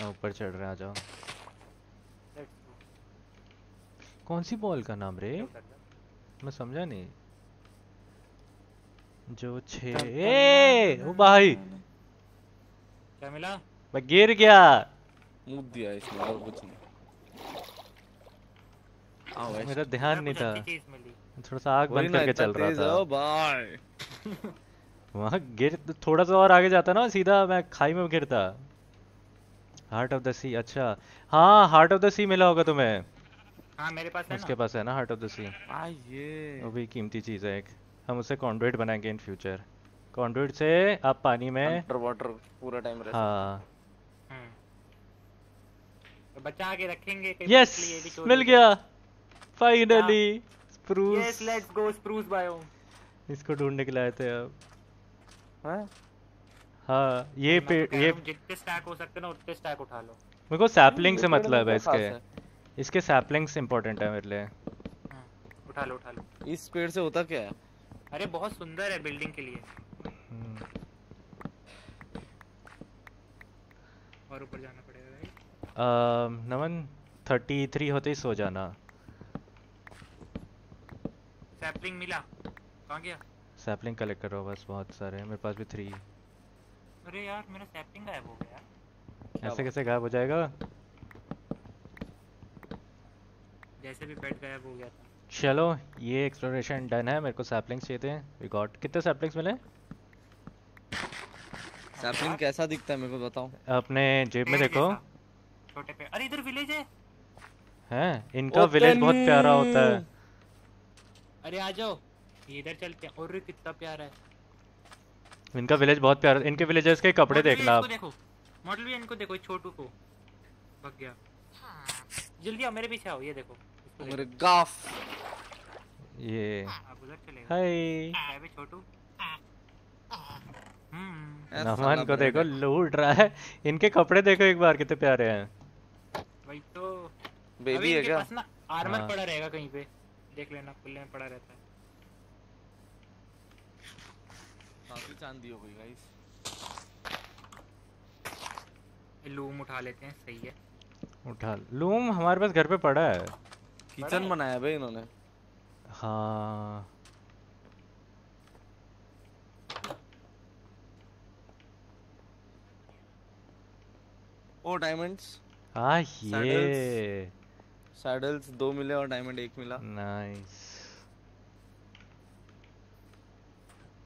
मैं ऊपर चढ़ रहे आ जाओ। कौन सी बॉल का नाम रे? मैं समझा नहीं। जो छे ए ओ भाई। क्या मिला? मैं गिर गया। मुँह दिया इसने और कुछ नहीं। आओ वैसे मेरा ध्यान नहीं था। चीज़ मिली। थोड़ा सा आग बंद करके चल रहा था। हो बाय वहाँ गिर थोड़ा सा और आगे जाता ना सीधा मैं खाई में गिरता। हार्ट ऑफ़ द सी अच्छा। हाँ हार्ट ऑफ़ द सी मिला होगा तुम्हें। हाँ मेरे पास है उसके ना पास है ना हार्ट ऑफ़ द सी आ ये। वो भी कीमती चीज़ है एक। हम उसे कॉन्ड्रोइड बनाएँगे इन फ्यूचर कॉन्ड्रोइड से आप पानी में अंडर वाटर पूरा टाइम रह हाँ। बचा के रखेंगे यस मिल गया। Finally spruce yes let's go spruce biome इसको ढूँढने के लिए आए थे अब हैं? हाँ ये तो पेड़ कह ये जितने स्टैक हो सकते ना उतने स्टैक उठा लो। मेरे को सैपलिंग से मतलब है इसके। इसके सैपलिंग्स इंपॉर्टेंट है मेरे लिए। हम्म, उठा लो उठा लो। इस पेड़ से होता क्या है? अरे बहुत सुंदर है बिल्डिंग के लिए। हम्म, और ऊपर जाना पड़ेगा। नमन थर्टी थ्री होते ही सो जाना। सैपलिंग मिला। कहाँ गया? सैपलिंग कलेक्ट करो बस बहुत सारे हैं। मेरे पास भी थ्री अरे यार मेरा सैपलिंग गायब हो गया। ऐसे कैसे गायब हो जाएगा? जैसे भी बेड गायब हो गया था। चलो ये एक्सप्लोरेशन डन है। मेरे को सैपलिंग्स चाहिए थे। वी गॉट कितने सैपलिंग्स मिले? सैपलिंग कैसा दिखता है मेरे को बताओ। अपने जेब में देखो। छोटे पे। अरे इधर विलेज है। हैं? इनका विलेज बहुत प्यारा होता है। अरे आ जाओ। ये इधर चलते हैं। और कितना प्यारा है। इनका विलेज बहुत प्यारा इनके विलेजर्स के कपड़े देखना आप। देखो। मॉडल भी इनको देखो छोटू को। भग गया। जल्दी आओ मेरे पीछे आओ। ये देखो। मेरे गाफ। ये। आप उधर चले गए हाय। है भी छोटू। हम्म। नमन को देखो लूट रहा है। इनके कपड़े देखो एक बार कितने प्यारे हैं। बेबी है क्या? ना आर्मर हाँ। पड़ा रहेगा कहीं पे। देख लेना खुले में पड़ा रहता है। काफ़ी चांदी हो गई गाइस लूम उठा लेते हैं सही है। उठा लूम हमारे पास घर पे पड़ा है। किचन बनाया बे इन्होंने। हाँ। ओ डायमंड्स हाँ ये। सैडल्स दो मिले और डायमंड एक मिला। नाइस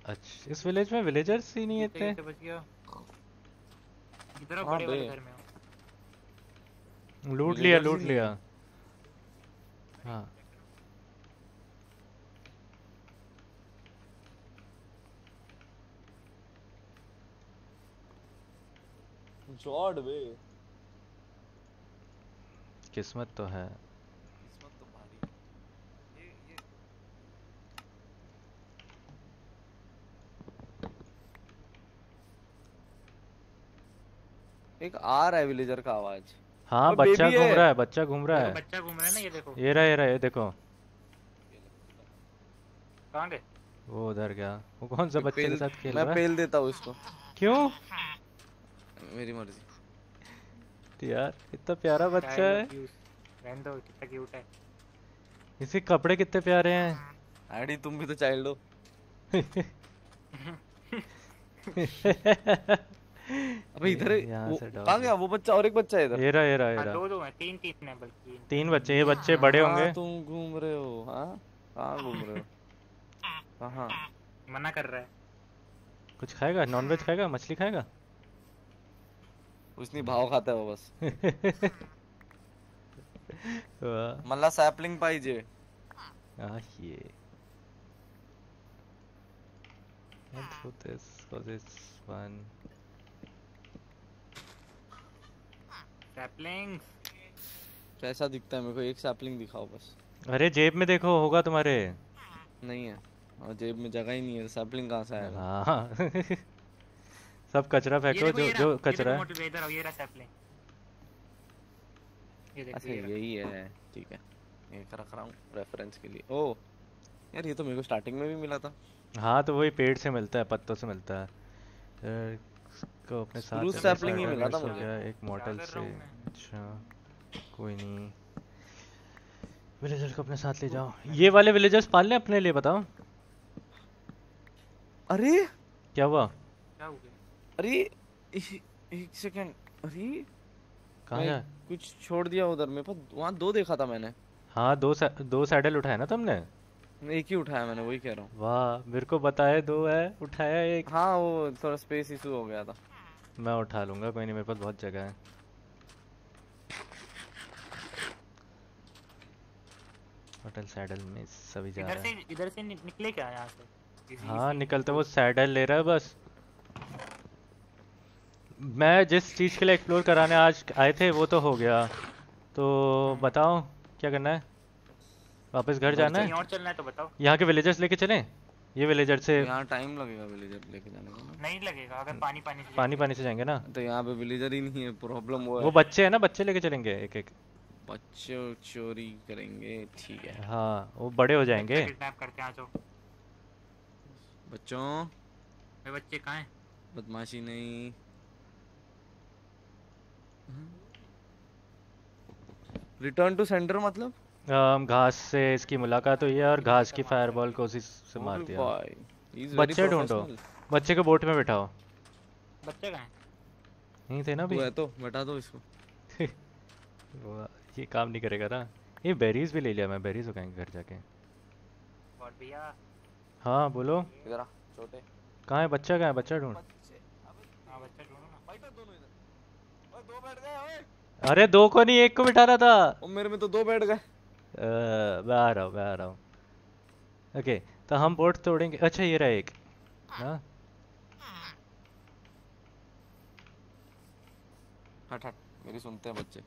अच्छा। इस विलेज में विलेजर्स ही नहीं इतने कैसे बच गया। इधर हाँ बड़े वाले घर में लूट लिया लूट लिया। हाँ। जॉड बे किस्मत तो है। किस्मत तो ये ये। एक आ रहा है विलेजर का आवाज़। हाँ बच्चा घूम रहा है बच्चा घूम रहा देखो है। बच्चा घूम रहा है ना ये देखो। ये रहा ये रहा ये देखो। कहाँ गए? वो उधर गया। वो कौन सा बच्चे के साथ खेल रहा है? मैं पेल देता हूँ इसको क्यों? मेरी मर्ज़ी। यार। इतना प्यारा बच्चा है रहने दो कितना क्यूट है। इसके कपड़े कितने प्यारे हैं। आईडी तुम भी तो चाइल्ड हो। अबे इधर है, कहाँ गया? वो बच्चा और एक बच्चा है इधर। ये रहा ये रहा ये हाँ रहा दो दो हैं तीन तीन हैं बल्कि। तीन बच्चे ये बच्चे बड़े होंगे। तुम घूम रहे हो? हाँ? कहाँ घूम रहे हो? कहाँ? मना कर रहा है। कुछ खाएगा? नॉनवेज खाएगा? मछली खाएगा? नहीं भाव खाता है वो बस। वाह, मला सैपलिंग पाहिजे। कैसा दिखता है मेरे को? एक सैपलिंग दिखाओ बस। अरे जेब में देखो होगा तुम्हारे। नहीं है। और जेब में जगह ही नहीं है। सैपलिंग कहाँ से आएगा हाँ। सब कचरा फेंको जो जो कचरा है। मोटिव इधर आओ ये रहा सैपलिंग ये देखो अच्छा यही है ठीक है। एक रख रहा हूँ रेफरेंस के लिए। ओ यार ये तो मेरे को स्टार्टिंग में भी मिला था। हाँ तो वही पेड़ से मिलता है पत्तों से मिलता है। इसको अपने साथ sapling ही मिला था मुझे। एक मॉडल से? अच्छा कोई नहीं। विलेजर को अपने साथ ले जाओ। ये वाले विलेजर्स पाल पालने अपने लिए बताओ। अरे! क्या हुआ? क्या हो गया? अरे एक सेकंड अरे कहाँ जा? कुछ छोड़ दिया उधर मेरे पास वहाँ दो देखा था मैंने। हाँ दो सा, दो सैडल उठाया ना तुमने? एक ही उठाया मैंने वही कह रहा हूँ। वाह मेरे को बताए दो है उठाया एक। हाँ वो थोड़ा स्पेस इशू हो गया था। मैं उठा लूँगा कोई नहीं मेरे पास बहुत जगह है। होटल सैडल में सभी जा इधर रहा से है। इधर से नि- निकले क्या यहाँ से? हाँ निकलते वो सैडल ले रहा है बस। मैं जिस चीज़ के लिए एक्सप्लोर कराने आज आए थे वो तो हो गया। तो बताओ क्या करना है? वापस घर जाना है? और चलना है तो बताओ। यहाँ के विलेजर्स लेके चलें? ये विलेजर से यहाँ टाइम लगेगा विलेजर लेके जाने को ना। नहीं लगेगा अगर पानी पानी से पानी पानी से जाएँगे ना? तो यहाँ पे विलेजर ही नहीं है प्रॉब्लम वो वो है। बच्चे हैं ना बच्चे लेके चलेंगे एक एक। बच्चे चोरी करेंगे ठीक है। हाँ वो बड़े हो जाएँगे। किडनैप करते हैं बच्चों। बच्चे कहाँ हैं? बदमाशी नहीं। रिटर्न टू सेंटर मतलब? घास से इसकी मुलाकात हुई है और घास की फायरबॉल को उसी से मार Oh दिया very बच्चे ढूंढो। बच्चे को बोट में बिठाओ। बच्चे कहाँ हैं? नहीं थे ना तू अभी है तो बैठा दो इसको। वो ये काम नहीं करेगा ना। ये बेरीज भी ले लिया मैं बेरीज उगाएँगे घर जाके। और भैया? हाँ बोलो। इधर आ छोटे। कहाँ है? बच्चा कहाँ है? बच्चा ढूंढ हाँ बच्चा ढूंढो ना बैठो दोनों इधर ओए दो बैठ गए ओए अरे दो को नहीं एक को बिठा रहा था मेरे में तो दो बैठ गए। मैं आ रहा हूँ मैं आ रहा हूँ। ओके तो हम बोट तोड़ेंगे। अच्छा ये रहा एक हाँ। हट हट मेरी सुनते हैं बच्चे।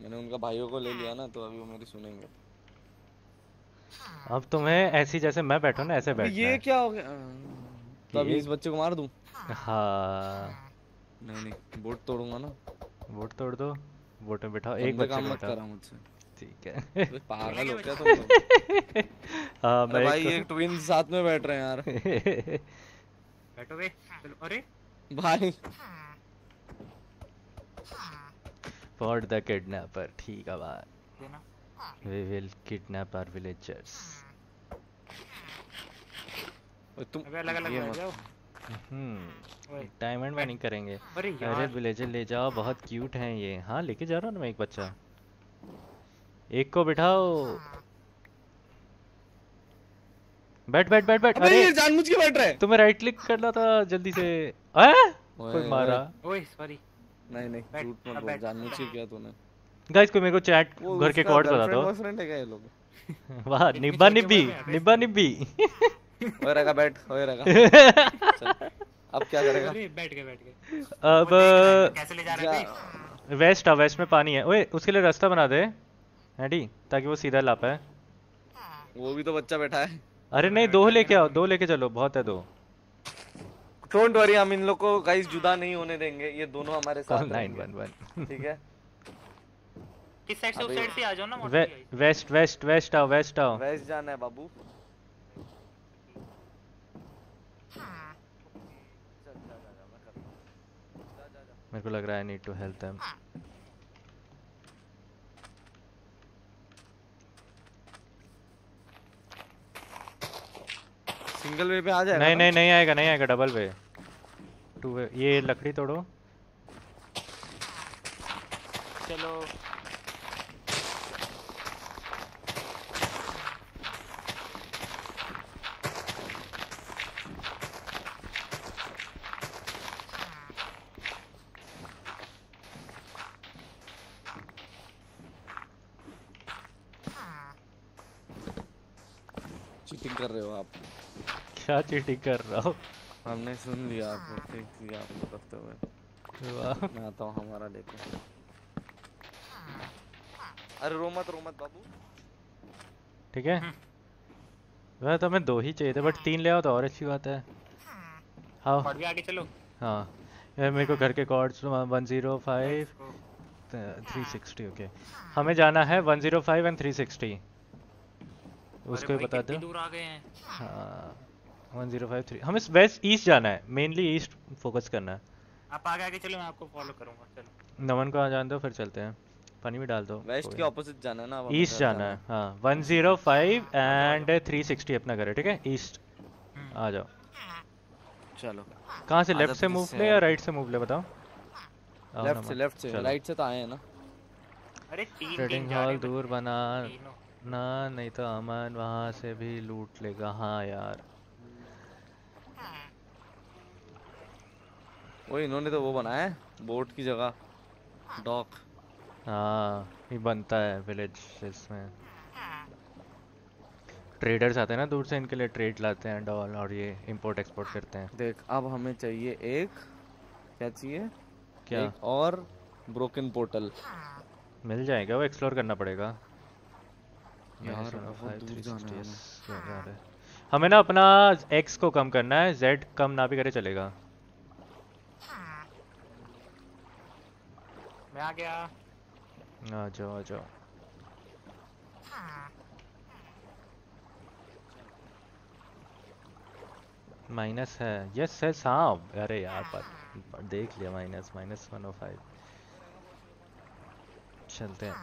मैंने उनका भाइयों को ले लिया ना तो अभी वो मेरी सुनेंगे। अब तुम्हें ऐसी जैसे मैं बैठा ना ऐसे बैठना ये क्या हो गया? तो अभी इस बच्चे को मार दूँ? हाँ। नहीं नहीं बोट तोड़ूँगा ना। वोट तोड़ दो वोट में बैठाओ एक बच्चे काम मत करा मुझसे। ठीक है। पागल हो क्या तुम लोग हाँ मैं भाई एक ट्विन साथ में बैठ रहे हैं यार। तो- बैठो बे चलो अरे। भाई। फॉर द किडनैपर ठीक है बात देना we will kidnap our villagers तुम अबे अलग अलग जाओ। डायमंड माइनिंग करेंगे। अरे अरे विलेजर ले जाओ बहुत क्यूट हैं ये। हाँ लेके जा रहा हूँ ना मैं एक बच्चा। एक को बिठाओ। बैठ बैठ बैठ बैठ। अरे ये जानबूझ के बैठ रहा है। तुम्हें राइट क्लिक करना था जल्दी से। आ? कोई मारा। ओए सॉरी नहीं नहीं झूठ मत बोल। जानबूझ के किया तूने। गाइस कोई मेरे को चैट घर के कोड्स बता दो। boyfriend है क्या ये लोग? वाह निब्बा निब्बी। निब्बा निब्बी। ओए रहेगा बैठ। ओए रहेगा चल। अब क्या करेगा? अरे बैठ गए बैठ गए। अब है, कैसे ले जा रहे जा। हैं बे वेस्ट वेस्ट में पानी है। ओए उसके लिए रास्ता बना दे हैडी ताकि वो सीधा ला पाए वो भी तो बच्चा बैठा है। अरे नहीं दो लेके आओ दो लेके चलो बहुत है दो। डोंट वरी हम इन लोग को गाइस जुदा नहीं होने देंगे ये दोनों हमारे साथ रहेंगे। वन वन ठीक है? किस साइड से उस साइड से आ जाओ ना वे, वेस्ट वेस्ट वेस्ट आओ वेस्ट आओ। वैस जाना है बाबू। मेरे को लग रहा है I need to help them single way पे आ जाएगा नहीं नहीं नहीं आएगा नहीं आएगा डबल वे टू वे ये लकड़ी तोड़ो. चलो चीटिंग कर रहे हो आप क्या चीटिंग कर रहा हो। हमने सुन लिया आपको देख लिया आपको करते हुए। वाह। मैं आता हूँ हमारा लेके अरे रो मत रो मत बाबू। ठीक है? वह तो हमें दो ही चाहिए थे बट तीन ले आओ तो और अच्छी बात है। हाँ। और भी आगे चलो। हाँ। यार मेरे को घर के coords one zero five three sixty okay हमें जाना है one zero five and three sixty उसको ही बता दो। दूर आ गए हैं। हाँ। One zero five three. हमें वेस्ट ईस्ट जाना है। मेनली ईस्ट फोकस करना है। आप आगे आगे चलो मैं आपको फॉलो करूँगा। चलो। नमन को आ जान दो फिर चलते हैं। पानी भी डाल दो। वेस्ट के ऑपोजिट जाना है ना अब ईस्ट जाना है। हाँ। One zero five and three sixty अपना है ठीक है? ईस्ट आ जाओ। चलो। कहाँ से लेफ़्ट से मूव ले या राइट से मूव ले बताओ। लेफ़्ट से लेफ़्ट से। राइट से तो आए हैं ना। अरे तीन ट्रेडिंग हॉल दूर बना ना नहीं तो अमन वहाँ से भी लूट लेगा। हाँ यार। वो इन्होंने तो वो बनाया है बोट की जगह डॉक। हाँ ये बनता है विलेज इसमें ट्रेडर्स आते हैं ना दूर से इनके लिए ट्रेड लाते हैं डॉल और ये इंपोर्ट एक्सपोर्ट करते हैं। देख अब हमें चाहिए एक क्या चाहिए? क्या? एक और ब्रोकन पोर्टल मिल जाएगा वो एक्सप्लोर करना पड़ेगा। यार, Minus one बहुत five, दूर जाना 360, yes, याद आ रहा। हमें ना अपना एक्स को कम करना है जेड कम ना भी करे चलेगा। मैं आ गया। आ जाओ आ जाओ। माइनस है। यस हाँ अरे यार पर, देख लिया minus. Minus one O five. चलते हैं।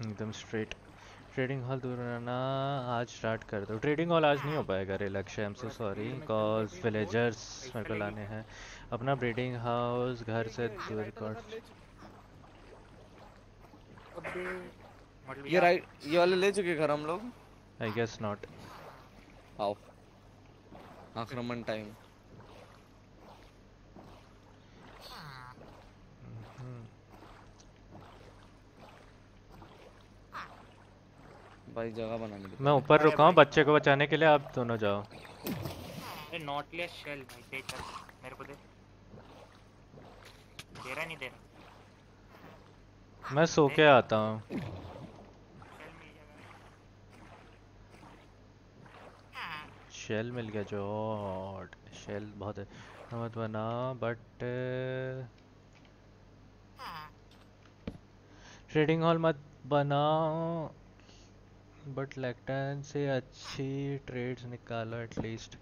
एकदम स्ट्रेट। ट्रेडिंग हॉल दूर रहना आज स्टार्ट कर दो। ट्रेडिंग हॉल आज नहीं हो पाएगा रे लक्ष्य। I am so sorry cause villagers मेरे को लाने हैं। अपना ब्रीडिंग हाउस घर से दूर कर। ये राइट ये वाले ले चुके घर हम लोग? आई गेस नॉट आओ। आक्रमण टाइम भाई जगह बनाने की मैं ऊपर रुका हूँ बच्चे को बचाने के लिए आप दोनों जाओ। अरे नॉटलेस शेल भाई दे चल मेरे को दे। दे रहा नहीं दे रहा मैं सो के आता हूँ। शेल मिल गया जॉर्ड शेल बहुत है। मत बना बट ट्रेडिंग हॉल मत बनाओ। बट लेक्टन से अच्छी ट्रेड्स निकालो एटलीस्ट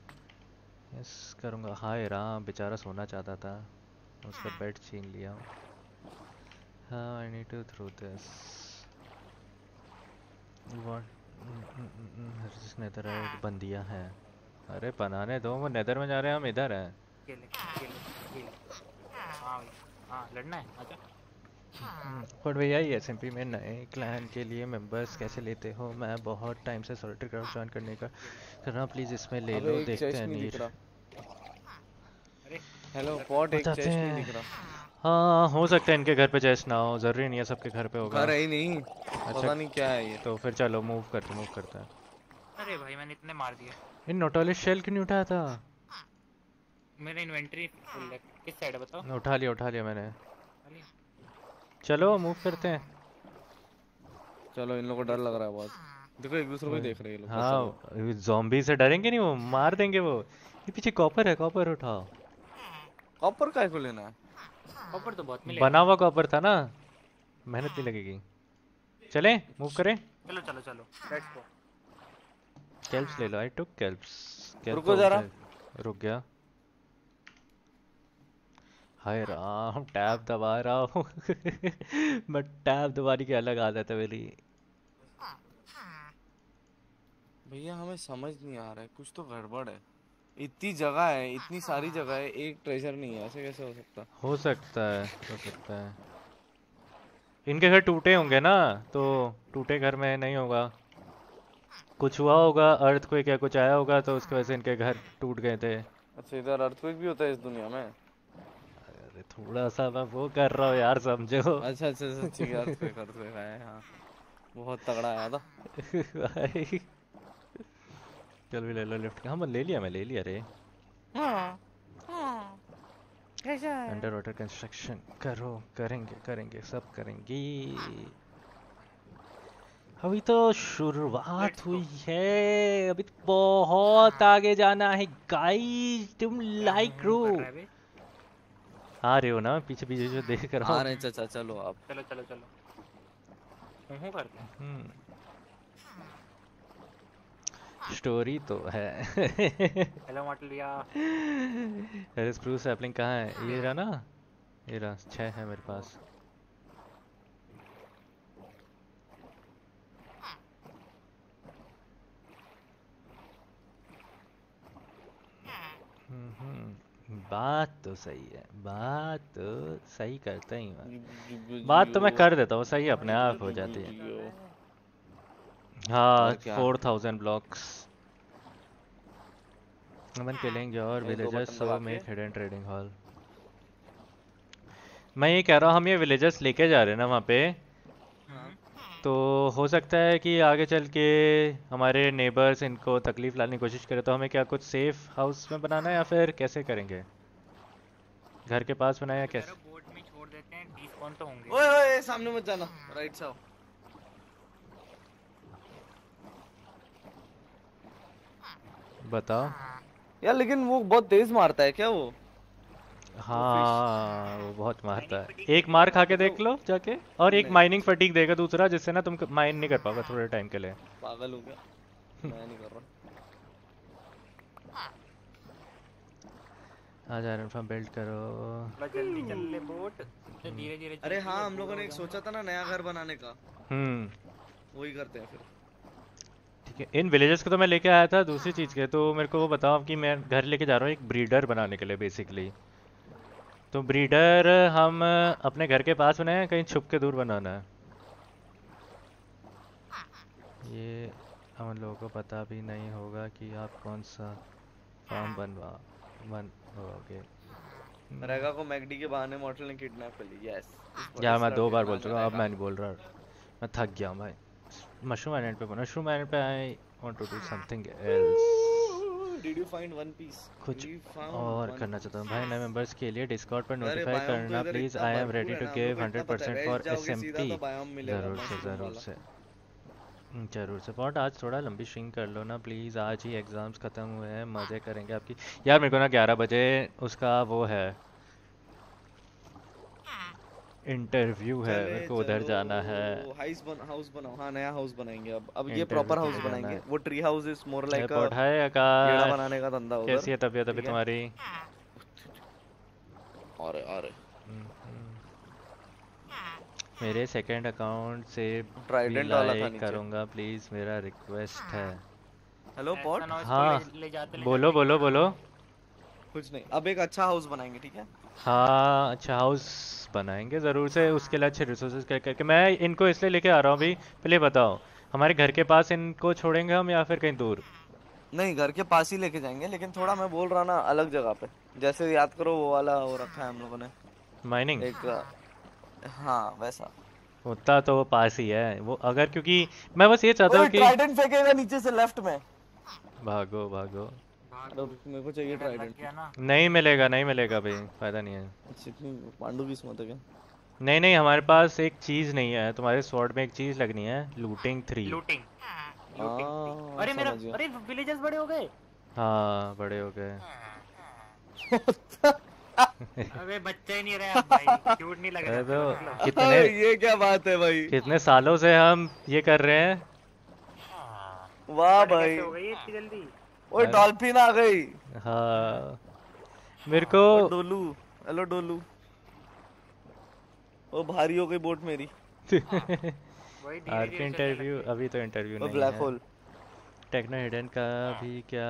यस करूँगा। हाय राम बेचारा सोना चाहता था। उसका बेड छीन लिया। हाँ I need to through this what Nether बंदियाँ हैं। अरे बनाने दो वो नेदर में जा रहे हैं हम इधर हैं। हाँ हाँ लड़ना है आजा। पर भैया ये एस में नए क्लैन के लिए मेंबर्स कैसे लेते हो? मैं बहुत टाइम से सॉलिटरी क्राउड ज्वाइन करने का कर रहा हूँ प्लीज़ इसमें ले लो देखते हैं नीर। हेलो पॉट एक चेस्ट नहीं दिख रहा। हाँ हो सकता है इनके घर पे चेस्ट ना हो ज़रूरी नहीं है सबके घर पे होगा। घर ही नहीं पता अच्छा नहीं क्या है ये। तो फिर चलो मूव करते मूव करते हैं। अरे भाई मैंने इतने मार दिए। इन नोटोलिस शेल क्यों नहीं उठाया था? मेरा इन्वेंटरी फुल है। किस साइड है बताओ? उठा लिया उठा लिया मैंने। चलो मूव करते हैं। चलो इन लोगों को डर लग रहा है बहुत। देखो एक दूसरे को ही देख रहे हैं ये लोग। हाँ जॉम्बी से डरेंगे नहीं वो मार देंगे वो। ये पीछे कॉपर है कॉपर उठाओ। कॉपर काय को लेना है कॉपर तो बहुत मिलेगा। बना हुआ कॉपर था ना? मेहनत नहीं लगेगी। चले मूव करें। चलो चलो चलो। लेट्स गो कैल्प्स ले लो। आई टुक कैल्प्स रुको जरा। रुक गया। हाय राम टैब दबा रहा हूँ। बट टैब दबाने की अलग आदत है मेरी। भैया हमें समझ नहीं आ रहा है। कुछ तो गड़बड़ है। इतनी जगह है इतनी सारी जगह है एक ट्रेजर नहीं है ऐसे कैसे हो सकता? हो सकता है हो सकता है। इनके घर टूटे होंगे ना तो टूटे घर में नहीं होगा। कुछ हुआ होगा अर्थ को क्या कुछ आया होगा तो उसकी वजह से इनके घर टूट गए थे। अच्छा इधर अर्थक्वेक भी होता है इस दुनिया में? अरे थोड़ा सा मैं वो कर रहा हूँ यार समझो। अच्छा अच्छा अच्छा ठीक है अर्थक्वेक है हाँ। बहुत तगड़ा आया था भाई। चल भी ले लो लिफ्ट। हाँ मैं ले लिया मैं ले लिया रे। अंडर वाटर कंस्ट्रक्शन करो करेंगे करेंगे सब करेंगे। अभी तो शुरुआत हुई है। अभी तो बहुत आगे जाना है। गाइस तुम लाइक रो आ रहे हो ना? पीछे पीछे जो देख रहा आ रहे हैं चाचा चलो आप। चलो चलो चलो। हूँ करते हैं। हम्म। स्टोरी तो है हेलो मटलिया अरे स्प्रूस सैपलिंग कहाँ है ये रहा ना ये रहा छः है मेरे पास हम्म, हम्म, बात तो सही है बात तो सही करता ही मैं बात तो मैं कर देता हूँ सही अपने आप हो जाती है हाँ? फोर थाउज़ेंड ब्लॉक्स अपन दो विलेजर्स बटन सो दबा मेक हिडन ट्रेडिंग हॉल मैं ये कह रहा हूँ हम ये विलेजर्स लेके जा रहे हैं ना वहाँ पे। तो हो सकता है कि आगे चल के हमारे नेबर्स इनको तकलीफ़ लाने की कोशिश करें तो हमें क्या कुछ सेफ़ हाउस में बनाना है या फिर कैसे करेंगे? घर के पास बनाया कैसे? बोट में छोड़ देते हैं डिस्काउंट तो होंगे। ओए ओए सामने मत जाना। राइट से बताओ। यार लेकिन वो बहुत तेज मारता है क्या वो? हाँ वो बहुत मारता है। एक मार खा के देख लो जाके और एक माइनिंग फटीक देगा दूसरा जिससे ना तुम माइन नहीं कर पाओगे थोड़े टाइम के लिए। पागल हो गया। मैं नहीं कर रहा। आ जा रहा बिल्ड करो। जल्दी चल ले बोट धीरे धीरे अरे हाँ हम लोगों ने एक सोचा था ना नया घर बनाने का। हम्म। वही करते हैं फिर। ठीक है इन विलेजेस को तो मैं लेके आया था दूसरी चीज़ के तो मेरे को वो बताओ कि मैं घर लेके जा रहा हूँ एक ब्रीडर बनाने के लिए बेसिकली तो ब्रीडर हम अपने घर के पास बनाए कहीं छुप के दूर बनाना है। ये हम लोगों को पता भी नहीं होगा कि आप कौन सा फार्म बनवा बन होगे। रेगा को मैगडी के बहाने मॉडल ने किडनैप कर लिया यस यार मैं दो बार बोल चुका हूँ अब मैं नहीं बोल रहा मैं थक गया भाई। मशरूम आइलैंड पे मशरूम आइलैंड पे I want to do something else did you find one piece कुछ और करना चाहता हूँ। भाई नए मेंबर्स के लिए डिस्कॉर्ड पर नोटिफाई करना please I am ready to give 100% पता है, फॉर एसएमपी ज़रूर से ज़रूर से। ज़रूर से। बॉट आज थोड़ा लंबी स्ट्रिंग कर लो ना प्लीज़ आज ही एग्ज़ाम्स ख़त्म हुए हैं मज़े करेंगे आपकी। यार मेरे को ना 11 बजे उसका वो है इंटरव्यू है मेरे को उधर जाना है। हाउस बन हाउस बनाओ हाँ नया हाउस बनाएँगे अब। अब ये प्रॉपर हाउस बनाएँगे। वो ट्री हाउस इज़ मोर है लाइक हाय पेड़ा आकाश? बनाने का धंधा उधर। कैसी है तबीयत अभी तुम्हारी? अरे अरे मेरे सेकंड अकाउंट से Trident वाला था नीचे। करूँगा प्लीज़ मेरा रिक्वेस्ट है। हेलो पॉट हो। हाँ ले जाते ले बोलो बोलो बोलो। कुछ नहीं अब एक अच्छा हाउस बनाएँगे ठीक है? हाँ अच्छा हाउस बनाएँगे ज़रूर से उसके लिए अच्छे रिसोर्सेज कर करके। मैं इनको इसलिए लेके आ रहा हूँ अभी पहले बताओ हमारे घर के पास इनको छोड़ेंगे हम या फिर कहीं दूर? नहीं घर के पास ही लेके जाएँगे लेकिन थोड़ा मैं बोल रहा ना अलग जगह पे। जैसे याद करो वो वाला वो रखा है हम लोगों ने। माइनिंग एक हाँ वैसा। उतना तो वो पास ही है वो अगर क्योंकि मैं बस ये चाहता हूँ कि ट्राइडेंट फेंकेगा नीचे से लेफ़्ट में। भागो भागो। अरे, मेरे को चाहिए ट्राइडेंट नहीं मिलेगा नहीं मिलेगा भाई फ़ायदा नहीं है। अच्छा, पांडु किस्मत है क्या? नहीं नहीं हमारे पास एक चीज़ नहीं है तुम्हारे स्वॉर्ड में एक चीज़ लगनी है लूटिंग थ्री लूटिंग हाँ, अरे मेरा अरे विलेजर्स बड़े हो गए। हाँ बड़े हो गए। अबे बच्चे ही नहीं रहे भाई क्यूट नहीं लग रहा। तो। कितने ये क्या बात है भाई? कितने सालों से हम ये कर रहे हैं? वाह भाई। हो गए इतनी जल्दी? ओए डॉल्फिन आ गई। हाँ। मेरे को डोलू हेलो डोलू। ओ भारी हो गई बोट मेरी। आरपी इंटरव्यू अभी तो इंटरव्यू नहीं ब्लैक होल टेक्नो हिडन का भी क्या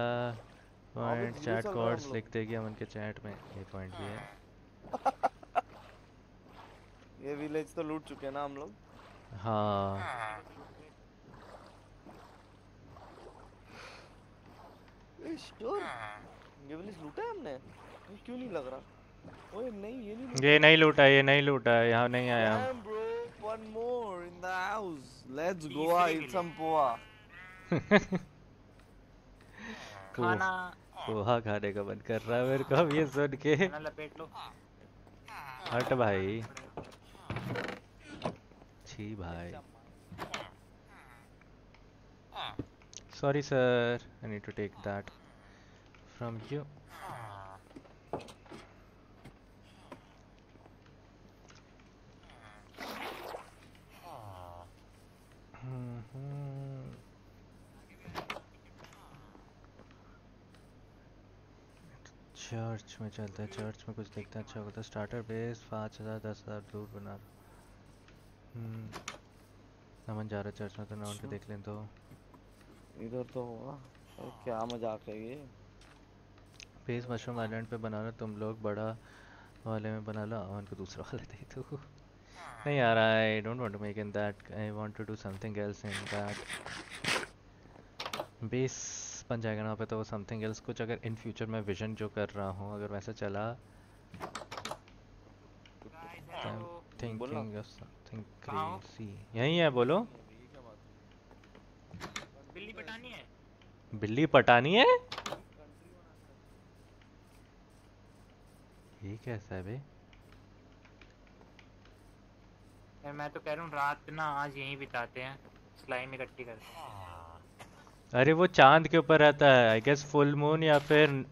पॉइंट चैट हैं कोड्स लिख देगी हम उनके चैट में ये पॉइंट भी है। ये विलेज तो लूट चुके हैं ना हम लोग। हाँ। श्योर ये लूटा है हमने। ये क्यों नहीं लग रहा? ओए नहीं ये नहीं ये नहीं लूटा ये नहीं लूटा यहाँ नहीं आया। हम one more in the house. Let's go तीसरी eat village. खाना। पोहा खाने का मन कर रहा है मेरे को अब ये सुन के। खाना लपेट लो। हट भाई। छी भाई। Sorry sir I need to take that from you church में चलते हैं। चर्च में कुछ देखते हैं। अच्छा होता है। स्टार्टर बेस पाँच हज़ार दस हज़ार दूर बना रहा। हम्म। नमन जा रहा है। चर्च में तो नमन को देख लें तो। इधर तो होगा। अरे क्या मज़ाक है ये। बेस मशरूम आइलैंड पे बना रहा तुम लोग बड़ा वाले में बना लो अमन को दूसरा वाला दे दो। नहीं यार I don't want to make in that I want to do something else in that base बन जाएगा ना पे तो समथिंग एल्स कुछ अगर इन फ्यूचर मैं विजन जो कर रहा हूँ अगर वैसा चला थिंकिंग ऑफ़ समथिंग क्रेजी यहीं है बोलो। पटानी है। बिल्ली पटानी है? ये कैसा है बे यार मैं तो कह रहा हूँ रात ना आज यहीं बिताते हैं। स्लाइम इकट्ठी करते हैं। अरे वो चाँद के ऊपर रहता है। आई गेस फुल मून या फिर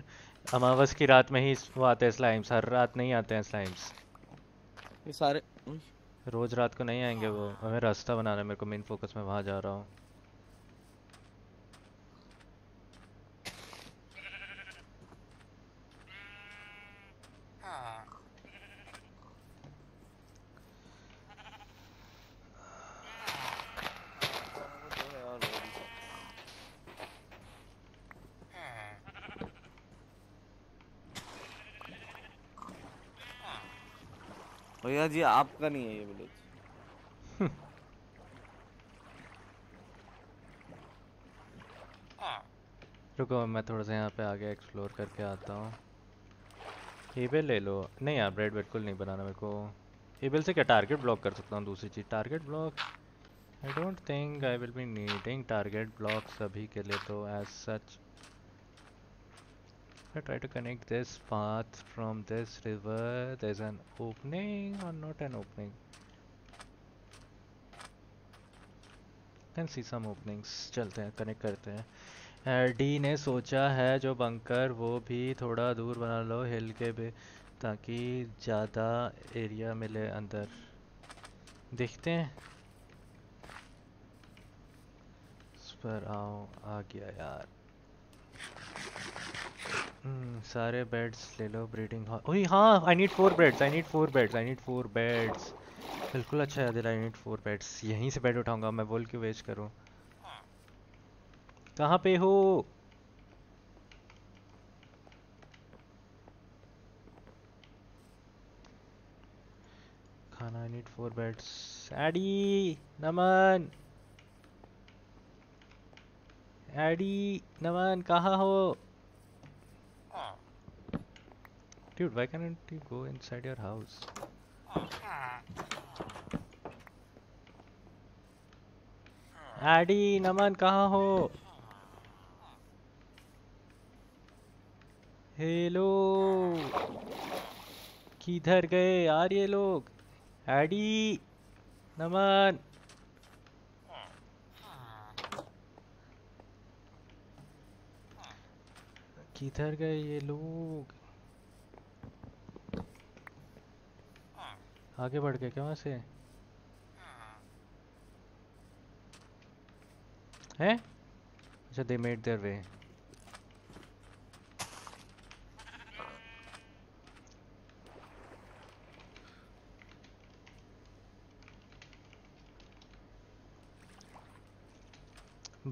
अमावस की रात में ही वो आते हैं स्लाइम्स हर रात नहीं आते हैं स्लाइम्स ये सारे रोज रात को नहीं आएँगे वो। हमें रास्ता बनाना है। मेरे को मेन फोकस में वहाँ जा रहा हूँ वो तो है यार वो भी सब। भैया जी, आपका नहीं है ये विलेज रुको, मैं थोड़ा सा यहाँ पे आगे एक्सप्लोर करके आता हूँ। एबल ले लो। नहीं यार ब्रेड बिल्कुल नहीं बनाना मेरे को। एबल से क्या टारगेट ब्लॉक कर सकता हूँ दूसरी चीज़? Target block I don't think I will be needing target block सभी के लिए तो as such I try to connect this path from this river, there's an opening or not an opening? Can see some openings. चलते हैं connect करते हैं डी ने सोचा है जो बंकर वो भी थोड़ा दूर बना लो हिल के भी ताकि ज़्यादा एरिया मिले अंदर देखते हैं इस पर आओ आ गया यार हम्म, सारे बेड्स ले लो ब्रीडिंग ओही हाँ I need four beds I need four beds I need four beds बिल्कुल अच्छा याद आई नीड फोर बेड्स यहीं से बेड उठाऊँगा, मैं बोल क्यों वेस्ट करूँ? कहाँ पे हो? खाना I need four beds AD Naman. AD Naman, कहाँ हो? Dude, why can't you go inside your house? AD Naman कहाँ हो? हेलो किधर गए यार ये लोग? एडी नमन किधर गए ये लोग? आगे बढ़ के क्या से? है? अच्छा they made their way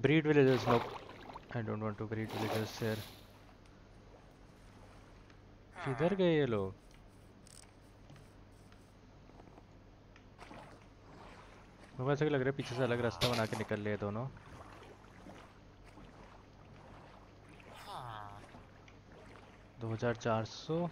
breed villagers लोग I don't want to breed villagers here किधर गए ये लोग? मेरे को ऐसा लग रहा है पीछे से अलग रास्ता बना के निकल लिए दोनों। दो हज़ार चार सौ।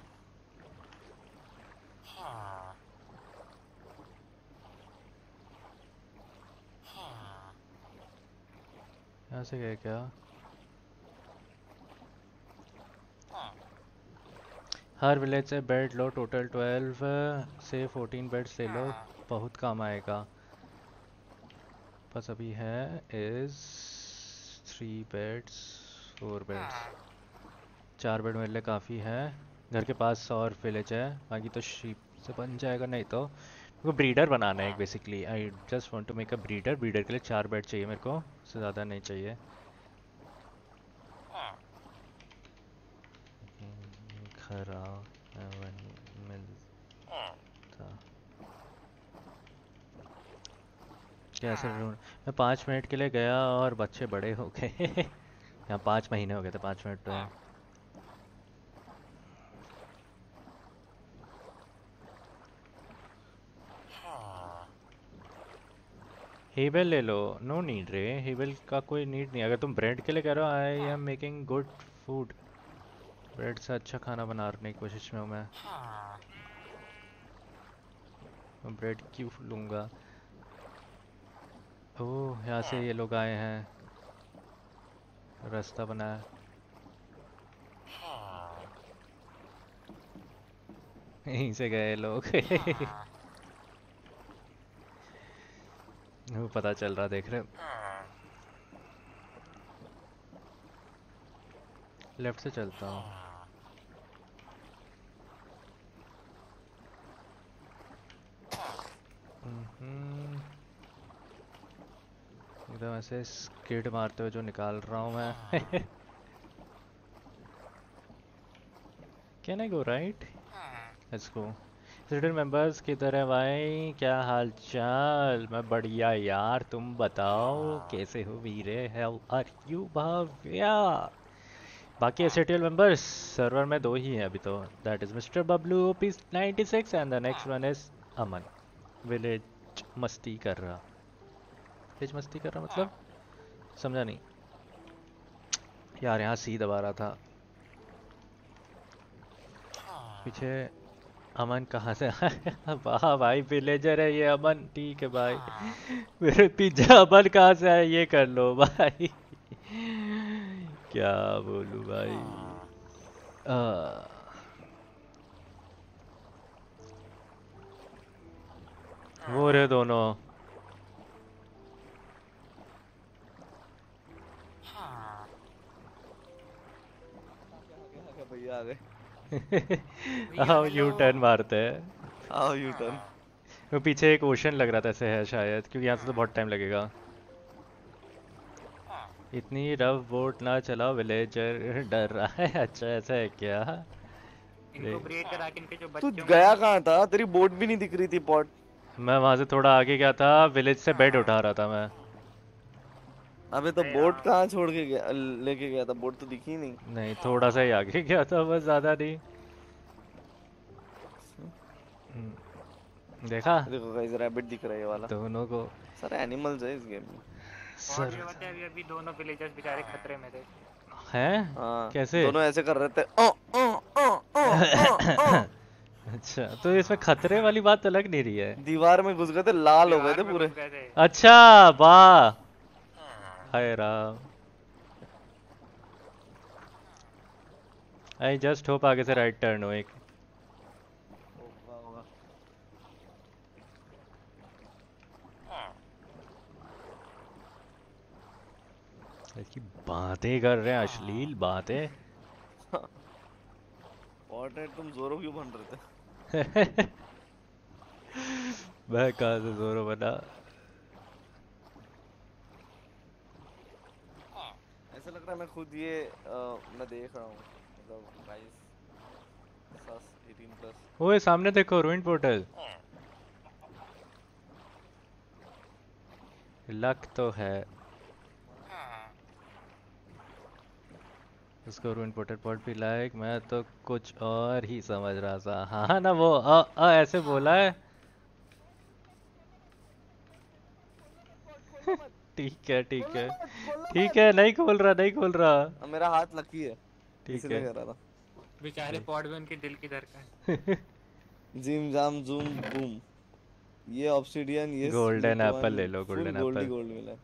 यहाँ से गए क्या? हर विलेज से बेड लो, टोटल ट्वेल्व, से फोर्टीन बेड्स ले लो, बहुत काम आएगा। बस अभी है is three beds four beds चार बेड मेरे लिए काफ़ी है। घर के पास और विलेज है। बाकी तो शीप से बन जाएगा नहीं तो मेरे को ब्रीडर बनाना है basically I just want to make a breeder breeder के लिए चार बेड चाहिए मेरे को उससे ज़्यादा नहीं चाहिए। खरा मिलता कैसे ढूंढ। मैं पाँच मिनट के लिए गया और बच्चे बड़े हो गए। यहाँ पाँच महीने हो गए थे पाँच मिनट तो। हेबल ले लो। नो नीड रे। हेबल का कोई नीड नहीं। अगर तुम ब्रेड के लिए कह रहे हो I am making good food bread से अच्छा खाना बनाने की कोशिश में हूँ मैं। मैं ब्रेड क्यों लूँगा? ओह, यहाँ से ये लोग आए हैं। रास्ता बनाया यहीं से गए लोग। वो पता चल रहा, देख रहे लेफ़्ट से चलता हूँ। हम्म। एकदम ऐसे स्किड मारते हुए जो निकाल रहा हूँ मैं। Can I go right let's go citizen members किधर है भाई? क्या हाल चाल मैं बढ़िया यार, तुम बताओ, कैसे हो वीरे? How are you Bhavya? बाकी एसटीएल मेंबर्स सर्वर में दो ही हैं अभी तो। That is mister Bablu OP 96 and the next one is Aman. Village मस्ती कर रहा। विलेज मस्ती कर रहा मतलब? समझा नहीं। यार यहाँ सी दबा रहा था। पीछे अमन कहाँ से वाह भाई विलेजर है ये अमन। ठीक है भाई। मेरे पीछे अमन कहाँ से आया? ये कर लो भाई। क्या बोलूँ भाई? अ, वो रहे दोनों भैया आ गए। आओ यू टर्न मारते हैं। आओ यू टर्न वो पीछे एक ओशन लग रहा था ऐसे है शायद क्योंकि यहाँ से तो बहुत टाइम लगेगा। इतनी रफ बोट ना चलाओ विलेजर डर रहा है। अच्छा ऐसा है क्या? तू गया कहाँ था? तेरी बोट भी नहीं दिख रही थी पॉट मैं वहाँ से थोड़ा आगे गया था विलेज से बेड उठा रहा था मैं। अबे तो बोट कहाँ छोड़ के गया लेके गया था? बोट तो दिखी नहीं। नहीं थोड़ा सा ही आगे गया था बस ज़्यादा नहीं। हम्म, देखा? देखो गाइस रैबिट दिख रहा है ये वाला। दोनों को। सारे एनिमल्स है इस गेम में। ये अभी अभी दोनों विलेजर्स बेचारे खतरे में थे। हैं? हाँ। कैसे? दोनों ऐसे कर रहे थे ओ ओ ओ ओ अच्छा तो इसमें खतरे वाली बात अलग नहीं रही है। दीवार में घुस गए थे लाल हो गए थे पूरे। अच्छा वाह। हाय राम। आई जस्ट होप आगे से राइट टर्न हो एक। इसकी बातें कर रहे हैं अश्लील बातें। Fortnite तुम जोरो क्यों बन रहे थे? मैं कहा से जोरो बना? ऐसा लग रहा है मैं खुद ये अ, मैं देख रहा हूँ। मतलब गाइस 18 प्लस ओए सामने देखो रूइन पोर्टल लक तो है। उसको रूइन पोर्टल पॉट भी लाइक मैं तो कुछ और ही समझ रहा था। हाँ ना वो अ, अ ऐसे बोला है। ठीक है ठीक है। ठीक है नहीं खोल रहा नहीं खोल रहा। मेरा हाथ लकी है ठीक है। कर रहा था। बेचारे पॉड में उनके दिल की धड़कन। जिम जाम जूम बूम। ये ऑब्सिडियन ये apple one, ले लो, ही apple। gold मिला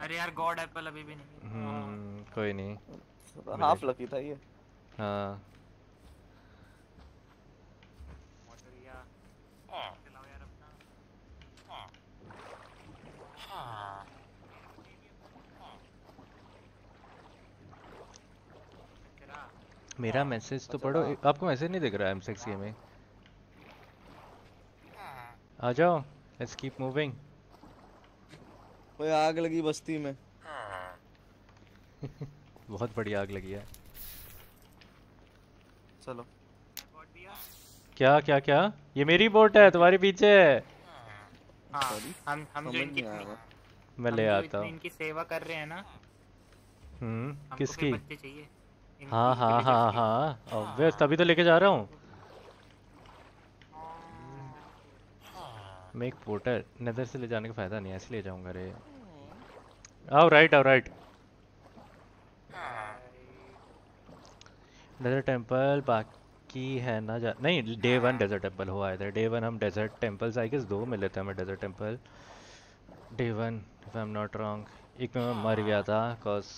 अरे यार गॉड एप्पल अभी भी नहीं हम्म कोई नहीं। हाफ़ लकी था ये। हाँ मोटरिया चलाओ यार अपना चला मेरा मैसेज तो पढ़ो। आपको मैसेज नहीं दिख रहा है M6 में? आ जाओ लेट्स कीप मूविंग कोई आग लगी बस्ती में। बहुत बड़ी आग लगी है। चलो। क्या क्या क्या? ये मेरी बोट है तुम्हारे पीछे। है हाँ हम हम जो इनकी मैं ले आता हूँ। इनकी सेवा कर रहे हैं ना हम्म किसकी? बच्चे चाहिए। हाँ हाँ हाँ हाँ। ऑब्वियस तभी तो लेके जा रहा हूँ। मैं एक पोर्टर नदर से ले जाने का फ़ायदा नहीं है इसलिए जाऊँगा रे आओ राइट आओ राइट डेजर्ट टेंपल बाकी है ना जा नहीं डे वन डेजर्ट टेंपल हुआ इधर। डे वन हम डेजर्ट टेंपल्स आई गेस दो मिले थे हमें desert temple day one if I am not wrong एक में मैं मर गया था cause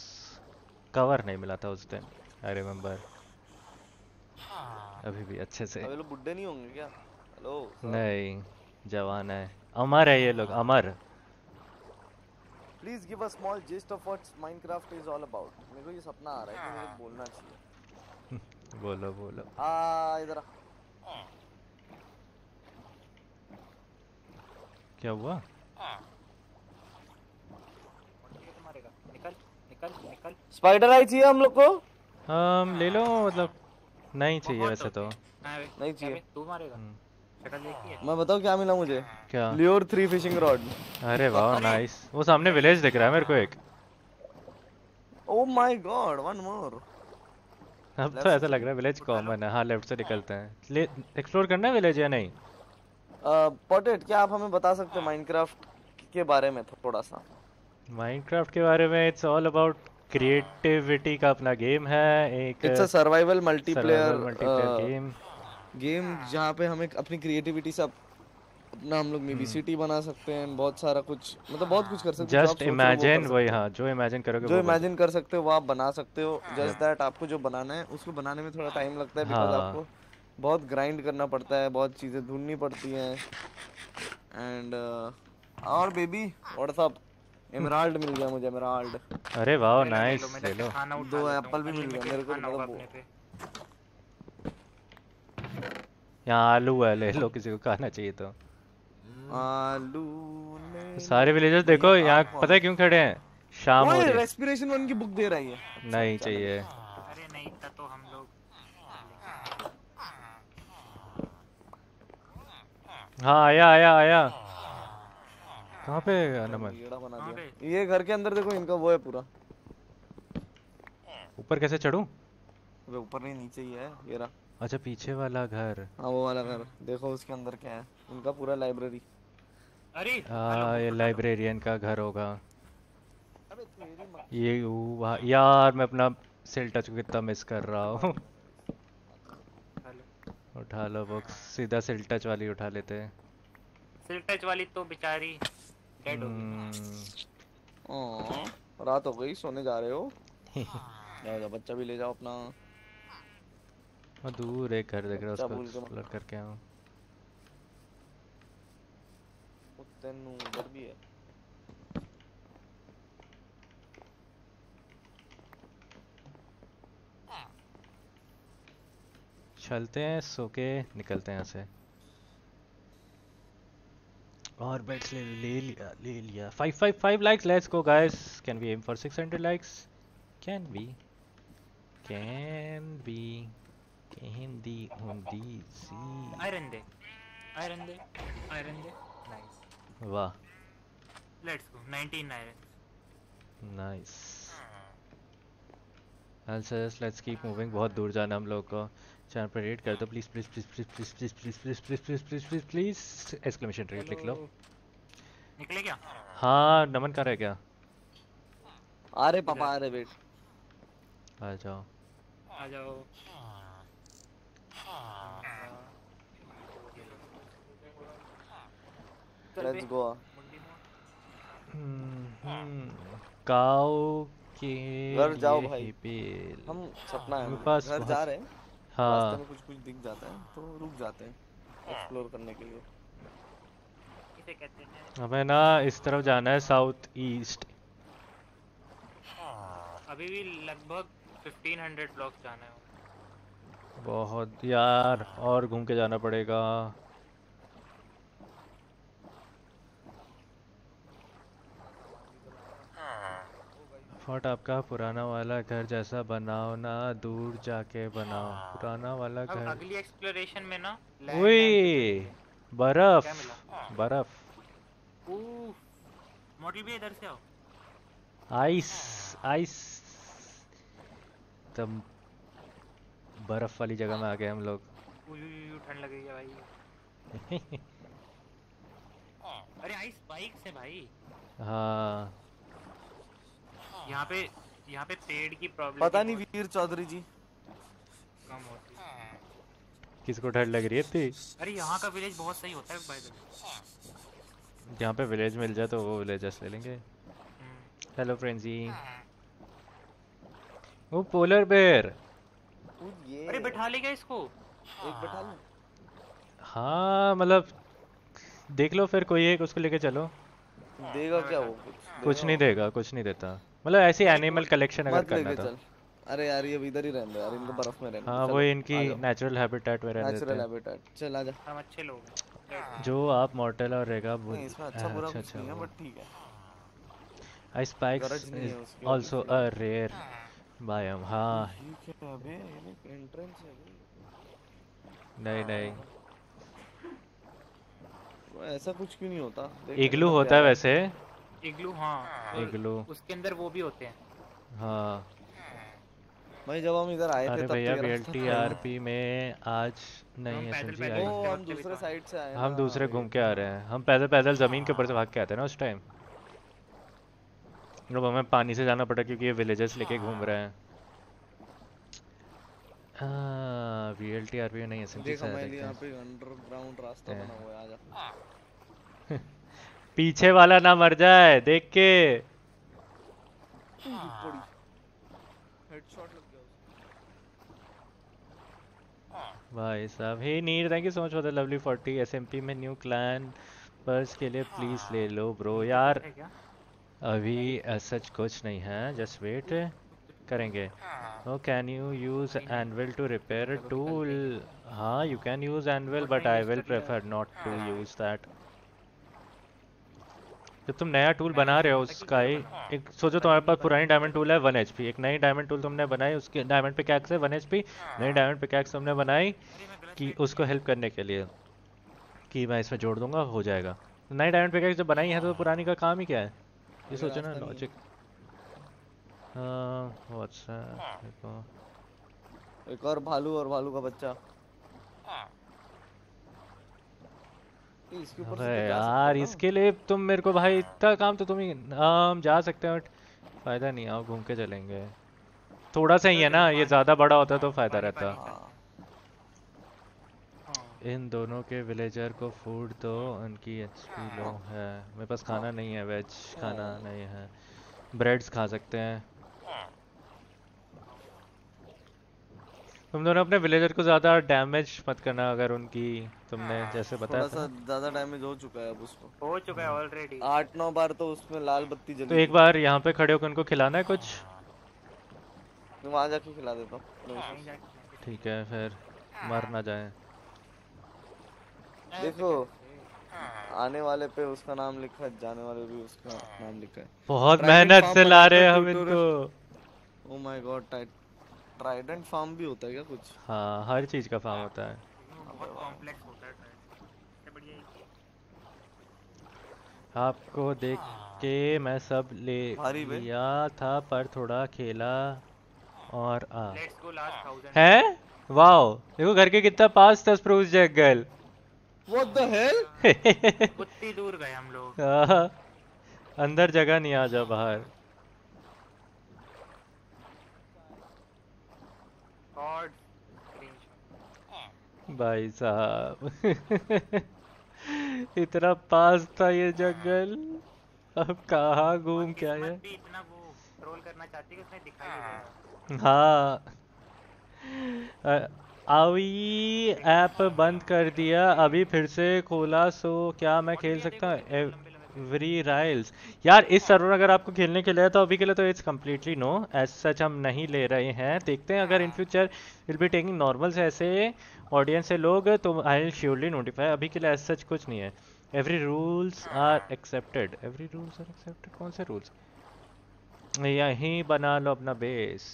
कवर नहीं मिला था उस दिन आई रिमेम्बर अभी भी अच्छे से। अब ये लोग बुड्ढे नहीं होंगे क्या? हेलो नहीं जवान है। अमर है ये लोग अमर। Please give a small gist of what Minecraft is all about मेरे को ये सपना आ रहा है कि मुझे बोलना चाहिए। बोलो बोलो। आ इधर आ। क्या हुआ? ये निकल निकल निकल। स्पाइडर आई चाहिए हम लोग को? हम ले लो मतलब नहीं चाहिए वैसे तो। हाँ नहीं चाहिए। तू मारेगा। हम्म, शक्ल देखी है? मैं बताऊँ क्या मिला मुझे? क्या? लियोर थ्री फिशिंग रॉड अरे वाह नाइस वो सामने विलेज दिख रहा है मेरे को एक। Oh my God one more अब तो ऐसा लग रहा है विलेज कॉमन है। हाँ लेफ़्ट से निकलते हैं। एक्सप्लोर करना है विलेज या नहीं? पॉटेट क्या आप हमें बता सकते हैं माइनक्राफ्ट के बारे में थोड़ा सा? माइनक्राफ्ट के बारे में इट्स ऑल अबाउट क्रिएटिविटी का अपना गेम है एक it's a survival multiplayer game game जहाँ पे हमें अपनी क्रिएटिविटी से अपना हम लोग मे बी सिटी बना सकते हैं बहुत सारा कुछ मतलब बहुत कुछ कर सकते हैं जस्ट इमेजिन वही हो। जो इमेजिन करोगे जो इमेजिन कर सकते हो वो आप बना सकते हो जस्ट दैट आपको जो बनाना है उसको बनाने में थोड़ा टाइम लगता है बिकॉज़ हाँ। आपको बहुत ग्राइंड करना पड़ता है बहुत चीज़ें ढूंढनी पड़ती हैं। एंड और बेबी व्हाट्स अप एमराल्ड मिल गया मुझे एमराल्ड। अरे वाह नाइस ले लो खाना दो एप्पल भी मिल गए, मेरे को मतलब यहाँ आलू है ले लो किसी को खाना चाहिए तो। आलू सारे विलेजर्स देखो यहाँ पता है क्यों खड़े हैं? शाम हो रही है। रेस्पिरेशन वन की बुक दे रही है। नहीं चाहिए। अरे नहीं इतना तो हम लोग हाँ आया आया आया। कहाँ पे नमन ये घर के अंदर देखो इनका वो है पूरा। ऊपर कैसे चढ़ूं? अबे ऊपर नहीं नीचे ही है ये रहा। अच्छा पीछे वाला घर। हाँ वो वाला घर। देखो उसके अंदर क्या है। उनका पूरा लाइब्रेरी अरे हाँ ये लाइब्रेरियन का घर होगा। ये यार मैं अपना सेल टच को कितना मिस कर रहा हूँ। उठा लो बुक्स सीधा सेल टच वाली उठा लेते हैं। सिल्क टच वाली तो बेचारी डेड हो गई हाँ, रात हो गई सोने जा रहे हो? जाओ जाओ बच्चा भी ले जाओ अपना। दूर एक घर देख रहा उसको एक्सप्लोर करके आऊँ। तेनू उधर भी है। चलते हैं सो के निकलते हैं यहाँ से। और बेट्स ले ले लिया ले लिया। Five five five likes let's go guys can we aim for 600 likes can we can we Hindi Hindi C iron दे आयरन दे आयरन दे नाइस वाह। Let's go 19 iron nice answers let's keep moving बहुत दूर जाना हम लोग को। चैनल पर रेट कर दो please please please please please please please please please please please please please exclamation rate लिख लो निकले क्या हाँ नमन कर रहा है क्या रहे पापा रहे वेट आ जाओ आ जाओ लेट्स गो काओ के घर जाओ भाई। पेल हम सपना है मेरे हमें। पास घर जा रहे हैं हाँ। रास्ते में कुछ कुछ दिख जाता है तो रुक जाते हैं एक्सप्लोर करने के लिए। इसे कहते हैं हमें ना इस तरफ़ जाना है साउथ ईस्ट अभी भी लगभग 1500 ब्लॉक जाना है। बहुत यार और घूम के जाना पड़ेगा। फट आपका पुराना वाला घर जैसा बनाओ ना दूर जाके बनाओ। पुराना वाला घर। अगली एक्सप्लोरेशन में ना ओए बर्फ़। बर्फ़। ओह, मॉडल भी इधर से आओ। Ice ice. तब बर्फ़ वाली जगह में आ गए हम लोग। ठंड लग रही है भाई। अरे आइस बाइक से भाई। हाँ। यहाँ पे यहाँ पे पेड़ की प्रॉब्लम पता नहीं वीर चौधरी जी। कम होती है। किसको ठंड लग रही है इतनी? अरे यहाँ का विलेज बहुत सही होता है बाय द यहाँ पे विलेज मिल जाए तो वो विलेजर्स ले लेंगे। हेलो फ्रेंड्स जी। वो पोलर बेयर अरे बैठा ले गया इसको? एक बैठा लूँ? हाँ मतलब देख लो फिर कोई एक उसको लेके चलो। देगा क्या वो कुछ? कुछ नहीं देगा कुछ नहीं देता। मतलब ऐसी एनिमल कलेक्शन अगर करना था अरे यार ये इधर ही रहने दो यार इनको बर्फ़ में रहने हाँ वो इनकी नेचुरल हैबिटेट में रहने देते नेचुरल हैबिटेट चल आजा हम अच्छे लोग हैं। जो आप मॉर्टल और रेगा नहीं इसमें अच्छा बुरा अच्छा कुछ अच्छा नहीं है बट ठीक है। आई स्पाइक्स है और आल्सो अ रेयर बायोम हाँ। ठीक है अबे? ये एंट्रेंस है नहीं नहीं। ऐसा कुछ क्यों नहीं होता। इग्लू होता है वैसे। इग्लू हाँ। इग्लू। उसके अंदर वो भी होते हैं। हाँ। भाई जब हम इधर आए थे तब भैया तो ये रास्ता वी था। ही आर पी में आज नहीं है समझी वो वक्त हम दूसरे साइड से आए हम दूसरे घूम के आ रहे हैं। हम पैदल पैदल ज़मीन के ऊपर से भाग के आते हैं ना उस टाइम अब हमें पानी से जाना पड़ा क्योंकि ये विलेजेस लेके घूम रहे हैं। हाँ V L T R P नहीं है सिंपल देख से हमारे लिए देखते यहाँ पे अंडरग्राउंड रास्ता बना हुआ है आजा पीछे वाला ना मर जाए, देख के। भाई साहब hey Neer thank you so much for the lovely 40 SMP में न्यू क्लैन पर्स के लिए प्लीज़ ले लो ब्रो यार। अभी सच कुछ नहीं है जस्ट वेट करेंगे। ओ can you use anvil to repair tool हाँ you can use anvil but I will prefer not to use that जब तुम नया टूल बना रहे हो उसका ही एक सोचो तुम्हारे पास पुरानी डायमंड टूल है वन एच एक नई डायमंड टूल तुमने बनाई उसके डायमंड पिकैक्स है? वन एच पी नई डायमंड पिकैक्स तुमने बनाई कि उसको हेल्प करने के लिए कि मैं इसमें जोड़ दूँगा हो जाएगा। नई डायमंड पिकैक्स जब बनाई है तो पुरानी का काम ही क्या है? ये सोचो ना लॉजिक एक और भालू और भालू का बच्चा। ये इसके ऊपर यार इसके लिए तुम मेरे को भाई इतना काम तो तुम ही हम जा सकते हैं बट फ़ायदा नहीं आओ घूम के चलेंगे। थोड़ा सा ही है ना ये ज़्यादा बड़ा होता तो फ़ायदा रहता। हाँ। इन दोनों के विलेजर को फ़ूड दो उनकी एचपी लो है। मेरे पास खाना नहीं है वेज खाना नहीं है। ब्रेड्स खा सकते हैं। तुम दोनों अपने विलेजर को ज़्यादा डैमेज मत करना अगर उनकी तुमने जैसे थोड़ा बताया सा था। ना। ज़्यादा डैमेज हो चुका है अब उसको। हो चुका है ऑलरेडी आठ नौ बार तो उसमें लाल बत्ती जली तो एक बार यहाँ पे खड़े होकर उनको खिलाना है कुछ? मैं वहाँ जाके खिला देता हूँ। ठीक है फिर मर ना जाए। देखो आने वाले पे उसका नाम लिखा है जाने वाले भी उसका नाम लिखा है। बहुत मेहनत से ला रहे हैं हम इनको। Oh my god trident farm भी होता है क्या कुछ? हाँ हर चीज़ का फार्म होता है। बहुत कॉम्प्लेक्स होता है ट्रायल इससे बढ़िया ही आपको देख के मैं सब ले लिया था पर थोड़ा खेला और आ। लेट्स गो लास्ट थाउज़ेंड है? वाओ देखो घर के कितना पास था स्प्रूस जंगल। व्हाट द हेल उतनी दूर गए हम लोग। अंदर जगह नहीं आ जा बाहर। गॉड भाई साहब। इतना पास था ये जंगल। अब कहाँ घूम के आए भी इतना वो ट्रोल करना चाहती है उसने दिखाई हाँ। अ, आई ऐप बंद कर दिया अभी फिर से खोला सो क्या मैं खेल सकता हूँ? एवरी राइल्स यार इस सर्वर अगर आपको खेलने के लिए तो अभी के लिए तो it's completely no age such हम नहीं ले रहे हैं। देखते हैं अगर in future will be taking normal से ऐसे ऑडियंस से लोग तो आई विल श्योरली नोटिफाई अभी के लिए एज सच कुछ नहीं है। Every rules are accepted every rules are accepted कौन से रूल्स यहीं बना लो अपना बेस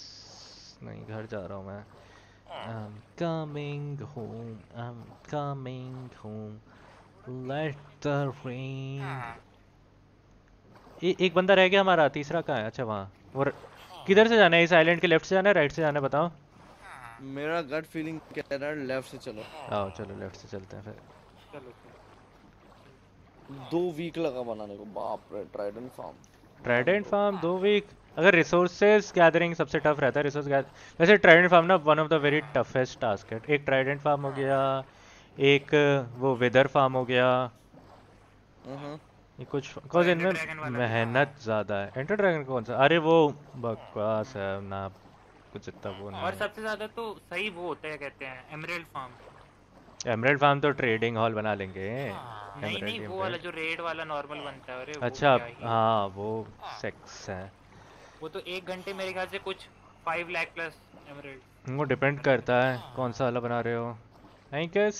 नहीं घर जा रहा हूँ मैं। I'm coming home, I'm coming home. Let the rain. ए, एक बंदा रह गया हमारा तीसरा कहाँ है? अच्छा वहाँ। और किधर से जाना है? इस आइलैंड के लेफ़्ट से जाना है राइट से जाना है बताओ। मेरा गट फीलिंग कह रहा है लेफ़्ट से चलो। आओ चलो लेफ़्ट से चलते हैं फिर। चलो दो वीक लगा बनाने को बाप रे ट्राइडेंट फार्म ट्राइडेंट फार्म दो वीक अगर रिसोर्सेज गैदरिंग सबसे टफ रहता है रिसोर्स वैसे ट्राइडेंट फार्म ना one of the very toughest task है। एक ट्राइडेंट फार्म हो गया एक वो वेदर फार्म हो गया। ये कुछ बिकॉज़ इनमें मेहनत ज़्यादा है। एंटर ड्रैगन कौन सा? अरे वो बकवास है ना कुछ इतना वो और सबसे ज़्यादा तो सही वो होता है कहते हैं एमरेल्ड फार्म एमरेल्ड फार्म तो ट्रेडिंग हॉल बना लेंगे। नहीं नहीं वो वाला। जो रेड वाला नॉर्मल बनता है अरे अच्छा हाँ। वो सेक्स है। वो तो एक घंटे मेरे ख्याल से कुछ फाइव लाख प्लस एमरेल्ड वो डिपेंड करता है। कौन सा वाला बना रहे हो। आई गेस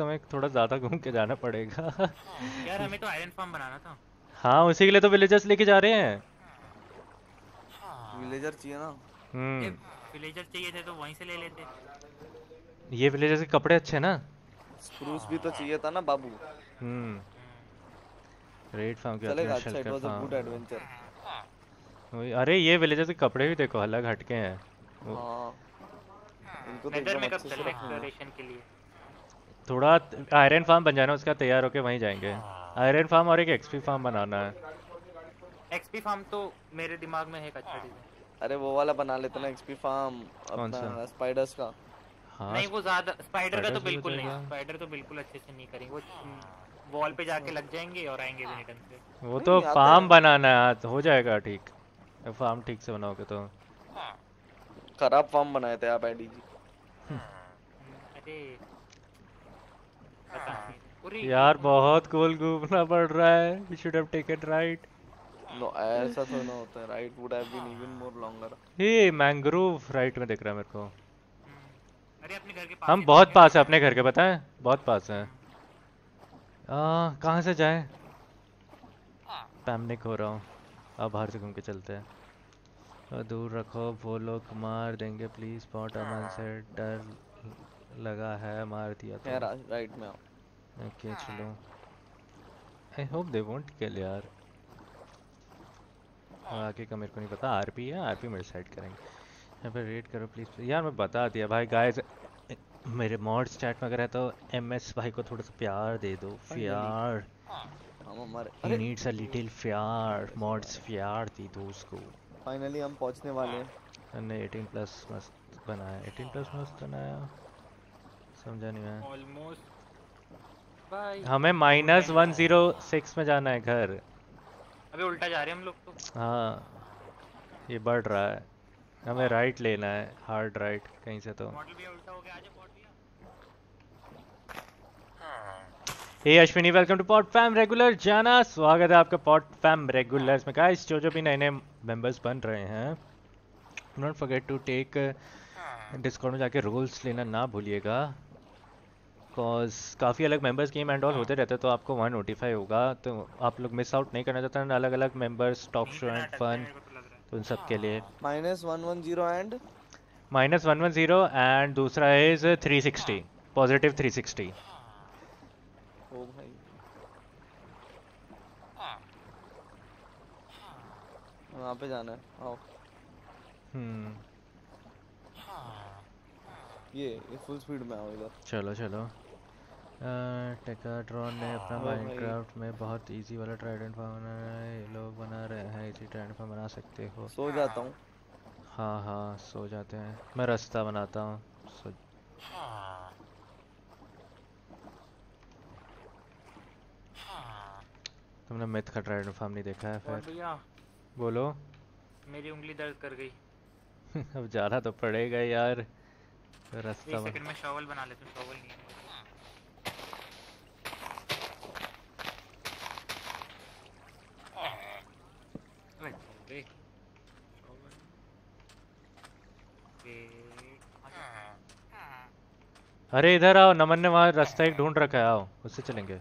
हमें थोड़ा ज़्यादा घूम के जाना पड़ेगा। यार हमें तो आयरन फार्म बनाना था। हाँ उसी के लिए तो विलेजर्स लेके जा रहे हैं। विलेजर चाहिए ना। हम्म। विलेजर चाहिए थे तो वहीं से ले लेते। ये विलेजर्स के कपड़े अच्छे हैं ना? स्प्रूस भी तो चाहिए था ना बाबू। हम्म। रेड फार्म के चलेगा अच्छा it was a good adventure अरे ये विलेजर्स के कपड़े भी देखो अलग हटके हैं। हाँ। इनको तो नेदर एकदम में कब से चले रखना है। एक्सप्लोरेशन के लिए। थोड़ा आयरन फार्म बन जाना उसका तैयार होके वहीं जाएँगे। आयरन फार्म और एक एक्सपी फार्म बनाना है। एक्सपी फार्म तो मेरे दिमाग में है एक अच्छा डिज़ाइन अरे वो वाला बना लेते ना एक्सपी फार्म अपना स्पाइडर्स का। हाँ नहीं वो ज़्यादा स्पाइडर का तो हो बिल्कुल नहीं स्पाइडर तो बिल्कुल अच्छे से नहीं करेंगे। वो वॉल पे जाके लग जाएँगे और आएँगे भी ढंग से। वो तो फार्म बनाना है तो हो जाएगा ठीक। फार्म ठीक से बनाओगे तो। खराब फॉर्म बनाए थे आप एडी जी अरे यार बहुत गोल घूमना पड़ रहा है। We should have taken right no ऐसा तो ना होता है। Right would have been even more longer ये मैंग्रोव राइट में दिख रहा है मेरे को। हम्म, अरे अपने घर के पास हम बहुत पास है अपने घर के पता है? बहुत पास है। आ, कहाँ से जाए? पैमनिक हो रहा हूँ। अब बाहर से घूम के चलते हैं। और दूर रखो वो लोग मार देंगे प्लीज़ स्पॉट अमन से डर। लगा है मार दिया तो। खैर राइट में आओ। ओके चलो। आई होप दे वोंट किल यार। और आगे का मेरे को नहीं पता आरपी है? आरपी मेरे साइड करेंगे। यहाँ पे रेड करो प्लीज़ यार मैं बता दिया भाई गाइस मेरे मॉड्स चैट में अगर है तो एमएस भाई को थोड़ा सा प्यार दे दो प्यार। हम हमारे ही नीड्स अ लिटिल प्यार मॉड्स प्यार दे दो उसको। फाइनली हम पहुँचने वाले हैं। हमने 18 प्लस मस्त बनाया। 18 प्लस मस्त बनाया। समझा नहीं मैं। ऑलमोस्ट हमें माइनस वन ज़ीरो सिक्स में जाना है घर। अबे उल्टा जा रहे हैं हम लोग तो। हाँ ये बढ़ रहा है। हमें राइट लेना है हार्ड राइट कहीं से तो। हो हे। Ashwini welcome to pot fam regular जाना स्वागत है आपका पॉट फैम रेगुलर्स में। गाइस जो जो भी नए नए मेंबर्स बन रहे हैं don't forget to take discord में जाके रोल्स लेना ना भूलिएगा। बिकॉज़ काफ़ी अलग मेंबर्स गेम एंड ऑल होते रहते हैं तो आपको वहाँ नोटिफाई होगा। तो आप लोग मिस आउट नहीं करना चाहते हैं अलग अलग members talk show and fun तो उन सब के लिए। Minus one one zero and minus one one zero and दूसरा is three sixty positive three sixty वहाँ पे जाना है। आओ। हम्म। ये ये फुल स्पीड में आओ इधर। चलो चलो। टेकाट्रॉन ने अपना हाँ माइनक्राफ्ट में बहुत इजी वाला ट्राइडेंट फार्म बनाया है। लोग बना रहे हैं इसी ट्राइडेंट फार्म बना सकते हो। सो जाता हूँ। हाँ हाँ सो जाते हैं। मैं रास्ता बनाता हूँ। सो तुमने मिथ का ट्राइडेंट फार्म नहीं देखा है फिर? भैया? बोलो। मेरी उंगली दर्द कर गई। अब जाना तो पड़ेगा यार। रास्ता बन सेकंड में शॉवल बना लेता हूँ शॉवल नहीं है मेरे पास। अबे बाप रे, शॉवल। वेट, आजा। अरे इधर आओ नमन ने वहाँ रास्ता एक ढूंढ रखा है आओ उससे चलेंगे।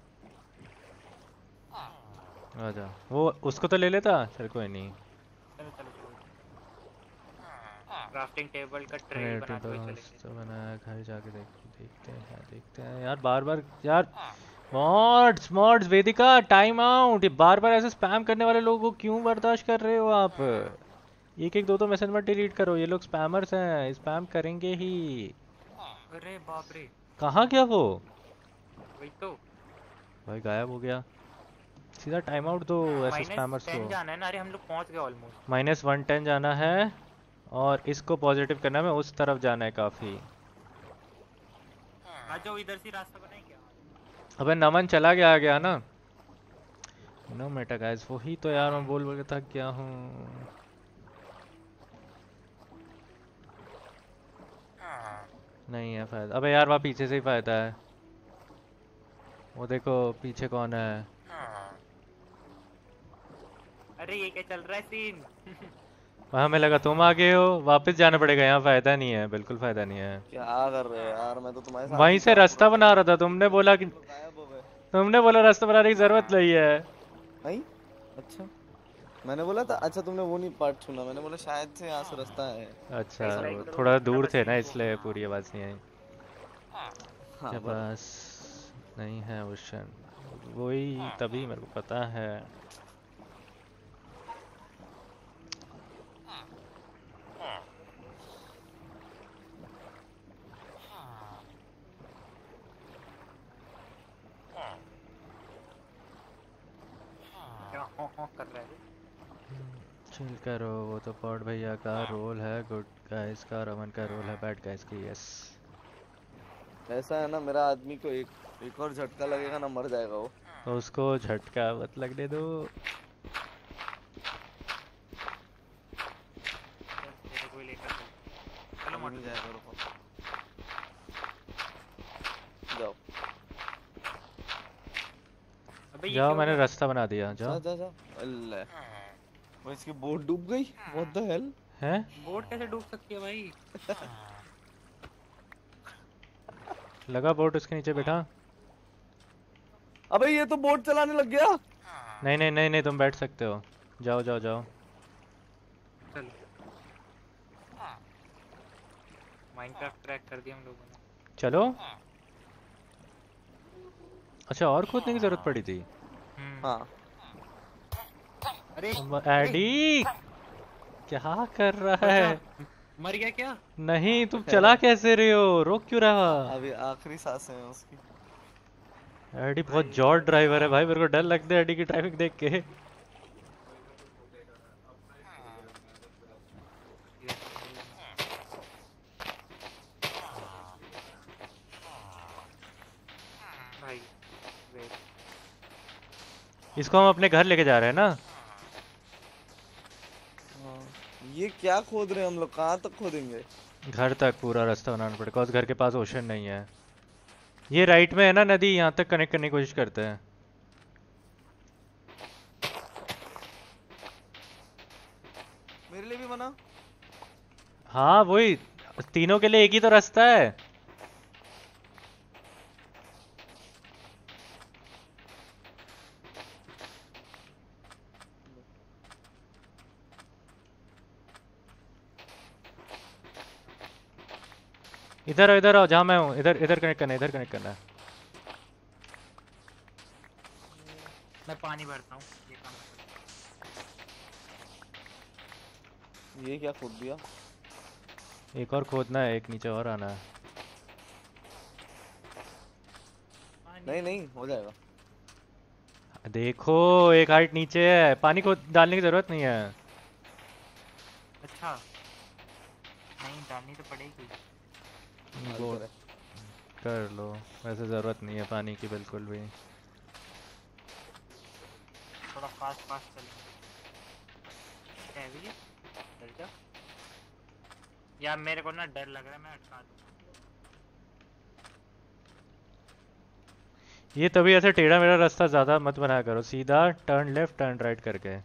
आजा। वो उसको तो ले लेता? चल कोई नहीं। क्राफ्टिंग टेबल का ट्रे बना के चलेंगे। तो बनाया घर जाके देख देखते हैं देखते हैं। यार बार बार यार mods mods Vedika time out ये बार बार ऐसे स्पैम करने वाले लोगों को क्यों बर्दाश्त कर रहे हो आप? एक एक दो दो मैसेज मत डिलीट करो ये लोग स्पैमर्स हैं स्पैम करेंगे ही। अरे बाप रे कहाँ गया वो? वही तो। भाई गायब हो गया। सीधा टाइम आउट दो ऐसे स्पैमर्स को। जाना है ना अरे हम लोग पहुँच गए ऑलमोस्ट माइनस वन टेन जाना है और इसको पॉजिटिव करना है उस तरफ़ जाना है काफ़ी। आ जाओ इधर से रास्ता बनाए क्या? अबे नमन चला गया आ गया ना। नो मेटा गाइस वही तो यार मैं बोल बोल के थक गया हूँ। नहीं है फ़ायदा। अबे यार वहाँ पीछे से ही फ़ायदा है। वो देखो पीछे कौन है? अरे ये क्या चल रहा है सीन वहाँ हमें लगा तुम आ गए हो। वापस जाना पड़ेगा। यहाँ फ़ायदा नहीं है बिल्कुल फ़ायदा नहीं है। क्या कर रहे हो यार? मैं तो तुम्हारे साथ वहीं से रास्ता बना रहा था। तुमने बोला कि गायब हो गए। तुमने बोला रास्ता बनाने की ज़रूरत नहीं है। नहीं? अच्छा। मैंने बोला था अच्छा तुमने वो नहीं पार्ट सुना मैंने बोला शायद से यहाँ से रास्ता है। अच्छा थोड़ा दूर थे ना इसलिए पूरी आवाज़ नहीं आई। हाँ। के बस। पास नहीं है ओशन वही तभी मेरे को पता है। क्या हो। हो। कर रहा है? चिल करो वो तो पॉट भैया का रोल है गुड गाइस का रमन का रोल है बैड गाइस की यस ऐसा है ना मेरा आदमी को एक एक और झटका लगेगा ना मर जाएगा वो। तो उसको झटका मत लगने दो। ही रुको। जाओ। मैंने रास्ता बना दिया जा जाओ जा। जा अल्लाह वो इसकी बोट डूब गई? व्हाट द हेल हैं? बोट कैसे डूब सकती है भाई? लगा बोट उसके नीचे बैठा। अबे ये तो बोट चलाने लग गया। नहीं नहीं नहीं नहीं तुम बैठ सकते हो। जाओ जाओ जाओ। चलो। माइनक्राफ्ट ट्रैक कर दिया हम लोगों ने। चलो। अच्छा और खोदने की ज़रूरत पड़ी थी? हम्म, हाँ। अरे एडी क्या कर रहा है मर गया क्या नहीं तुम चला कैसे रहे हो रोक क्यों रहा अभी आखिरी साँसें हैं उसकी एडी बहुत जॉर्ड ड्राइवर है भाई मेरे को डर लगता है एडी की ड्राइविंग देख के इसको हम अपने घर लेके जा रहे हैं ना हाँ, ये क्या खोद रहे हैं हम लोग? कहाँ तक खोदेंगे? घर तक पूरा रास्ता बनाना पड़ेगा उस घर के पास ओशन नहीं है। ये राइट में है ना नदी यहाँ तक कनेक्ट करने की कोशिश करते हैं। मेरे लिए भी बना। हाँ वही तीनों के लिए एक ही तो रास्ता है। इधर आओ इधर आओ जहाँ मैं हूँ। इधर इधर कनेक्ट करना है इधर कनेक्ट करना है। मैं पानी भरता हूँ ये काम ये क्या खोद दिया? एक और खोदना है एक नीचे और आना है। नहीं नहीं हो जाएगा। देखो एक हाइट नीचे है। पानी को डालने की ज़रूरत नहीं है। अच्छा। नहीं डालनी तो पड़ेगी। करे। लो वैसे ज़रूरत नहीं है पानी की बिल्कुल भी। थोड़ा फास्ट फास्ट चल। क्या है चल जा। यार मेरे को ना डर लग रहा है मैं अटका ये तभी ऐसे टेढ़ा मेरा रास्ता ज़्यादा मत बनाया करो सीधा टर्न लेफ़्ट टर्न राइट करके।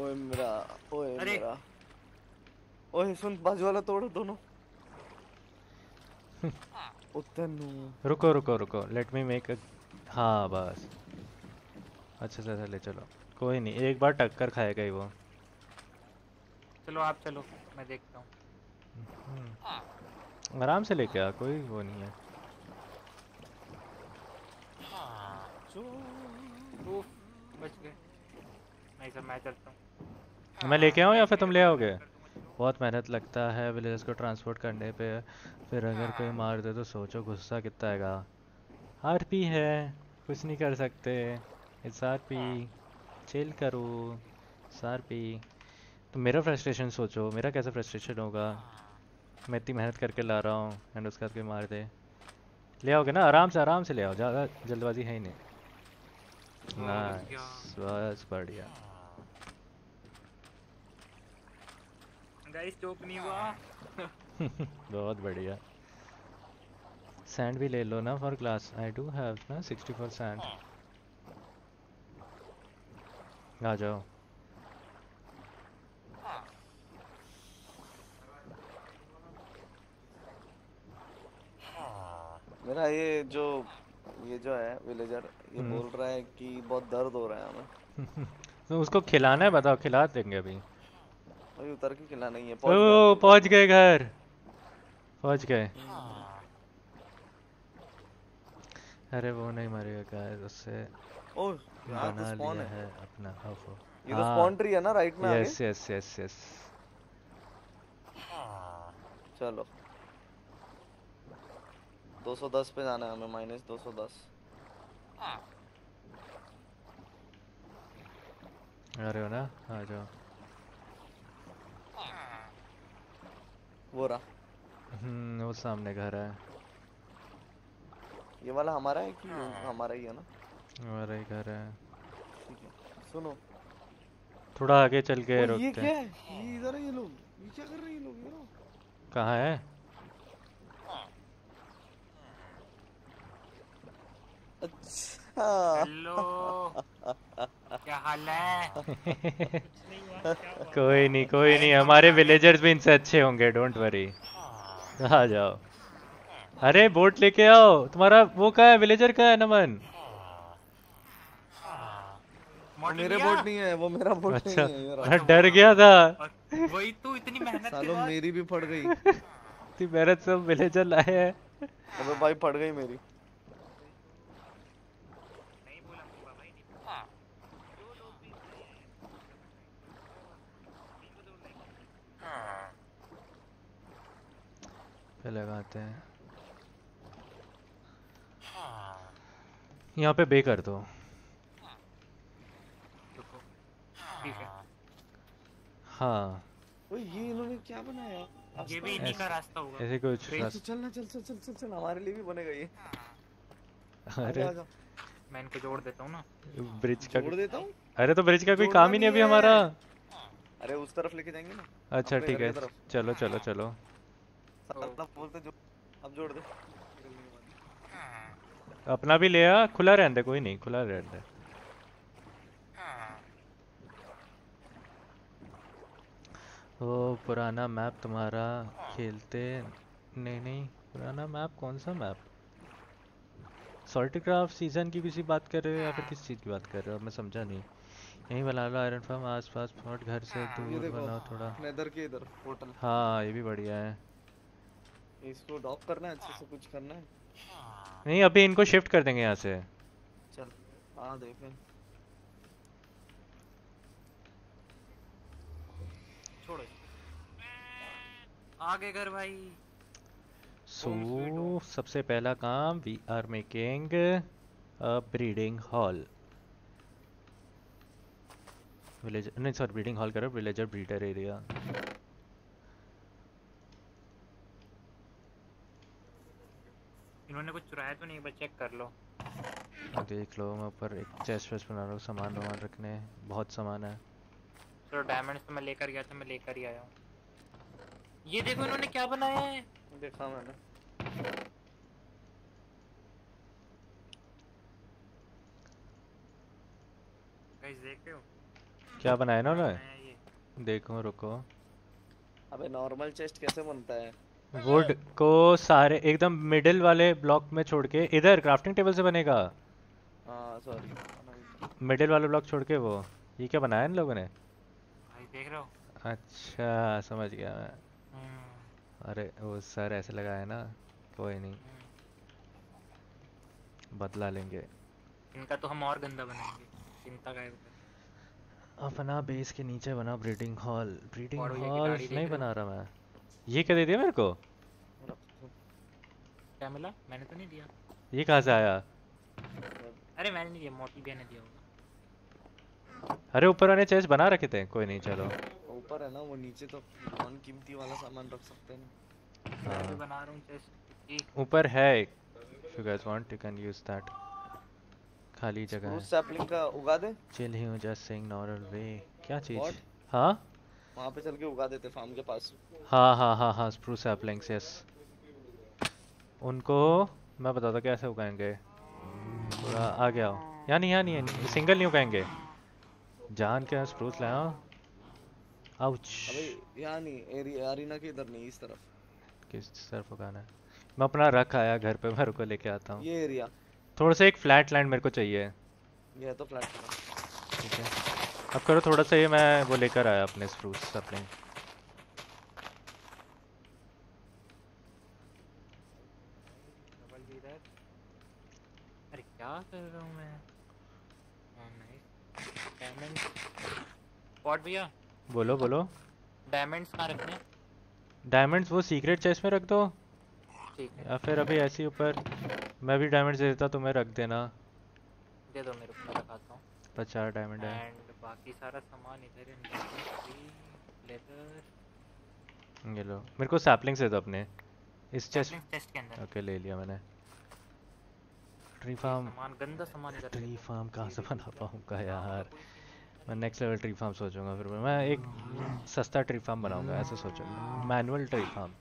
ओए मेरा ओए मेरा। ओए सुन बाजू वाला तोड़ दोनों रुको रुको रुको। लेट मी मेक हाँ बस। अच्छे से ऐसे ले चलो। कोई नहीं एक बार टक्कर खाएगा ही वो। चलो आप चलो मैं देखता हूँ। आराम से लेके आ कोई वो नहीं है। उफ, बच गए। नहीं सर मैं चलता हूँ। मैं लेके आऊँ या फिर तुम ले आओगे? बहुत मेहनत लगता है विलेज को ट्रांसपोर्ट करने पे। फिर अगर कोई मार दे तो सोचो गुस्सा कितना आएगा। आरपी है कुछ नहीं कर सकते। इट्स आरपी चिल करो। आरपी तो मेरा फ्रस्ट्रेशन सोचो मेरा कैसा फ्रस्ट्रेशन होगा? मैं इतनी मेहनत करके ला रहा हूँ एंड उसके बाद कोई मार दे। ले आओगे ना? आराम से आराम से ले आओ। ज़्यादा जल्दबाजी है ही नहीं। बस बढ़िया। गाइस चोक नहीं हुआ। बहुत बढ़िया। सैंड भी ले लो ना for class I do have ना 64 सैंड आ जाओ। मेरा ये जो ये जो है विलेजर ये हम्म। बोल रहा है कि बहुत दर्द हो रहा है हमें। तो उसको खिलाना है बताओ खिला देंगे अभी। अभी उतर के खिलाना ही है ओ पहुँच पहुँच गए घर। पहुँच गए। अरे वो नहीं मरेगा गाइस उससे। ओह यहाँ बना स्पॉन लिया है। है अपना ओफो ये तो स्पॉन ट्री है ना राइट में आगे यस यस यस यस चलो। 210 पे जाना है हमें माइनस 210 आ रहे हो ना? आ जाओ। वो रहा। हम्म वो सामने घर है। ये वाला हमारा है कि हमारा ही है ना? हमारा ही घर है। ठीक है सुनो। थोड़ा आगे चल के ओ, ये क्या है। ये इधर है ये लोग। ये क्या कर रहे हैं ये लोग ये लोग कहाँ है? अच्छा। हेलो। क्या हाल है? कोई नहीं कोई नहीं हमारे विलेजर्स भी इनसे अच्छे होंगे डोंट वरी आ जाओ। अरे बोट लेके आओ। तुम्हारा वो का है? विलेजर का है नमन? मेरे बोट नहीं है वो मेरा बोट अच्छा। नहीं है डर गया था। वही तो इतनी मेहनत के सालों मेरी भी फट गई। इतनी मेहनत सब विलेजर लाए हैं। अबे भाई फट गई मेरी नहीं बोला होगा भाई नहीं बोला। पे लगाते हैं। यहाँ पे बे कर दो। है। हाँ। ये इन्होंने क्या बनाया? ये भी इन्हीं का रास्ता होगा। ऐसे कुछ तो रास- चल ना चल चल चल चल चल हमारे लिए भी बनेगा ये। अरे। आजा, आजा। मैं इनको जोड़ देता हूँ ना। ब्रिज का जोड़ देता हूँ? अरे तो ब्रिज का कोई काम ही नहीं अभी हमारा। अरे उस तरफ़ लेके जाएँगे ना। अच्छा ठीक है। चलो चलो चलो। साला बोलते जो अब जोड़ दे। अपना भी ले आ खुला रहने दे कोई नहीं खुला रहने दे। वो पुराना मैप तुम्हारा खेलते नहीं नहीं पुराना मैप? कौन सा मैप? सॉल्टिक्राफ्ट सीज़न की किसी बात कर रहे हो या फिर किस चीज़ की बात कर रहे हो? मैं समझा नहीं। यहीं बना लो आयरन फार्म आसपास प्लॉट घर से दूर बनाओ थोड़ा। नेदर के इधर होटल हाँ ये भी बढ़िया है। इसको डॉक करना है अच्छे से कुछ करना है। नहीं अभी इनको शिफ्ट कर देंगे यहाँ से। चल आ दे फिर। छोड़ो आगे कर भाई। सो home. सबसे पहला काम we are making a breeding hall villager नहीं सॉरी ब्रीडिंग हॉल करो विलेजर ब्रीडर एरिया इन्होंने कुछ चुराया तो नहीं बस चेक कर लो। देख लो मैं ऊपर एक चेस्ट वेस्ट बना रहा हूँ सामान वामान रखने बहुत सामान है। चलो डायमंड्स तो मैं लेकर गया था मैं लेकर ही आया हूँ। ये देखो इन्होंने क्या बनाया है। देखा मैंने। गाइस देख रहे हो? क्या बनाया ना उन्होंने देखो रुको। अबे नॉर्मल चेस्ट कैसे बनता है? वुड को सारे एकदम मिडिल वाले ब्लॉक में छोड़ के इधर क्राफ्टिंग टेबल से बनेगा। हाँ सॉरी मिडिल वाले ब्लॉक छोड़ के वो। ये क्या बनाया इन लोगों ने? भाई देख रहे हो? अच्छा समझ गया मैं। हम्म, अरे वो सर ऐसे लगाया ना कोई नहीं। बदला लेंगे। इनका तो हम और गंदा बनाएँगे। चिंता का अपना बेस के नीचे बना ब्रीडिंग हॉल ब्रीडिंग हॉल नहीं बना रहा मैं। ये क्या दे दिया मेरे को? क्या मिला? मैंने तो नहीं दिया। ये कहाँ से आया? अरे मैंने नहीं दिया मोटी बहन ने दिया होगा। अरे ऊपर वाले चेस्ट बना रखे थे। कोई नहीं चलो। ऊपर है ना वो नीचे तो नॉन कीमती वाला सामान रख सकते हैं। ना मैं हाँ बना रहा हूँ चेस्ट। ऊपर है एक। If you guys want you can use that खाली जगह है। सैपलिंग का उगा दे। चिल ही हूँ जस्ट सेइंग नॉर्मल वे क्या चीज़? हाँ? वहाँ पे चल के उगा देते फार्म के पास। हाँ हाँ हाँ हाँ स्प्रूस सैपलिंग्स यस उनको मैं बताता हूँ कैसे उगाएँगे। थोड़ा आगे आओ। यहाँ नहीं यहाँ नहीं, नहीं सिंगल नहीं उगाएँगे। जान के स्प्रूस लाया। आउच अबे यहाँ नहीं एरिया अरीना के इधर नहीं इस तरफ़। किस तरफ़ उगाना है? मैं अपना रख आया घर पे मेरे को लेके आता हूँ। ये एरिया। थोड़ा सा एक फ्लैट लैंड मेरे को चाहिए। ये तो फ्लैट है। अब करो थोड़ा सा ये मैं वो लेकर आया अपने अरे क्या कर रहा हूँ मैं? पॉट भैया? बोलो बोलो। डायमंड्स कहाँ रखने डायमंड्स वो सीक्रेट चेस्ट में रख दो। या फिर अभी ऐसे ही ऊपर। मैं भी डायमंड्स दे देता तुम्हें रख देना। दे दो मेरे को मैं रखाता हूँ। पचास डायमंड है। एंड बाकी सारा सामान इधर है लेदर ये लो। मेरे को सैपलिंग्स दे दो अपने। इस चेस्ट चेस्ट के अंदर। ओके ले लिया मैंने। ट्री फार्म सामान गंदा सामान इधर ट्री फार्म कहाँ से बना पाऊँगा यार। मैं नेक्स्ट लेवल ट्री फार्म सोचूँगा फिर। मैं एक सस्ता ट्री फार्म बनाऊँगा ऐसे सोचूँगा। मैनुअल ट्री फार्म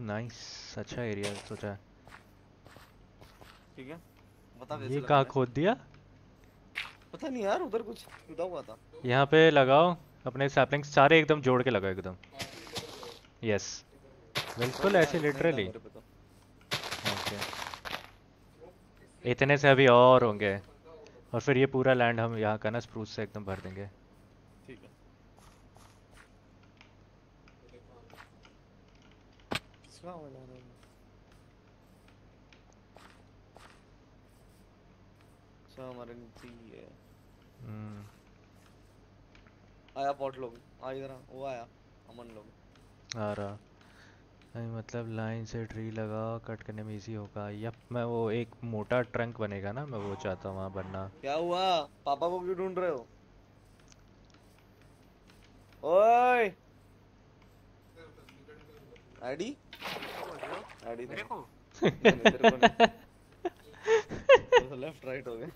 नाइस अच्छा एरिया सोचा है। ठीक है। बता ये कहाँ खोद दिया? पता नहीं यार उधर कुछ खुदा हुआ था। यहाँ पे लगाओ अपने सैपलिंग्स सारे एकदम जोड़ के लगाओ एकदम। यस बिल्कुल ऐसे लिटरली पे तो। ओके इतने से अभी और होंगे। और फिर ये पूरा लैंड हम यहाँ का ना स्प्रूस से एकदम भर देंगे। ठीक है किसका आवाज़ आ रहा है अच्छा हमारे नीचे ही है। हम्म, आया पॉट लोग आ इधर आ वो आया अमन लोग। आ रहा। नहीं मतलब लाइन से ट्री लगाओ कट करने में इजी होगा। यप मैं वो एक मोटा ट्रंक बनेगा ना मैं वो चाहता हूँ वहाँ बनना। क्या हुआ? पापा को क्यों ढूंढ रहे हो? ओए! एडी मेरे को? लेफ़्ट राइट हो गए।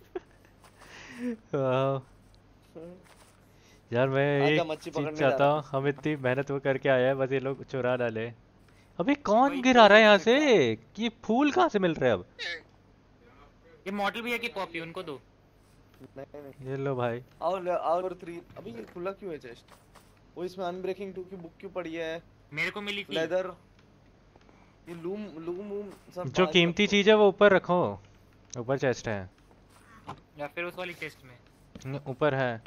यार मैं आजा, एक चीज़ चाहता हूँ। हम इतनी मेहनत वो करके आए हैं बस ये लोग चुरा डाले। ले अबे कौन गिरा रहा है यहाँ से? ये फूल कहाँ से मिल रहे हैं अब? ये मॉडल भी है कि पॉपी उनको दो। नहीं नहीं ये लो भाई। आओ ले आओ और थ्री अभी ये खुला क्यों है चेस्ट वो इसमें अनब्रेकिंग 2 की बुक क्यों पड़ी है? मेरे को मिली थी लेदर ये लूम लूम वूम सब जो कीमती चीज़ है वो ऊपर रखो। ऊपर चेस्ट है। या फिर उस वाली टेस्ट में? ऊपर है।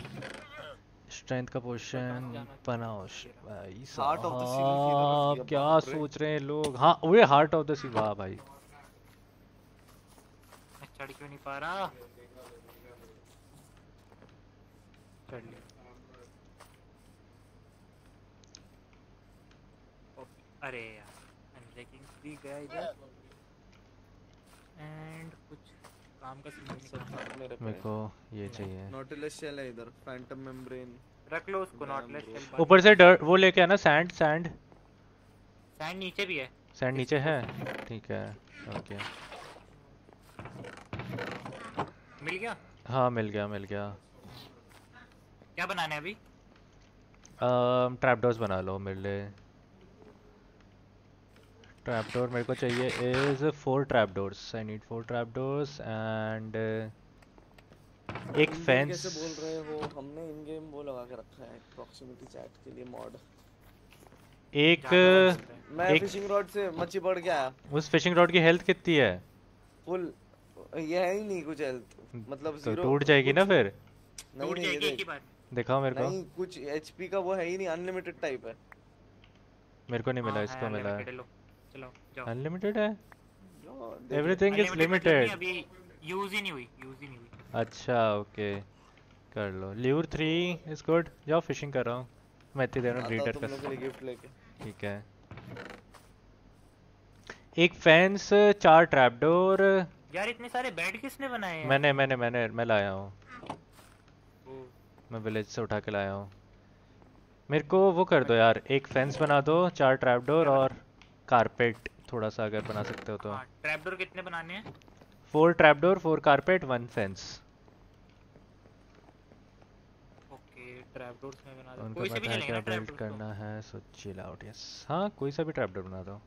स्ट्रेंथ का पोशन जाना बनाओ श- भाई साहब क्या सोच रहे हैं लोग? हाँ वो हार्ट ऑफ़ द सी वाह भाई। चढ़ क्यों नहीं पा रहा? चढ़ लिया। अरे यार अनब्रेकिंग भी गया इधर एंड कुछ काम का। साथ मेरे को ये चाहिए। नोटिलस शेल है इधर फैंटम मेम्ब्रेन रख लो उसको नॉटलेस Damn, ऊपर से डर वो लेके आना सैंड सैंड सैंड नीचे भी है। सैंड नीचे है? ठीक है ओके मिल गया? हाँ मिल गया मिल गया। क्या बनाना है अभी? ट्रैप डोर्स बना लो मेरे लिए। ट्रैप डोर मेरे को चाहिए is four trap doors I need four trap doors and एक फेंस कैसे बोल रहे हो? हमने इन गेम वो लगा के रखा है प्रॉक्सिमिटी चैट के लिए मॉड एक है। मैं एक- फिशिंग रॉड से मच्छी पकड़ के आया। उस फिशिंग रॉड की हेल्थ कितनी है? फुल ये है ही नहीं कुछ हेल्थ मतलब तो ज़ीरो टूट जाएगी ना फिर? टूट जाएगी एक ही बार। दिखाओ मेरे को। नहीं कुछ एचपी का वो है ही नहीं अनलिमिटेड टाइप है। मेरे को नहीं मिला हाँ, इसको मिला। है, चलो जाओ। अनलिमिटेड है? एवरीथिंग इज़ लिमिटेड अभी यूज़ ही नहीं हुई यूज़ ही नहीं हुई। अच्छा ओके कर लो। ल्यूर थ्री इज़ गुड जाओ फिशिंग कर रहा हूँ। मैं इतनी देर में ब्रीडर का गिफ्ट लेके। ठीक है। एक फेंस चार ट्रैपडोर यार इतने सारे बेड किसने बनाए हैं? मैंने मैंने मैंने मैं लाया हूँ। मैं विलेज से उठा के लाया हूँ। मेरे को वो कर दो यार एक फेंस बना दो चार ट्रैपडोर और कारपेट थोड़ा सा अगर बना सकते हो तो। हाँ ट्रैपडोर कितने बनाने हैं? Four trapdoor four carpet one fence okay trapdoors में बना दो। उनको कोई से भी पता है क्या बिल्ड करना है सो चिल आउट यस हाँ कोई सा भी ट्रैपडोर बना दो।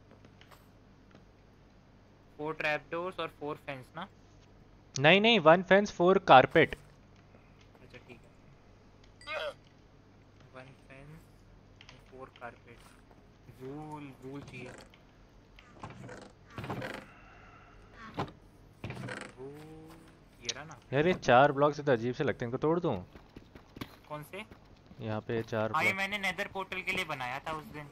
फोर ट्रैपडोर्स और फोर फेंस ना? नहीं नहीं वन फेंस फोर कारपेट अच्छा ठीक है one fence four wool wool चाहिए वूल ये रहा ना। यार ये चार ब्लॉक्स तो अजीब से लगते हैं। इनको तोड़ दूँ? कौन से? यहाँ पे चार हाँ ये मैंने नेदर पोर्टल के लिए बनाया था उस दिन।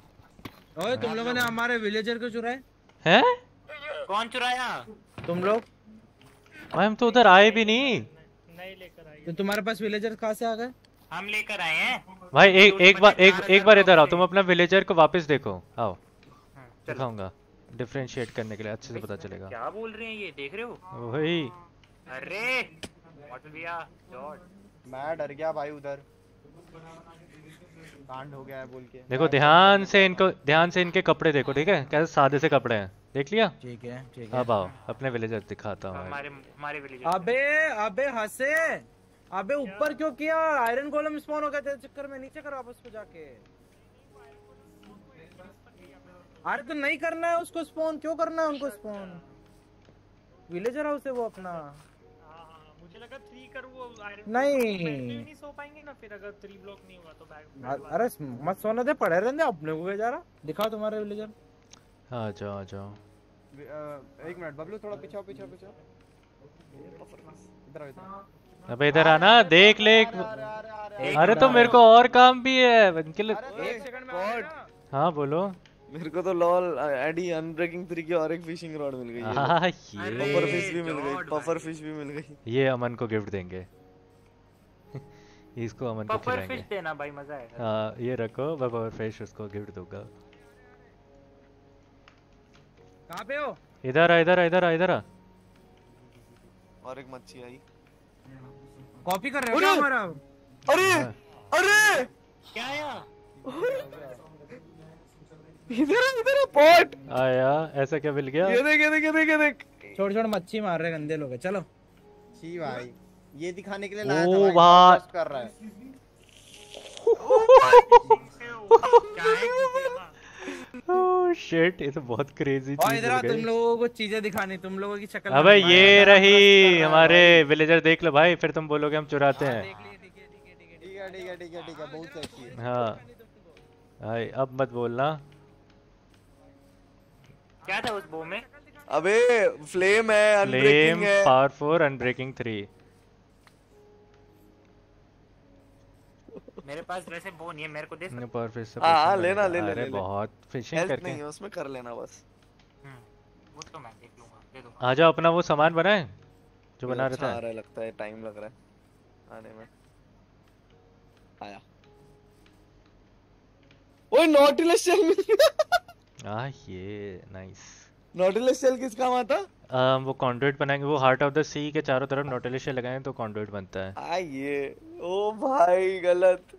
ओए तुम लोगों ने हमारे विलेजर को चुराए? हैं? कौन चुराया? तुम लोग? भाई हम तो उधर आए भी नहीं। नहीं लेकर तो तुम्हारे पास विलेजर कहाँ से आ गए? हम लेकर आए हैं। भाई एक तो एक बार मतलब एक एक बार इधर आओ तुम अपना विलेजर को वापस देखो। आओ हाँ, दिखाऊँगा। डिफरेंशिएट करने के लिए अच्छे से पता चलेगा। क्या बोल रहे हैं ये देख रहे हो? वही। अरे मॉडल भैया जॉर्ज मैं डर गया भाई उधर। कांड हो गया है बोल के। देखो ध्यान से इनको ध्यान से इनके कपड़े देखो ठीक है? कैसे सादे से कपड़े हैं। देख लिया? ठीक है ठीक है। अब आओ अपने विलेजर दिखाता हूँ हमारे हमारे विलेज अबे अबे हंसे। अबे ऊपर क्यों किया? आयरन गोलम स्पॉन हो गया तेरे चक्कर में नीचे कर वापस को जाके। अरे तो नहीं करना है उसको स्पॉन क्यों करना है उनको स्पॉन विलेजर हाउस है वो अपना। मुझे लगा थ्री कर वो आयरन नहीं। नहीं सो पाएँगे ना फिर अगर थ्री ब्लॉक नहीं हुआ तो बैग अरे मत सोने दे पड़े रहने अपने को क्या जा रहा दिखाओ तुम्हारे विलेजर आ जाओ आ जाओ एक मिनट बबलू थोड़ा पीछे पीछे पीछे इधर आओ, इधर। अबे इधर आना देख ले। अरे तो मेरे को और काम भी है। में आएगा। हाँ बोलो। मेरे को तो लॉल एडी अनब्रेकिंग 3 की और एक फिशिंग रॉड मिल गई है। हाँ ये। पफर फ़िश भी मिल गई पफर फ़िश भी मिल गई। ये अमन को गिफ्ट देंगे। इसको अमन को खिलाएँगे। फ़िश देना भाई मज़ा आएगा। हाँ ये रखो मैं पावर फ़िश उसको गिफ्ट दूँगा। कहाँ पे हो? इधर आ इधर आ इधर आ इधर आ। और एक मच्छी आई। कॉपी कर रहे हो क्या हमारा? अरे! अरे! क्या आया इधर इधर पॉट! आया ऐसा क्या मिल गया? ये देख ये देख ये देख ये देख। छोड़ छोड़ मच्छी मार रहे गंदे लोग हैं। चलो। छी भाई ये दिखाने के लिए लाया था भाई। कर रहा है? क्या है? शिट ये तो बहुत क्रेजी चीज़ इधर तुम लोगों को चीज़ें दिखानी तुम लोगों की शक्ल अबे ये रही हमारे कर रहा है। विलेजर देख लो भाई फिर तुम बोलोगे हम चुराते हैं ठीक है, ठीक है, ठीक है, ठीक है। ठीक है है है है बहुत सेक्सी है। हाँ। भाई अब मत बोलना। क्या था उस बो में? अबे फ्लेम है अनब्रेकिंग फ्लेम है। पावर फोर अनब्रेकिंग थ्री मेरे पास वैसे बो नहीं है मेरे को दे सकते पावर फ़िश से हाँ, हाँ, लेना, ले ले, अरे। बहुत फिशिंग करके नहीं है। उसमें कर लेना बस। हम्म, वो तो मैं देख लूँगा दे दो आ जाओ अपना वो सामान बनाए जो बना अच्छा रहा आ रहा है लगता है टाइम लग रहा है। आने में। आया। ओए नॉटिलस शेल मिल गया आ ये नाइस नॉटिलस शेल किस काम आता वो कॉन्डुइट बनाएँगे वो हार्ट ऑफ़ द सी के चारों तरफ़ नोटिलिशिया लगाएँ तो कॉन्डुइट बनता है। आ ये ओ भाई गलत।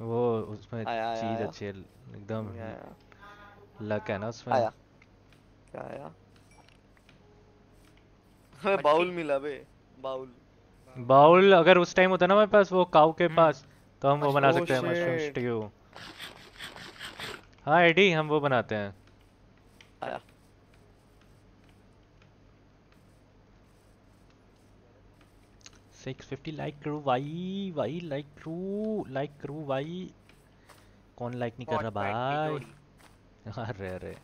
वो उसमें आया, चीज़ आया। अच्छी है एकदम लक है ना उसमें। आया। क्या आया? हमें बाउल मिला बे बाउल। बाउल अगर उस टाइम होता ना हमारे पास वो काऊ के पास तो हम वो बना Oh सकते हैं मशरूम. स्ट्यू हाँ एडी हम वो बनाते हैं। आया। सिक्स फिफ्टी लाइक करो भाई भाई लाइक करो लाइक करो भाई। कौन लाइक नहीं कर रहा भाई? अरे अरे।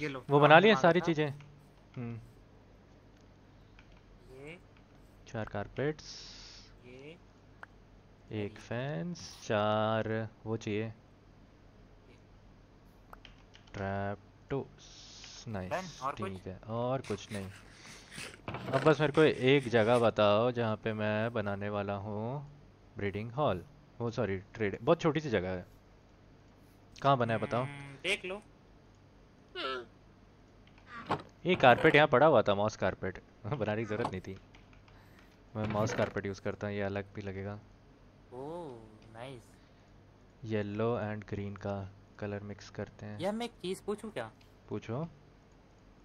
ये लो वो बना लिए सारी चीज़ें? हम्म। ये। चार कारपेट्स ये। एक फैंस चार वो चाहिए। Trap two nice? ठीक है और कुछ नहीं। अब बस मेरे को एक जगह बताओ जहाँ पे मैं बनाने वाला हूँ ब्रीडिंग हॉल वो सॉरी ट्रेड बहुत छोटी सी जगह है। कहाँ बना है बताओ? हम्म, देख लो। ये कारपेट यहाँ पड़ा हुआ था मॉस कारपेट बनाने की ज़रूरत नहीं थी। मैं मॉस कारपेट यूज़ करता हूँ ये अलग भी लगेगा। नाइस येलो एंड ग्रीन का कलर मिक्स करते हैं। यार मैं एक चीज़ पूछूँ क्या? पूछो।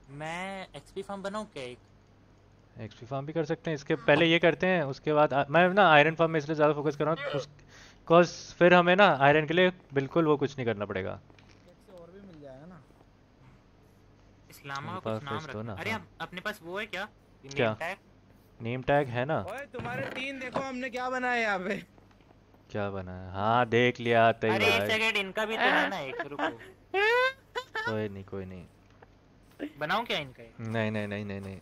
मैं एक्सपी फार्म बनाऊँ क्या एक? एक्सपी फार्म भी कर सकते हैं। इसके पहले ये करते हैं उसके बाद आ, मैं ना आयरन फार्म में इसलिए ज़्यादा फोकस कर रहा हूँ बिकॉज़ फिर हमें ना आयरन के लिए बिल्कुल वो कुछ नहीं करना पड़ेगा। और भी मिल जाएगा ना इस्लामा का कुछ नाम तो ना, अरे हाँ। आप अपने पास वो है क्या? क्या? नेम टैग है ना? ओए तुम्हारे तीन देखो हमने क्या बनाया यहाँ पे? क्या बना है देख लिया तई अरे एक सेकंड इनका भी तो है ना एक रुको। कोई नहीं कोई नहीं। बनाऊँ क्या इनका नहीं नहीं नहीं नहीं नहीं।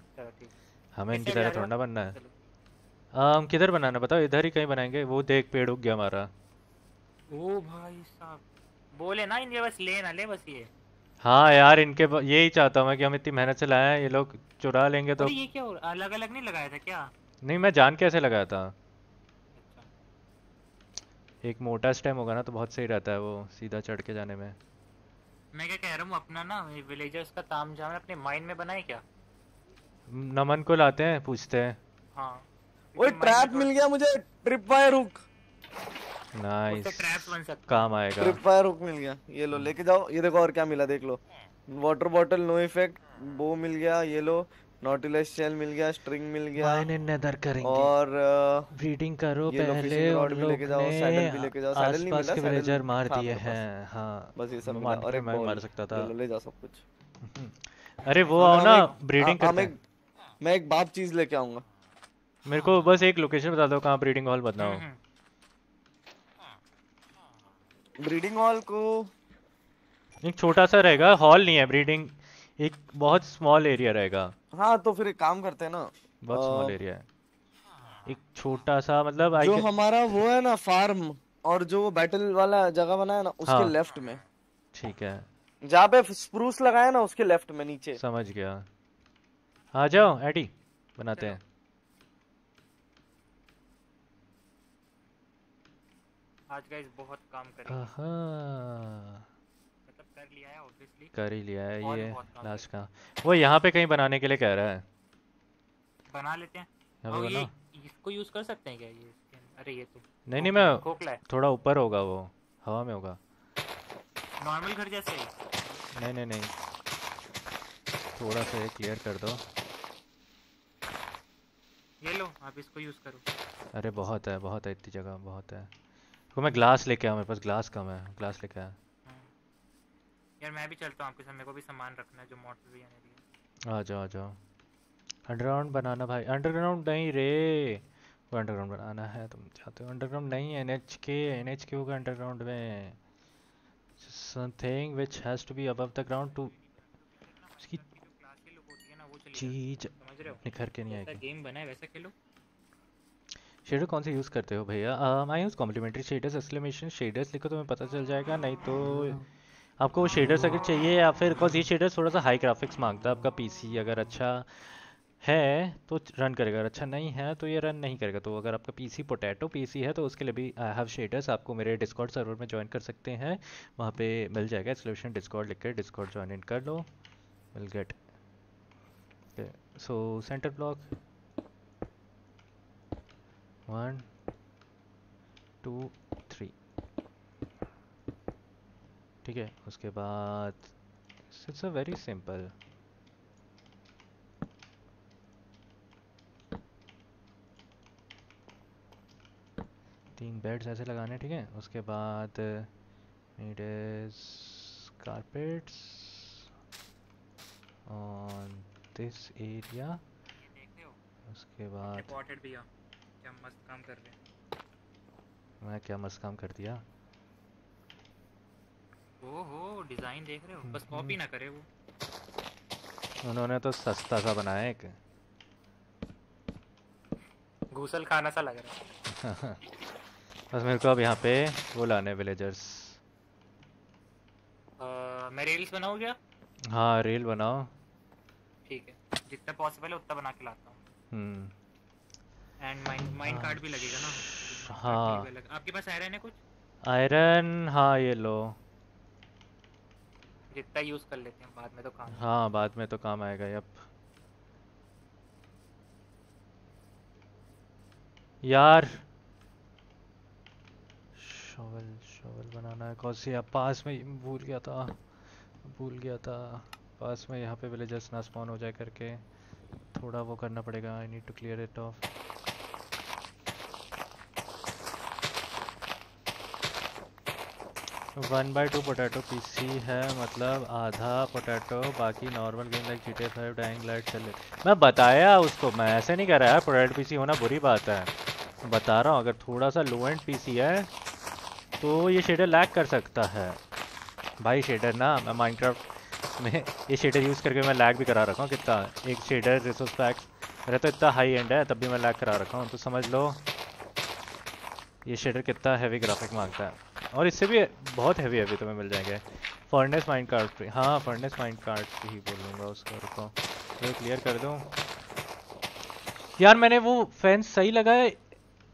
हमें इनकी तरह थोड़ा ना बनना है? हम किधर बनाना बताओ इधर ही कहीं बनाएँगे। वो देख पेड़ उग गया हमारा। ओ भाई साहब। बोले ना इनके बस ले ना ले बस ये। हाँ यार इनके ब- यही चाहता हूँ मैं कि हम इतनी मेहनत से लाए हैं ये लोग चुरा लेंगे तो ये क्या अलग अलग नहीं लगाया था क्या? नहीं मैं जान कैसे लगाया था। अच्छा। एक मोटा स्टेम होगा ना तो बहुत सही रहता है वो सीधा चढ़ के जाने में। मैं क्या कह रहा हूँ अपना ना विलेजर्स का ताम झाम अपने माइंड में बनाए क्या? नमन को लाते हैं पूछते हैं। हाँ। ओए ट्रैप मिल गया मुझे trip wire hook nice trap बन सकता काम आएगा। ट्रिप वायर हुक मिल गया ये लो लेके जाओ ये देखो और क्या मिला देख लो। Water bottle no effect bow मिल गया ये लो। नॉटिलस शेल मिल गया स्ट्रिंग मिल गया। मायने नेदर करेंगे। और ब्रीडिंग करो ये पहले भी लोग लेके जाओ, saddle भी लेके जाओ, saddle नहीं आसपास मिला, के saddle विलेजर मार दिए हैं हाँ। बस ये सब मिला। मार और एक मैं मार सकता था। ले जा सब कुछ। अरे वो हाँ, आओ ना ब्रीडिंग करते हैं मैं एक बाप चीज़ लेके आऊँगा। मेरे को बस एक लोकेशन बता दो कहाँ ब्रीडिंग हॉल बताओ ब्रीडिंग हॉल को एक छोटा सा रहेगा हॉल नहीं है ब्रीडिंग एक बहुत स्मॉल एरिया रहेगा। हाँ तो फिर एक काम करते हैं ना। बहुत स्मॉल एरिया है। एक छोटा सा मतलब जो हमारा वो है ना फार्म और जो वो बैटल वाला जगह बना है ना उसके हाँ। लेफ़्ट में। ठीक है। जहाँ पे स्प्रूस लगाया ना उसके लेफ़्ट में नीचे। समझ गया। आ जाओ एडी बनाते हैं। आज गाइस बहुत काम करेंगे। कर लिया है ऑब्वियसली कर ही लिया है ये लास्ट का। वो यहाँ पे कहीं बनाने के लिए कह रहा है। बना लेते हैं। और ये इसको यूज़ कर सकते हैं क्या ये अरे ये तो नहीं नहीं मैं थोड़ा ऊपर होगा वो हवा में होगा। नॉर्मल घर जैसे? नहीं नहीं नहीं। थोड़ा सा क्लियर कर दो। ये लो आप इसको यूज़ करो। अरे बहुत है बहुत है इतनी जगह बहुत है। तो मैं ग्लास लेके आया मेरे पास ग्लास कम है ग्लास लेके आया। यार मैं भी चलता हूँ आपके साथ मेरे को भी सामान रखना है जो मोटर भी आने दिए आ जाओ आ जाओ। अंडरग्राउंड बनाना भाई। अंडरग्राउंड नहीं रे। वो अंडरग्राउंड बनाना है तुम चाहते हो। अंडरग्राउंड नहीं N H K N H K होगा अंडरग्राउंड में। Something which has to be above the ground to उसकी क्लास की लुक होती है ना वो चली चीज़ समझ रहे हो निखर के नहीं आएगी। गेम बना है वैसा खेलो। शेडर कौन से यूज़ करते हो भैया? I use complimentary shaders exclamation shaders लिखो तुम्हें पता चल जाएगा नहीं तो आपको वो शेडर्स अगर चाहिए या फिर बिकॉज़ ये शेडर्स थोड़ा सा हाई ग्राफिक्स माँगता है आपका पीसी अगर अच्छा है तो रन करेगा, अगर अच्छा नहीं है तो ये रन नहीं करेगा। तो अगर आपका पीसी पोटैटो पीसी है तो उसके लिए भी आई हैव शेडर्स आपको मेरे डिस्कॉर्ड सर्वर में ज्वाइन कर सकते हैं। वहाँ पे मिल जाएगा सोल्यूशन डिस्कॉर्ड लिख कर डिस्कॉर्ड ज्वाइन इन कर लो। Will get so center block one two three ठीक है उसके बाद इट्स अ वेरी सिंपल तीन बेड्स ऐसे लगाने ठीक है? उसके बाद need is carpets on this area उसके बाद क्या मस्त काम कर रहे हैं। मैं क्या मस्त काम कर दिया? ओहो डिज़ाइन देख रहे हो? बस कॉपी ना करे वो। उन्होंने तो सस्ता सा बनाया एक। घूसल खाना सा लग रहा है। बस मेरे को अब यहाँ पे वो लाने विलेजर्स मैं रील्स बनाऊँ क्या? हाँ रेल बनाओ। ठीक है। जितना पॉसिबल है उतना बना के लाता हूँ। हम्म। एंड माइंड माइंड कार्ड भी लगेगा ना। हाँ। आपके पास आयरन है कुछ? आयरन हाँ ये लो। जितना यूज़ कर लेते हैं, बाद में तो काम हाँ बाद में तो काम आएगा यप यार। शॉवल शॉवल बनाना है कौन सी अब पास में भूल गया था। भूल गया था। पास में यहाँ पे विलेजर्स ना स्पॉन हो जाए करके। थोड़ा वो करना पड़ेगा I need to clear it off one by two potato PC है मतलब आधा पोटैटो बाकी normal game like G T five dying light चले मैं बताया उसको, मैं ऐसे नहीं कर रहा है पोटैटो पीसी होना बुरी बात है। बता रहा हूँ, अगर थोड़ा सा लो एंड पीसी है तो ये शेडर लैग कर सकता है। भाई शेडर ना, मैं माइनक्राफ्ट में ये शेडर यूज़ करके मैं लैग भी करा रखा हूँ, कितना, एक शेडर रिसोर्स पैक्स मेरा तो इतना हाई एंड है, तब भी मैं लैग करा रखा हूँ तो समझ लो, ये शेडर कितना हैवी ग्राफिक माँगता है। और इससे भी बहुत हैवी हैवी तुम्हें मिल जाएँगे। फर्नेस माइंड कार्ड हाँ फर्नेस माइंड कार्ड ही बोल लूँगा उसको, रुको। तो क्लियर कर दूँ? यार, मैंने वो फेंस सही लगाया।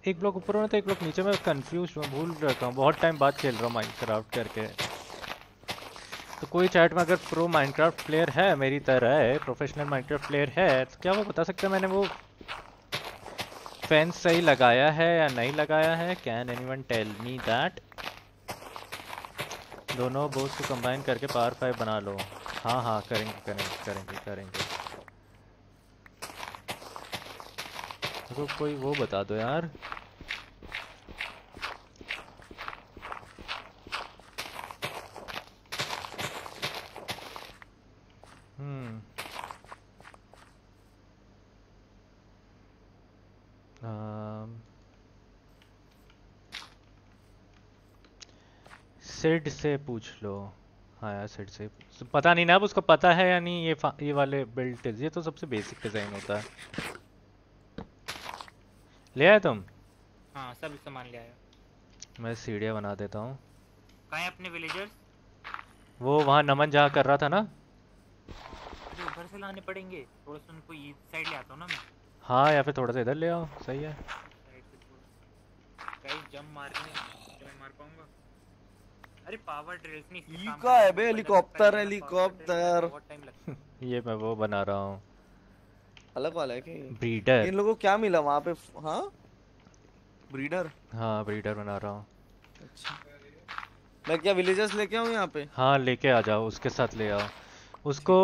एक ब्लॉक ऊपर होना था, एक ब्लॉक नीचे। में कंफ्यूज हूँ, भूल रखा हूँ। बहुत टाइम बाद खेल रहा हूँ माइनक्राफ्ट करके। तो कोई चैट में अगर प्रो माइनक्राफ्ट प्लेयर है, मेरी तरह है प्रोफेशनल माइनक्राफ्ट प्लेयर है तो क्या वो बता सकते हैं मैंने वो फेंस सही लगाया है या नहीं लगाया है? Can anyone tell me that दोनों बोस को कंबाइन करके पावर फाइव बना लो। हाँ हाँ करेंगे करेंगे करेंगे करेंगे। तो कोई वो बता दो यार। हम्म। सिड से पूछ लो। हाँ यार सिड से। पता नहीं ना अब उसको पता है या नहीं ये ये वाले बिल्ट ये तो सबसे बेसिक डिज़ाइन होता है। ले आए तुम? हाँ सब सामान ले आया मैं सीढ़ियाँ बना देता हूँ। कहाँ है अपने विलेजर्स वो वहाँ नमन जहाँ कर रहा था ना। उधर से लाने पड़ेंगे। थोड़ा सा उनको इस साइड ले आता हूँ ना मैं। हाँ या फिर थोड़ा सा इधर ले आओ। सही है। गाइस जंप मारने तो मैं मार पाऊँगा? अरे पावर ड्रिल्स नहीं काम का है बे, हेलीकॉप्टर, है हेलीकॉप्टर। बहुत टाइम लगता है। ये मैं वो बना रहा हूँ। अलग वाला है कि? ब्रीडर इन लोगों को क्या मिला वहाँ पे? हाँ? ब्रीडर हाँ ब्रीडर बना रहा हूँ। अच्छा। मैं क्या विलेजर्स लेके आऊँ यहाँ पे? हाँ लेके आ जाओ उसके साथ ले आओ। उसको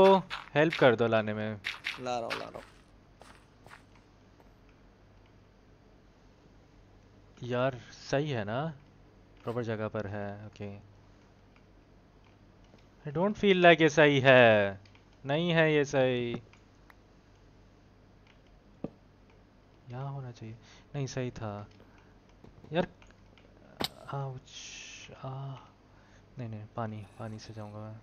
हेल्प कर दो लाने में। ला रहा हूँ ला रहा हूँ। यार सही है ना? प्रॉपर जगह पर है okay I don't feel like ये सही है। नहीं है ये सही यहाँ होना चाहिए। नहीं सही था। यार आउच आ, नहीं नहीं, पानी पानी से जाऊँगा मैं।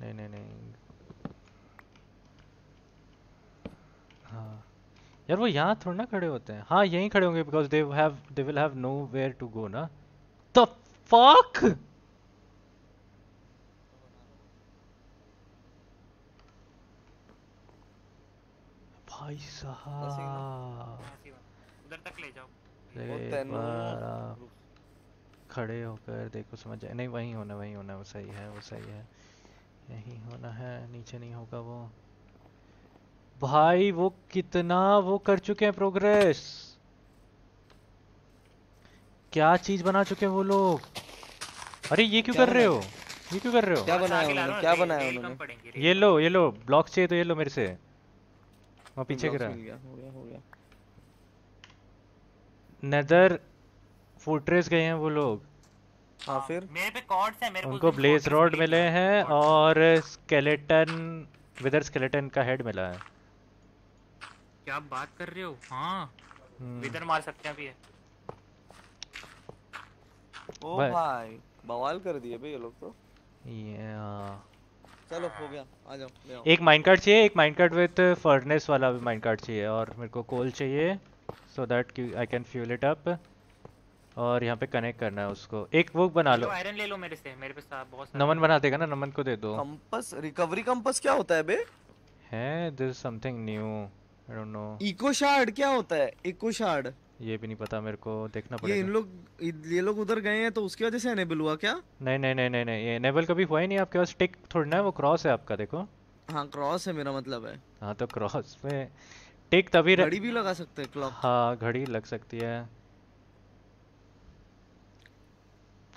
नहीं नहीं नहीं। यार वो यहाँ थोड़ा ना खड़े होते हैं। हाँ यहीं खड़े होंगे because they have they will have nowhere to go ना। द फक भाई साहब। उधर तक ले जाओ। खड़े होकर देखो समझ जाए। नहीं वहीं होना वहीं होना वो सही है वो सही है। यहीं होना है नीचे नहीं होगा वो। भाई वो कितना वो कर चुके हैं प्रोग्रेस क्या चीज़ बना चुके हैं वो लोग? अरे ये क्यों कर रहे हो? ये क्यों कर रहे हो? क्या बनाया उन्होंने क्या बनाया उन्होंने? ये लो ये लो ब्लॉक चाहिए तो ये लो मेरे से। वहाँ पीछे गिरा हो गया हो गया नेदर फोर्ट्रेस गए हैं वो लोग। हाँ फिर? मेरे पे कॉर्ड्स है मेरे को उनको ब्लेज रॉड मिले हैं और स्केलेटन विदर स्केलेटन का हेड मिला है। क्या बात कर रहे हो? हाँ। हम्म, विदर मार सकते हैं अभी ये। ओ भाई- भाई बवाल कर दिए बे ये लोग तो। ये हाँ। चलो हो गया। आ जाओ एक माइनकार्ट चाहिए एक माइनकार्ट विद फर्नेस वाला भी माइनकार्ट चाहिए और मेरे को कोल चाहिए so that I can fuel it up और यहाँ पे कनेक्ट करना है उसको। एक वो बना लो। लो आयरन ले लो मेरे से मेरे पे बहुत सारा। नमन बना देगा ना नमन को दे दो। कंपस रिकवरी कंपस क्या होता है बे? है this something new I don't know echo shard क्या होता है? इको शार्ड ये भी नहीं पता मेरे को देखना पड़ेगा ये इन लोग ये लोग उधर गए हैं तो उसकी वजह से एनेबल हुआ क्या? नहीं नहीं नहीं नहीं नहीं ये एनेबल कभी हुआ ही नहीं आपके पास टिक थोड़ी ना है वो क्रॉस है आपका देखो। हाँ क्रॉस है मेरा मतलब है। हाँ तो क्रॉस में टिक तभी घड़ी भी लगा सकते हैं क्लॉक हाँ घड़ी लग सकती है।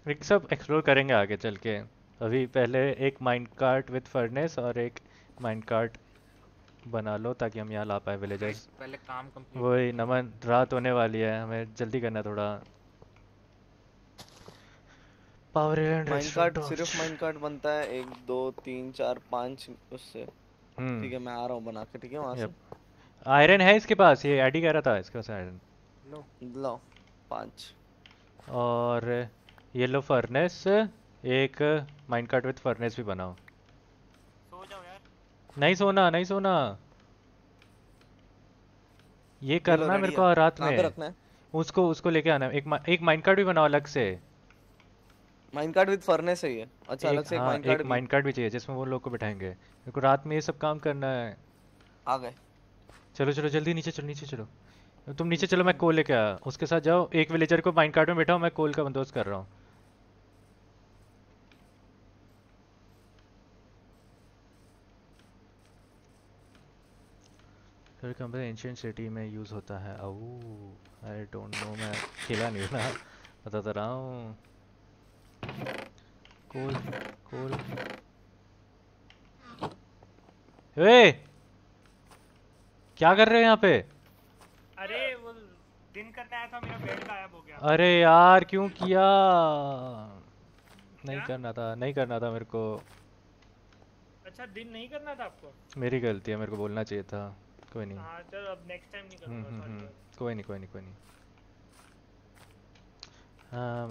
एक सब एक्सप्लोर करेंगे आगे चल के। अभी पहले एक माइंड कार्ट विद फर्नेस और एक माइंड कार्ट बना लो ताकि हम यहाँ ला पाए विलेजर्स पहले काम कंप्लीट वही नमन रात होने वाली है हमें जल्दी करना थोड़ा। पावर कार्ड सिर्फ़ माइंड कार्ड बनता है एक दो तीन चार पाँच उससे। ठीक है मैं आ रहा हूँ बना के ठीक है वहाँ से। आयरन है इसके पास? ये एडी कह रहा था इसके पास आयरन लो पाँच। और ये लो फर्नेस एक माइंड कार्ट विद फर्नेस भी बनाओ। नहीं सोना नहीं सोना। ये करना मेरे को रात में। उसको उसको लेके आना। एक मा- एक माइंड कार्ड भी बनाओ अलग से। माइंड कार्ड विद फर्नेस है ये। अच्छा अलग से एक हाँ माइंड एक कार्ड माइंड कार्ड भी चाहिए जिसमें वो लोग को बिठाएँगे। मेरे को रात में ये सब काम करना है। आ गए। चलो चलो जल्दी नीचे चलो नीचे चलो। तुम नीचे चलो मैं कोल लेके आया उसके साथ जाओ। एक विलेजर को माइंड कार्ड में बैठाओ मैं कोल का बंदोबस्त कर रहा हूँ। फिर कंपनी एंशियंट सिटी में यूज़ होता है। ओह आई डोंट नो मैं खेला नहीं ना। बता तो रहा हूँ। कोल कोल ए क्या कर रहे हो यहाँ पे? अरे वो दिन करने आया था मेरा बेड गायब हो गया। अरे यार क्यों किया? नहीं क्या? करना था नहीं करना था मेरे को। अच्छा दिन नहीं करना था आपको? मेरी गलती है मेरे को बोलना चाहिए था। कोई नहीं। हाँ चलो अब नेक्स्ट टाइम नहीं हम्म करूँगा हम्म हम्म, भाई। कोई नहीं कोई नहीं कोई नहीं।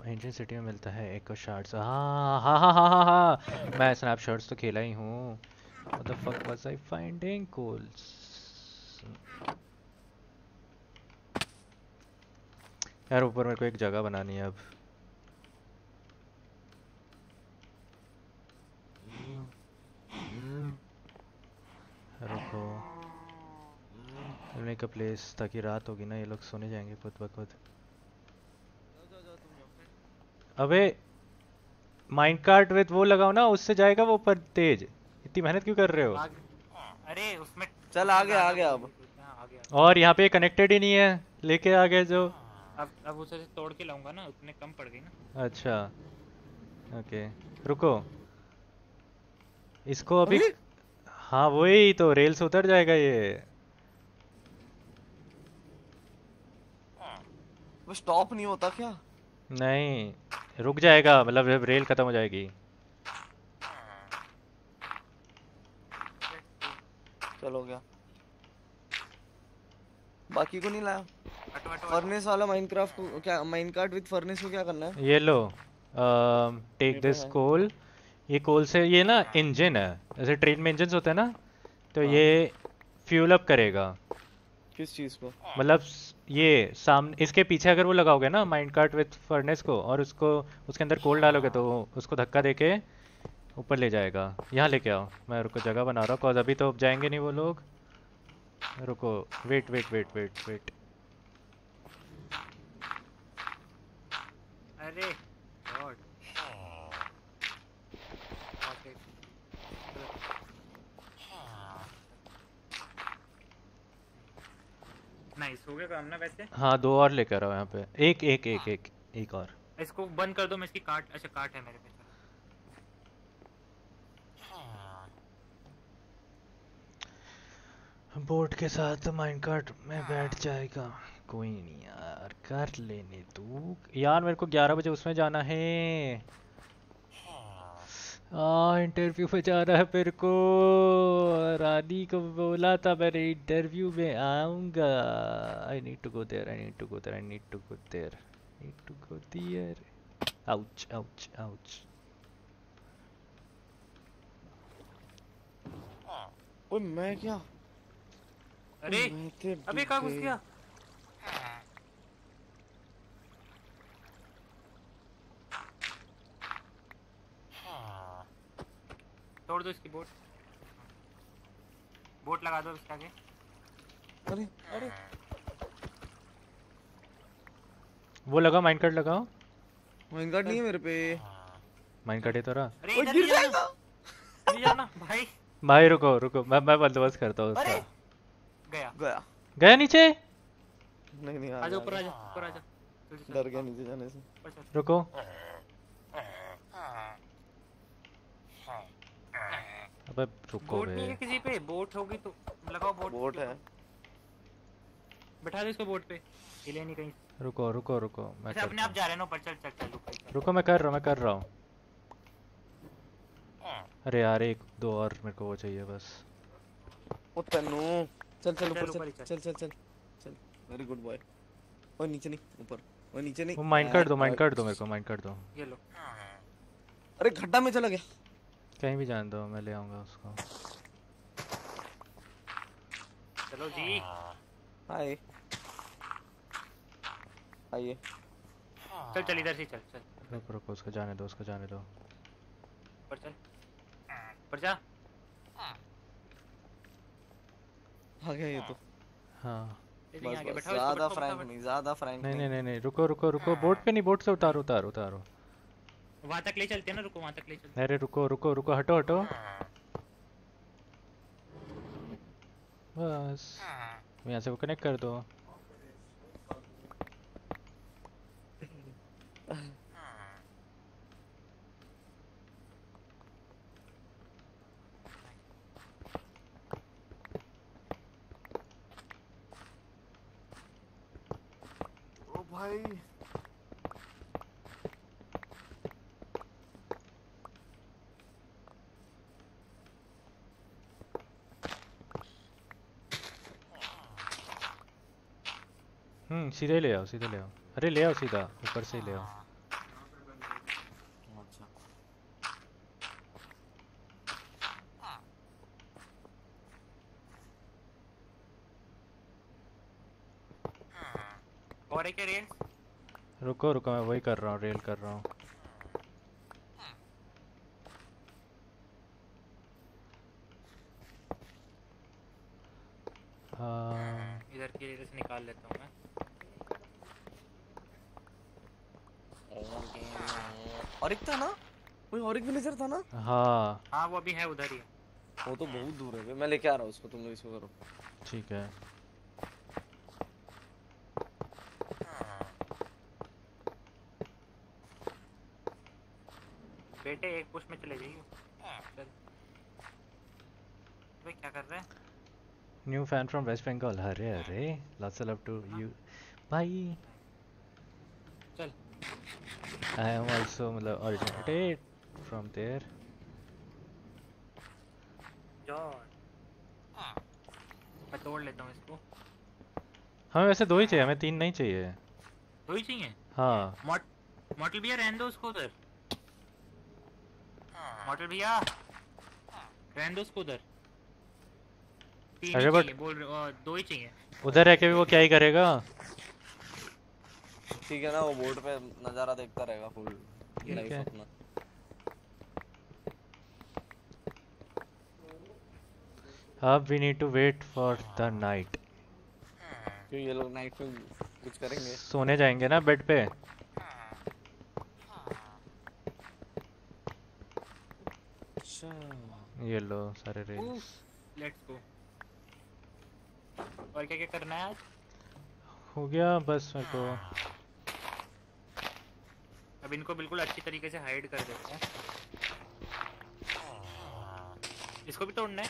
एंशियंट सिटी में मिलता है एक शार्ट्स हाँ हाँ हाँ हाँ हाँ हाँ। मैं स्नैप शॉट्स तो खेला ही हूँ। What the fuck was I finding? Coals? यार ऊपर मेरे को एक जगह बनानी है अब। रुको। मेक अ प्लेस ताकि रात होगी ना ये लोग सोने जाएँगे खुद ब खुद। अबे माइंड कार्ट विद वो लगाओ ना उससे जाएगा वो ऊपर तेज। इतनी मेहनत क्यों कर रहे हो? अरे उसमें चल आ गया आ गया। अब। हाँ, और यहाँ पे कनेक्टेड ही नहीं है। लेके आ गए जो। अब अब उसे तोड़ के लाऊँगा ना उतने कम पड़ गई ना। अच्छा। ओके रुको। इसको अभी हाँ वही तो रेल से उतर जाएगा ये। वो स्टॉप नहीं होता क्या? नहीं रुक जाएगा मतलब जब रेल खत्म हो जाएगी। चलो गया। बाकी को नहीं लाया? फर्नेस वाला माइनक्राफ्ट को क्या माइनकार्ट विद फर्नेस को क्या करना है? ये लो टेक तो दिस कोल ये कोल से ये ना इंजन है। जैसे ट्रेन में इंजन होते हैं ना तो हाँ। ये फ्यूल अप करेगा। किस चीज़ को? मतलब ये सामने इसके पीछे अगर वो लगाओगे ना माइंड कार्ट विथ फर्नेस को और उसको, उसके अंदर कोल डालोगे तो उसको धक्का देके ऊपर ले जाएगा। यहाँ लेके आओ। मैं रुको, जगह बना रहा हूँ। कॉज अभी तो अब जाएँगे नहीं वो लोग। रुको wait wait wait wait wait अरे गॉड ओके नाइस हो गया काम ना वैसे? हाँ दो और लेकर आओ यहाँ पे। एक एक एक एक एक और। इसको बंद कर दो मैं इसकी काट अच्छा काट है मेरे पे। बोट के साथ माइंड कार्ट में बैठ जाएगा। कोई नहीं यार कर लेने तू। यार मेरे को 11 बजे उसमें जाना है। आ इंटरव्यू पे जाना है मेरे को। रानी को बोला था मैंने इंटरव्यू में आऊँगा। I need to go there I need to go there I need to go there need to go there ouch ouch ouch ओए मैं क्या? अरे मैं अबे कहाँ घुस गया? तोड़ दो इसकी बोट। बोट लगा दो इसके आगे। अरे अरे। वो लगा माइंड कार्ट लगाओ। माइनकार्ट नहीं है मेरे पे। माइंड कार्ट है तो रहा अरे गिर जाएगा। नहीं जाना भाई। भाई रुको रुको। मैं मैं बंदोबस्त करता हूँ उसका। गया। गया। गया नीचे? नहीं नहीं आ आजा ऊपर आ आजा ऊपर चल, गया। डर गया नीचे जाने से। रुको। अबे रुको बोट नहीं है किसी पे बोट होगी तो लगाओ बोट। बोट है। बैठा दो इसको बोट पे। हिले नहीं कहीं। रुको रुको रुको मैं अच्छा अपने आप जा रहे हैं ना ऊपर चल चल चल हूँ। रुको। मैं कर रहा हूँ मैं कर रहा हूँ। अरे यार एक दो और मेरे को वो चाहिए बस। ओ तन्नू। चल चल ऊपर चल। चल। चल चल वेरी गुड बॉय ओ नीचे नहीं ऊपर। ओ नीचे नहीं। वो माइंड कार्ड दो माइंड आ, कार्ड दो मेरे को माइंड कार्ड दो। ये लो। अरे गड्ढा में चला गया। कहीं भी जान दो मैं ले आऊँगा उसको। चलो जी। हाय। आइए। चल चल इधर से चल चल। रुको रुको उसको जाने दो उसको जाने दो। ऊपर चल। ऊपर जा। आ गया ये तो। हाँ। बस बस ज़्यादा फ्रैंक नहीं ज़्यादा फ्रैंक नहीं नहीं नहीं रुको रुको रुको बोट पे नहीं बोट से उतारो उतारो उतारो। वहाँ तक ले चलते हैं ना रुको वहाँ तक ले चलते अरे रुको रुको रुको हटो हटो। बस। यहाँ से वो कनेक्ट कर दो। ओ भाई हम्म सीधे ले आओ सीधे ले आओ अरे ले आओ सीधा ऊपर से ही ले आओ और एक रेल रुको रुको मैं वही कर रहा हूँ रेल कर रहा हूँ हाँ इधर की रेल से निकाल लेता हूँ मैं और एक था ना? कोई और एक विलेजर था ना? हाँ। हाँ वो अभी है उधर ही वो तो बहुत दूर है मैं लेके आ रहा हूँ उसको तुम लोग इसको करो। ठीक है। बेटे एक पुश में चले जाइए। भाई क्या कर रहा है? New fan from West Bengal अरे अरे lots of love to you भाई आई एम आल्सो मतलब originated फ्रॉम देयर जॉन मैं तोड़ लेता हूँ इसको। हमें वैसे दो ही चाहिए हमें तीन नहीं चाहिए। दो ही चाहिए? हाँ। मॉट मॉडल भैया रहने दो उसको उधर। मॉडल भैया रहने दो उसको उधर। अरे ही चाहिए बोल रहे हो, दो ही चाहिए। उधर रह के भी वो क्या ही करेगा? ठीक है ना वो बोर्ड पे नज़ारा देखता रहेगा फुल लाइफ अपना। अब we need to wait for the night क्यों ये लोग नाइट में कुछ करेंगे? सोने जाएँगे ना बेड पे। अच्छा। ये लो सारे रेल लेट्स गो और क्या क्या करना है आज? हो गया बस मेरे को अब इनको बिल्कुल अच्छी तरीके से हाइड कर देते हैं। इसको भी तोड़ना है?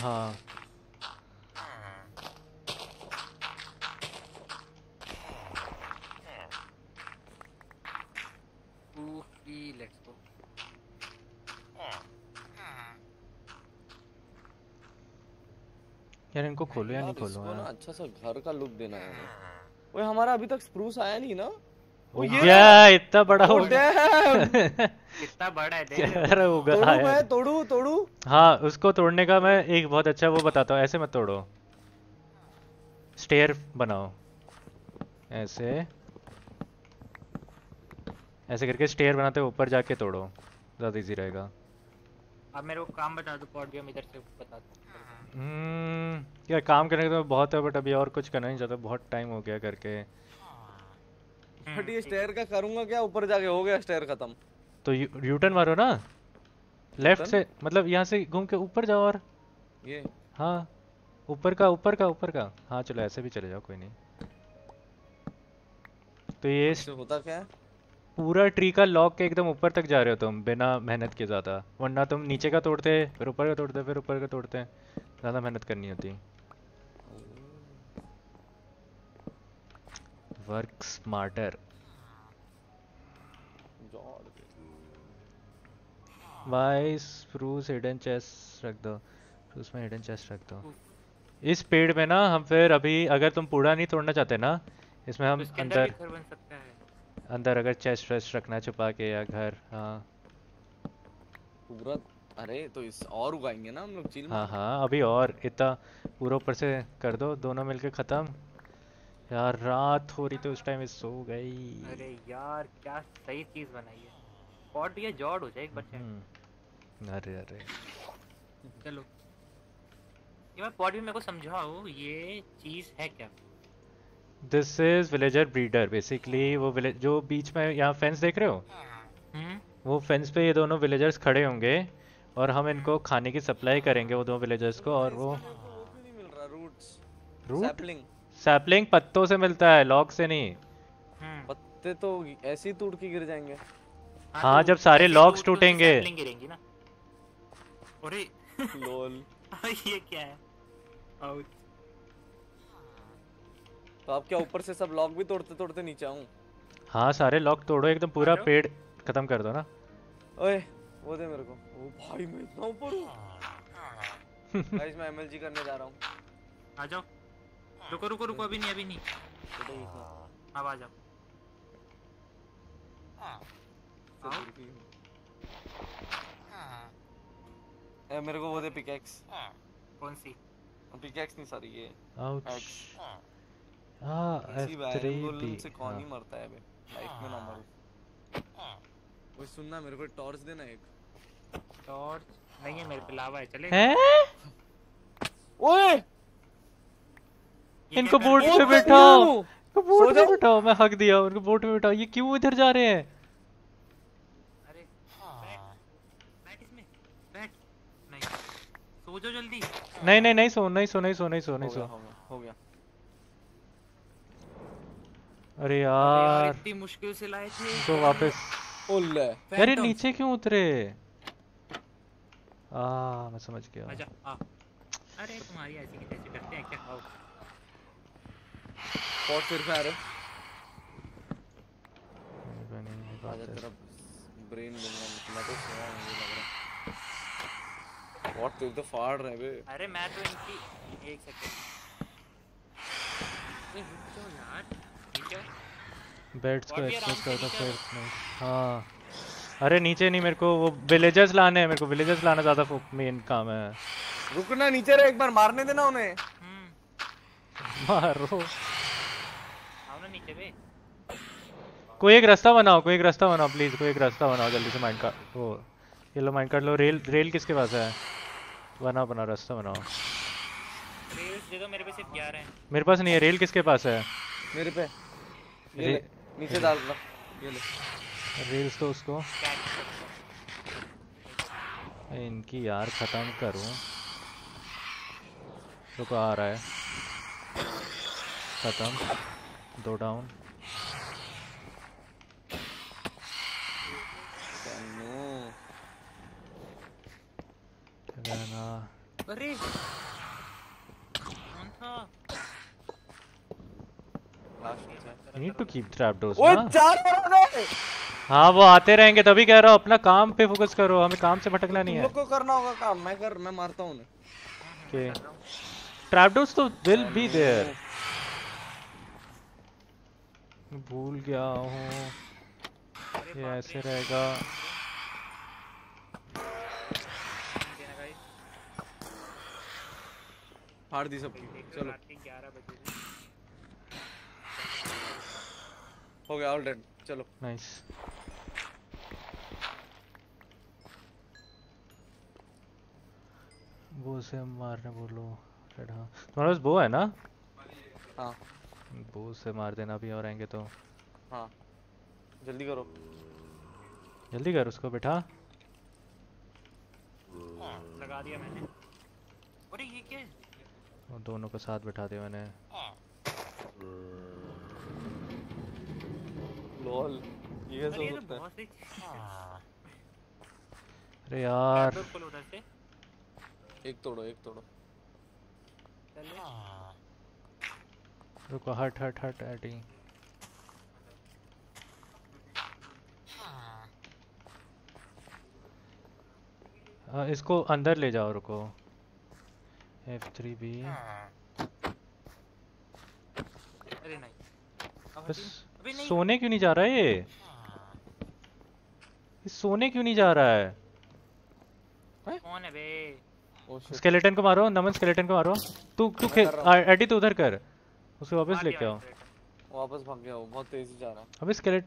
हाँ। लेट्स गो यार इनको खोलो या नहीं यार, खोलो इसको ना यार अच्छा सा घर का लुक देना है। ओए हमारा अभी तक स्प्रूस आया नहीं ना? ये इतना बड़ा हो गया! कितना बड़ा है देख तोड़ू मैं तोड़ू तोड़ू। हाँ उसको तोड़ने का मैं एक बहुत अच्छा वो बताता हूँ ऐसे मत तोड़ो। स्टेयर बनाओ। ऐसे। ऐसे करके स्टेयर बनाते हो ऊपर जाके तोड़ो। ज़्यादा इजी रहेगा। अब मेरे को काम बता दो पॉट भी हम इधर से बता दो। हम्म यार काम करने का तो बहुत है बट अभी और कुछ करना नहीं चाहता बहुत टाइम हो गया करके। बट ये स्टेयर का करूँगा क्या? ऊपर जाके हो गया स्टेयर खत्म। तो यू टर्न मारो ना। लेफ़्ट से मतलब यहाँ से घूम के ऊपर जाओ और। ये? हाँ ऊपर का ऊपर का ऊपर का। हाँ चलो ऐसे भी चले जाओ कोई नहीं। तो ये होता क्या है? पूरा ट्री का लॉक के एकदम ऊपर तक जा रहे हो तुम बिना मेहनत के ज़्यादा। वरना तुम नीचे का तोड़ते फिर ऊपर का तोड़ते फिर ऊपर का तोड़ते। ज़्यादा मेहनत करनी होती। Work smarter why spruce hidden chest रख दो? स्प्रूस में हिडन चेस्ट रख दो। इस पेड़ में ना हम फिर अभी अगर तुम पूरा नहीं तोड़ना चाहते ना इसमें हम तो अंदर अंदर बन सकता है। अंदर अगर चेस्ट वेस्ट रखना छुपा के या घर हाँ। पूरा अरे तो इस और उगाएँगे ना हम लोग चिल हाँ हाँ अभी और इतना पूरा ऊपर से कर दो दोनों मिलके ख़त्म। यार रात हो रही तो उस टाइम सो गई। अरे यार क्या सही चीज़ बनाई है। पॉट भी है जॉड हो जाए एक बच्चे हम्म, अरे अरे। चलो। ये मैं पॉट भी मेरे को समझाओ ये चीज़ है क्या? This is villager breeder basically वो विलेज जो बीच में यहाँ फेंस देख रहे हो? हम्म। वो फेंस पे ये दोनों विलेजर्स खड़े होंगे और हम इनको खाने की सप्लाई करेंगे वो दो विलेजर्स को और वो रूट सैपलिंग पत्तों से मिलता है लॉग से नहीं। हम्म। पत्ते तो ऐसे ही टूट के गिर जाएँगे। हाँ, तो जब सारे टूट के टूटेंगे। sapling गिरेंगी ना। अरे। लोल ये क्या है? आउच तो आप क्या ऊपर से सब लॉक भी तोड़ते तोड़ते नीचे आऊँ? हाँ सारे लॉग तोड़ो एकदम पूरा पेड़ खत्म कर दो ना। ओए वो दे मेरे को। ओ भाई मैं इतना ऊपर हूँ। गाइस मैं एमएलजी करने जा रहा हूँ। आ जाओ। रुको रुको रुको अभी नहीं अभी नहीं। अब आ जाओ। की हूँ। ए मेरे को वो दे पिकैक्स कौन सी? पिकैक्स नहीं सॉरी ये। आउच एक्स हाँ इसी F3 वायरल बुलेट से कौन ही हाँ। मरता है बे लाइफ में ना मरो। ओए सुनना मेरे को टॉर्च देना एक। टॉर्च नहीं है मेरे पे लावा है चले। हैं? ओए! इनको बोट पे? बिठाओ। इनको बोट पे। बिठाओ मैं हक दिया उनको बोट पे बिठाओ। ये क्यों इधर जा रहे हैं? अरे बैठ बैठ इसमें बैठ। नहीं सो जाओ जल्दी। नहीं नहीं नहीं सो नहीं सो नहीं सो नहीं सो नहीं सो। हो गया अरे यार इतनी मुश्किल से लाए थे। तो वापस। ओले अरे नीचे क्यों उतरे? आ मैं समझ गया। आजा आ। अरे तुम्हारी ऐसी की तैसी करते हैं क्या पॉट फिर से आ रहे नहीं, नहीं, नहीं, आजा। तेरा ब्रेन मिलना मैं तो सोया हूँ मुझे लग रहा है पॉट तो एकदम फाड़ रहे हैं बे अरे मैं तो इनकी एक सेकंड अरे रुक जाओ यार ठीक है? बेड्स को एक्सेस आराम कर दो फिर नहीं। हाँ। अरे नीचे नहीं मेरे को वो विलेजर्स लाने हैं मेरे को विलेजर्स लाना ज़्यादा मेन काम है। रुकना नीचे रहे एक बार मारने देना उन्हें। हम्म। मारो। कोई एक रास्ता बनाओ कोई एक रास्ता बनाओ प्लीज़ कोई एक रास्ता बनाओ जल्दी से माइंड का वो ये लो माइंड कर लो। रेल रेल किसके पास है? बनाओ बनाओ रास्ता बनाओ। रेल्स दे दो मेरे पे सिर्फ़ 11 हैं। मेरे पास नहीं है रेल किसके पास है? मेरे पे। ये नीचे डाल रहा ये ले। रेल्स तो उसको। इनकी यार खत्म करूँ। रुको आ रहा है। खत्म। दो डाउन अरे। Need to keep trap doors ना चार हाँ वो आते रहेंगे तभी कह रहा हूँ अपना काम पे फोकस करो हमें काम से भटकना नहीं है। लोग को करना होगा काम मैं कर मैं मारता हूँ उन्हें। कि ट्रैप डोर्स तो विल बी देयर भूल गया हूँ। ये ऐसे रहेगा। देना गाइस फाड़ दी सबकी। चलो। रात के 11 बजे थे। हो गया ऑल डेड चलो। नाइस वो से मारने बोलो रेड हाँ तुम्हारे पास बो है ना? हाँ। बो से मार देना भी और आएँगे तो। हाँ। जल्दी करो। जल्दी कर उसको बिठा। लगा दिया मैंने। अरे ये क्या है? वो दोनों को साथ बिठा दिया मैंने। लॉल ये अरे कैसे ये हो। तो है। अरे यार। एक तोड़ो एक तोड़ो। चलो। रुको हट हट हट एटी हाँ, इसको अंदर ले जाओ रुको। एफ़ थ्री बी बस सोने क्यों नहीं जा रहा है ये? ये सोने क्यों नहीं जा रहा है? कौन है बे? स्केलेटन को मारो नमन स्केलेटन को मारो। तू तू एडी तू उधर कर। उसे वापस लेके आओ। वापस भाग गया वो बहुत तेज़ी जा रहा है। अबे स्केलेट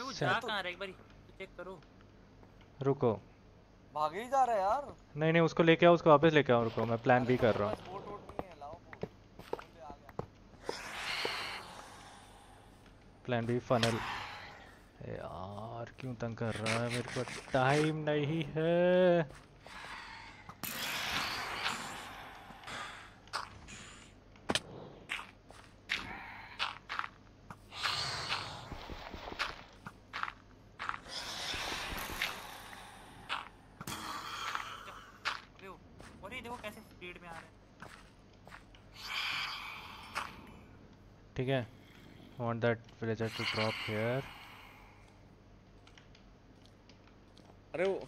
Set. जा कहाँ रहा एक बार चेक करो। रुको। भागे ही जा रहा है यार। नहीं नहीं उसको लेके आओ उसको वापस लेके आओ रुको मैं प्लान भी कर रहा हूँ। प्लान भी फनल यार क्यों तंग कर रहा है? मेरे को टाइम नहीं है देखो और ये देखो कैसे स्पीड में आ रहे हैं ठीक है। Want that villager to drop here. अरे वो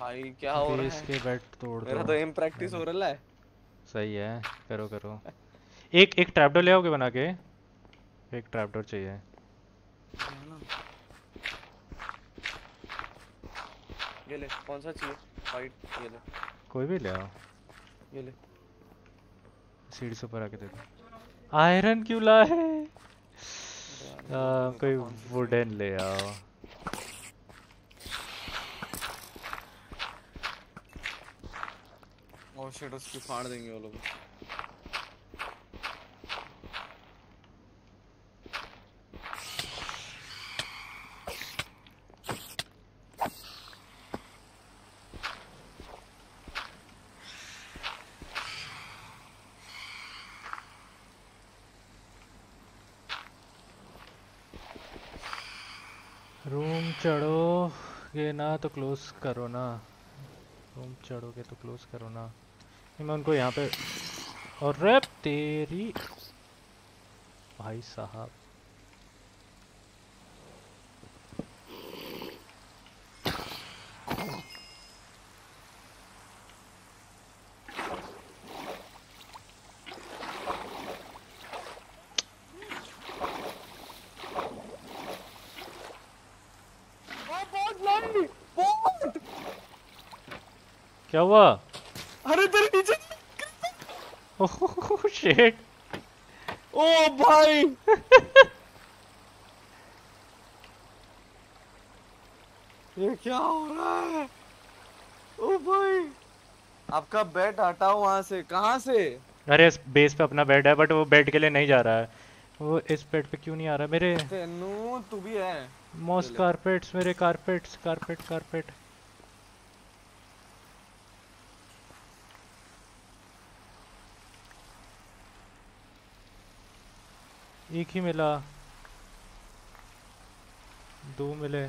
भाई क्या हो रहा है? के बेड तोड़ मेरा तो एम प्रैक्टिस हो रहा है। सही है करो करो। एक एक ट्रैपडोर ले आओगे बना के। एक ट्रैपडोर चाहिए। ये ले कौन सा चाहिए? वाइट ये ले। कोई भी ले आओ। ये ले। सीढ़ी से ऊपर आके दे दो आयरन क्यों ला है कोई वुडन ले आओ। ओ शिट उसकी फाड़ देंगे वो लोग रूम चढ़ो ये ना तो क्लोज करो ना। रूम चढ़ोगे तो क्लोज करो ना। मैं उनको यहाँ पे और तेरी भाई साहब। क्या हुआ? अरे तेरे नीचे ओह शिट ओ भाई। ये क्या हो रहा है? ओ भाई। आपका बेड हटाओ वहाँ से कहाँ से? अरे इस बेस पे अपना बेड है बट वो बेड के लिए नहीं जा रहा है। वो इस बेड पे क्यों नहीं आ रहा मेरे तेनू तू भी है। मॉस कारपेट्स मेरे कारपेट्स कारपेट कारपेट एक ही मिला। दो मिले।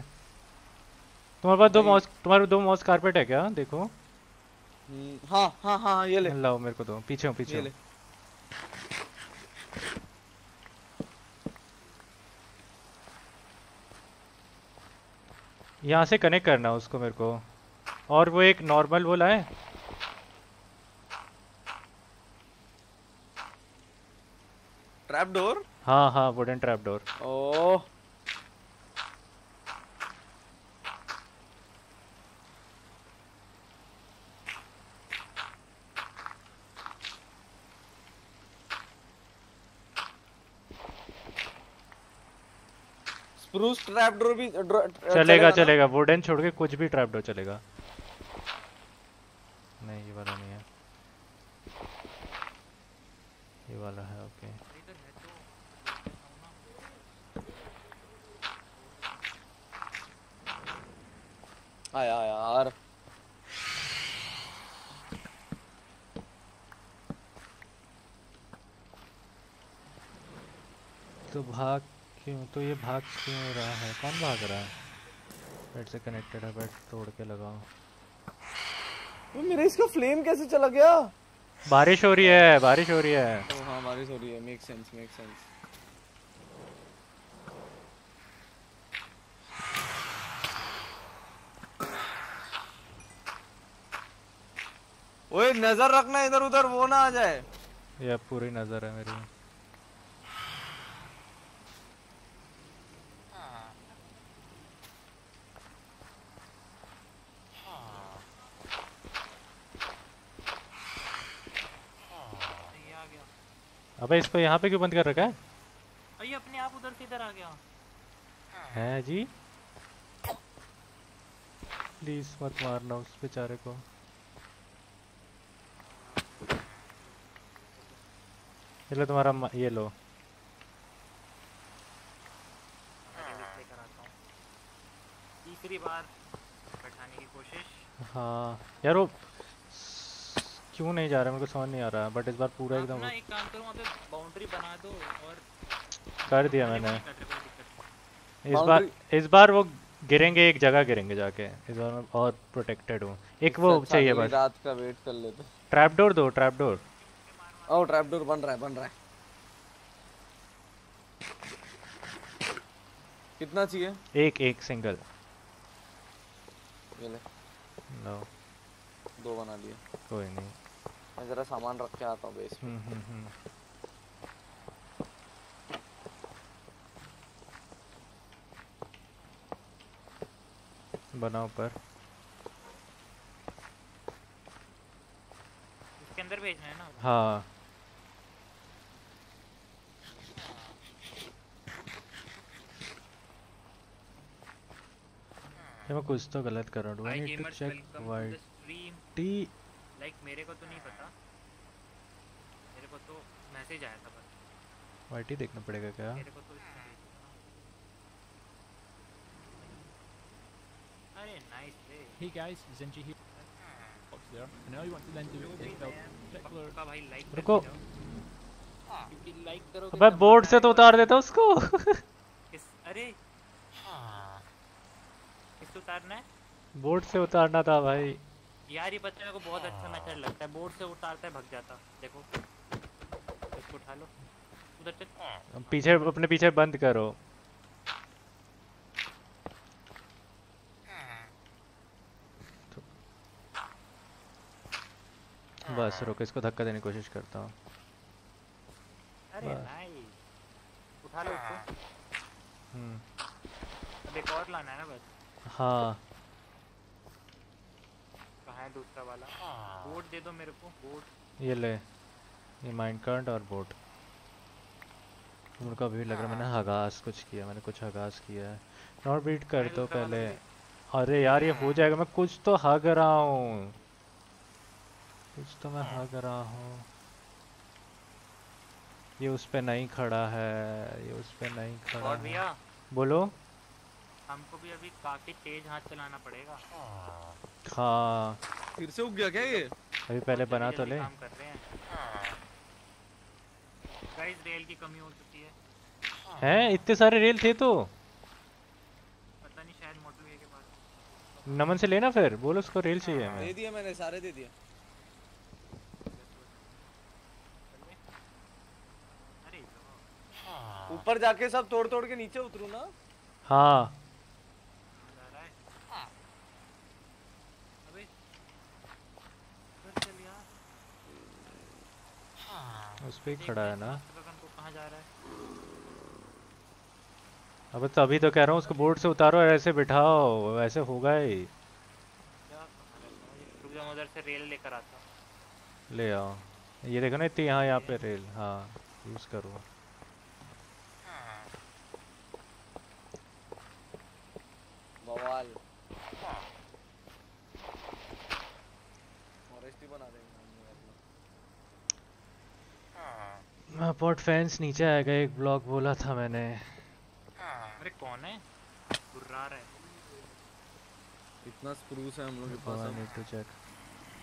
तुम्हारे पास दो मॉस तुम्हारे दो मॉस कारपेट है क्या? देखो। हम्म, हाँ हाँ हाँ ये ले। लाओ मेरे को दो। पीछे हूँ पीछे ले। यहाँ से कनेक्ट करना उसको मेरे को। और वो एक नॉर्मल वो लाए। ट्रैप डोर हाँ हाँ wooden trap door oh spruce trap door भी ड्रो- चलेगा चलेगा वुडन छोड़ के कुछ भी ट्रैप डोर चलेगा. नहीं ये वाला नहीं है. ये वाला है ओके आया यार। तो भाग क्यों? तो ये भाग क्यों रहा है? कौन भाग रहा है? बेड से कनेक्टेड है बेड तोड़ के लगाओ। मेरे इसका फ्लेम कैसे चला गया? बारिश हो रही है बारिश हो रही है। ओ हाँ बारिश हो रही है। मेक सेंस मेक सेंस ओए नज़र रखना इधर उधर वो ना आ जाए। ये पूरी नज़र है मेरी। ये आ गया अबे इसको यहाँ पे क्यों बंद कर रखा है? अरे अपने आप उधर से इधर आ गया। है जी। प्लीज़ मत मारना उस बेचारे को। ये लो तुम्हारा ये लो। हूँ तीसरी बार बैठाने की कोशिश। हाँ। यार वो क्यों नहीं जा रहा मेरे को समझ नहीं आ रहा बट इस बार पूरा एकदम एक काम करो वहाँ पे बाउंड्री बना दो और कर दिया मैंने। इस बार इस बार वो गिरेंगे एक जगह गिरेंगे जाके। इस बार मैं और प्रोटेक्टेड हूँ। एक वो चाहिए बस। रात का वेट कर लेते। ट्रैप डोर दो ट्रैप डोर ओ ट्रैप डोर बन रहा है बन रहा है कितना चाहिए? एक एक सिंगल ये ले। लो दो बना लिए। कोई नहीं। मैं जरा सामान रख के आता हूँ बेस हम्म हम्म हम्म। बनाओ पर इसके अंदर भेजना है ना? हाँ। ये मैं कुछ तो गलत कर रहा हूँ। I need to check why stream T like मेरे को तो नहीं पता। मेरे को तो मैसेज आया था बस। वाई टी देखना पड़ेगा क्या? मेरे को तो। अरे नाइस रे। Hey guys, Zenji here. Box there. And all you want to then do जो is भी build मैं भाई लाइक रुको। करोगे अबे बोर्ड से तो उतार देता उसको। अरे। किस उतारना है? बोर्ड से उतारना था भाई। यार ये बच्चे को बहुत अच्छा मेथड लगता है। बोर्ड से उतारता है भग जाता। देखो। इसको उठा लो उधर चल पीछे अपने पीछे बंद करो। बस रुको इसको धक्का देने की कोशिश करता हूँ। अरे। नाइस उठा लो इसको। हम्म, अब एक और लाना है ना बस। हाँ। कहाँ है दूसरा वाला? बोर्ड दे दो मेरे को बोर्ड ये ले ये माइंड और बोट। उनको अभी भी लग रहा है मैंने हगास कुछ किया मैंने कुछ हगास किया है। नॉट बीट कर दो पहले। अरे यार ये हो जाएगा मैं कुछ तो हग रहा हूँ। कुछ तो मैं हग रहा हूँ। ये उस पे नहीं खड़ा है ये उस पे नहीं खड़ा और है। भैया? बोलो। हमको भी अभी काफ़ी तेज हाथ चलाना पड़ेगा। हाँ। फिर से उग गया क्या ये? अभी पहले जल्दी बना तो ले। काम कर रहे हैं। गाइस रेल की कमी हो चुकी है। हैं? इतने सारे रेल थे तो। पता नहीं शायद मोटरवे के पास। नमन से लेना फिर? बोलो उसको रेल चाहिए दे हमें। दिए मैंने सारे दे दिए तो ऊपर जाके सब तोड़ तोड़ के नीचे उतरू ना? हाँ कहाँ जा रहा है अबे उधर चल यार उस पे खड़ा है ना। गगन जा रहा है? अब तो अभी तो कह रहा हूँ उसको बोर्ड से उतारो और ऐसे बिठाओ ऐसे होगा ही। है? उधर से रेल लेकर आता हूँ। ले आओ। ये देखो ना इतनी यहाँ यहाँ पे रेल हाँ यूज़ करो। बवाल। अपना। पॉट फैंस नीचे आएगा एक ब्लॉक बोला था मैंने अरे कौन है गुर्रा रहा है इतना स्प्रूस है हम लोग के Oh, पास I अब। need to check.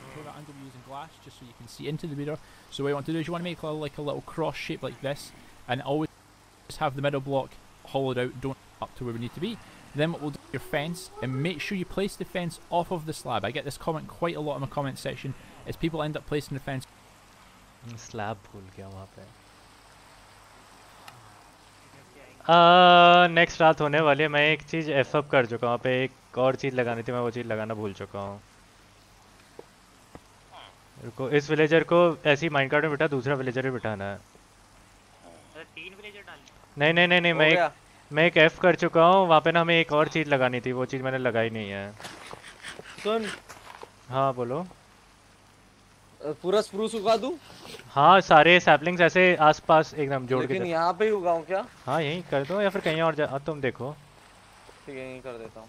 Control that angle using glass just so you can see into the mirror. So what you want to do is you want to make a, like a little cross shape like this, and always have the middle block hollowed out, don't up to where we need to be. Then what we'll do is your fence, and make sure you place the fence off of the slab. I get this comment quite a lot in the comment section. Is people end up placing the fence slab भूल गया वहाँ पे नेक्स्ट रात होने वाली है। मैं एक चीज़ एफ़ अप कर चुका हूँ। पे एक और चीज़ लगानी थी मैं वो चीज़ लगाना भूल चुका हूँ। रुको इस विलेजर को ऐसी माइंड कार्ड में बिठा दूसरा विलेजर भी बिठाना है। तीन विलेजर नहीं नहीं नहीं नहीं मैं एक मैं एक एफ़ कर चुका हूँ। वहाँ पे ना हमें एक और चीज़ लगानी थी वो चीज़ मैंने लगाई नहीं है। सुन। हाँ बोलो। पूरा स्प्रूस उगा दूँ? हाँ सारे सैपलिंग्स ऐसे आसपास एकदम जोड़ के लेकिन यहाँ पे ही उगाऊं क्या? हाँ यहीं कर दो या फिर कहीं और जा तुम देखो। ठीक है यही कर देता हूँ।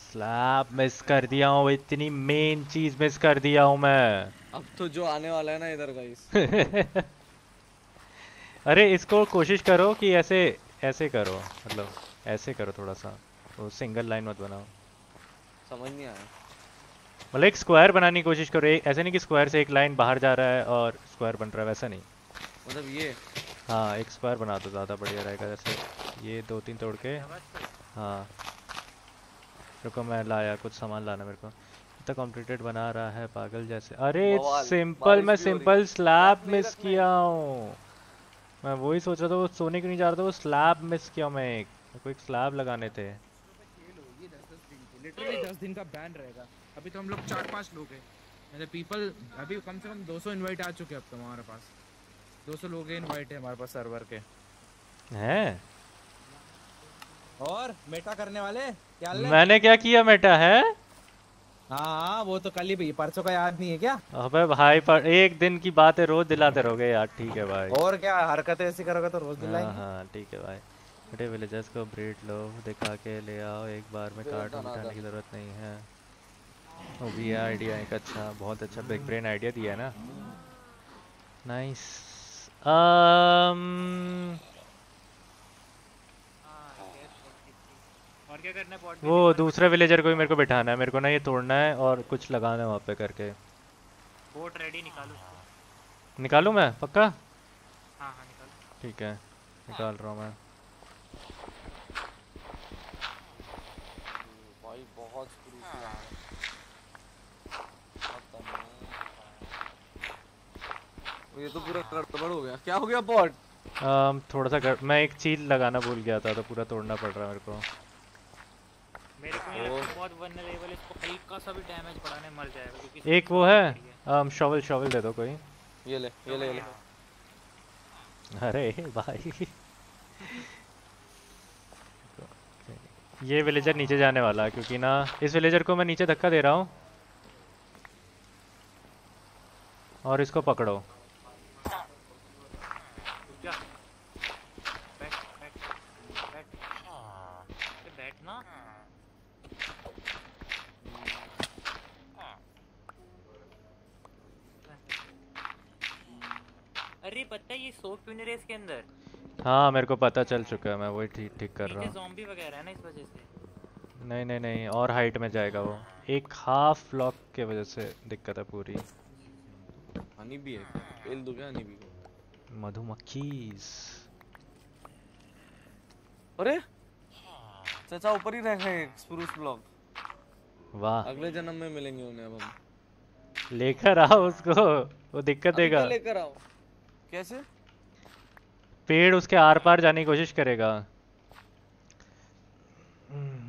स्लैब मिस कर दिया हूँ इतनी मेन चीज़ मिस कर दिया हूँ मैं। अब तो जो आने वाला है ना इधर गाइस अरे इसको कोशिश करो कि ऐसे ऐसे करो मतलब ऐसे करो थोड़ा सा। तो सिंगल लाइन मत बनाओ। समझ नहीं आया। मतलब एक स्क्वायर बनाने की कोशिश करो एक ऐसे नहीं कि स्क्वायर से एक लाइन बाहर जा रहा है और स्क्वायर बन रहा है वैसा नहीं। मतलब ये। हाँ एक स्क्वायर बना दो ज़्यादा बढ़िया रहेगा जैसे ये दो तीन तोड़ के। हाँ। रुको मैं लाया कुछ सामान लाना मेरे को। तो कॉम्प्लीटेड बना रहा है पागल जैसे। अरे सिंपल मैं सिंपल स्लैब मिस किया हूँ। मैं वही सोच रहा था वो सोने क्यों नहीं जा रहा था वो स्लैब मिस किया मैं एक। मेरे को एक स्लैब लगाने थे। लिटरली दस दिन का बैन रहेगा। अभी तो हम लोग चार पाँच लोग हैं। मतलब पीपल अभी कम से कम 200 इनवाइट आ चुके हैं अब तो हमारे पास। 200 लोग इनवाइट है हमारे पास सर्वर के। हैं? और मेटा करने वाले? क्या है? मैंने क्या किया मेटा है? हाँ हाँ वो तो कल ही परसों का याद नहीं है क्या? अबे भाई पर एक दिन की बात है रोज दिलाते रहोगे यार ठीक है भाई। और क्या हरकतें ऐसी करोगे तो रोज हाँ दिलाएँगे? हाँ ठीक है भाई। बड़े विलेजर्स को ब्रीड लो दिखा के ले आओ एक बार में कार्ड दो। की ज़रूरत नहीं है। वो भी है आइडिया एक अच्छा बहुत अच्छा बिग ब्रेन आइडिया दिया है ना। नाइस um वो दूसरे विलेजर को भी मेरे को बिठाना है मेरे को ना ये तोड़ना है और कुछ लगाना है वहाँ पे करके। बोट रेडी निकालो निकालूं मैं? पक्का? हाँ हाँ निकालो। ठीक है निकाल रहा हूँ मैं भाई बहुत screw से आ रहा है। खत्म है। ये तो पूरा गड़बड़ हो गया। क्या हो गया बॉट? um, थोड़ा सा कर, मैं एक चीज़ लगाना भूल गया था तो पूरा तोड़ना पड़ रहा है मेरे को। मेरे को ये है बहुत वनरेबल इसको हल्का सा भी डैमेज पड़ाने मर जाएगा क्योंकि एक वो है um, शॉवल शॉवल दे दो कोई। ये ले ये ले ये ले। अरे भाई। ये विलेजर नीचे जाने वाला है क्योंकि ना इस विलेजर को मैं नीचे धक्का दे रहा हूँ। और इसको पकड़ो रुक जा बैठ बैठ बैठ अरे बैठ ना अरे पता है ये सोप क्यों नहीं रहे इसके अंदर? हाँ मेरे को पता चल चुका है मैं वही ठीक ठीक कर रहा हूँ। जॉम्बी वगैरह है ना इस वजह से? नहीं नहीं नहीं और हाइट में जाएगा वो। एक हाफ़ ब्लॉक के वजह से दिक्कत है पूरी। हनी भी है। पेल दो क्या हनी भी? को मधुमक्खीज। अरे! चाचा ऊपर ही रह गए स्प्रूस ब्लॉक। वाह। अगले जन्म में मिलेंगे उन्हें अब हम। लेकर आओ उसको वो दिक्कत देगा। लेकर आओ। कैसे? पेड़ उसके आर पार जाने की कोशिश करेगा।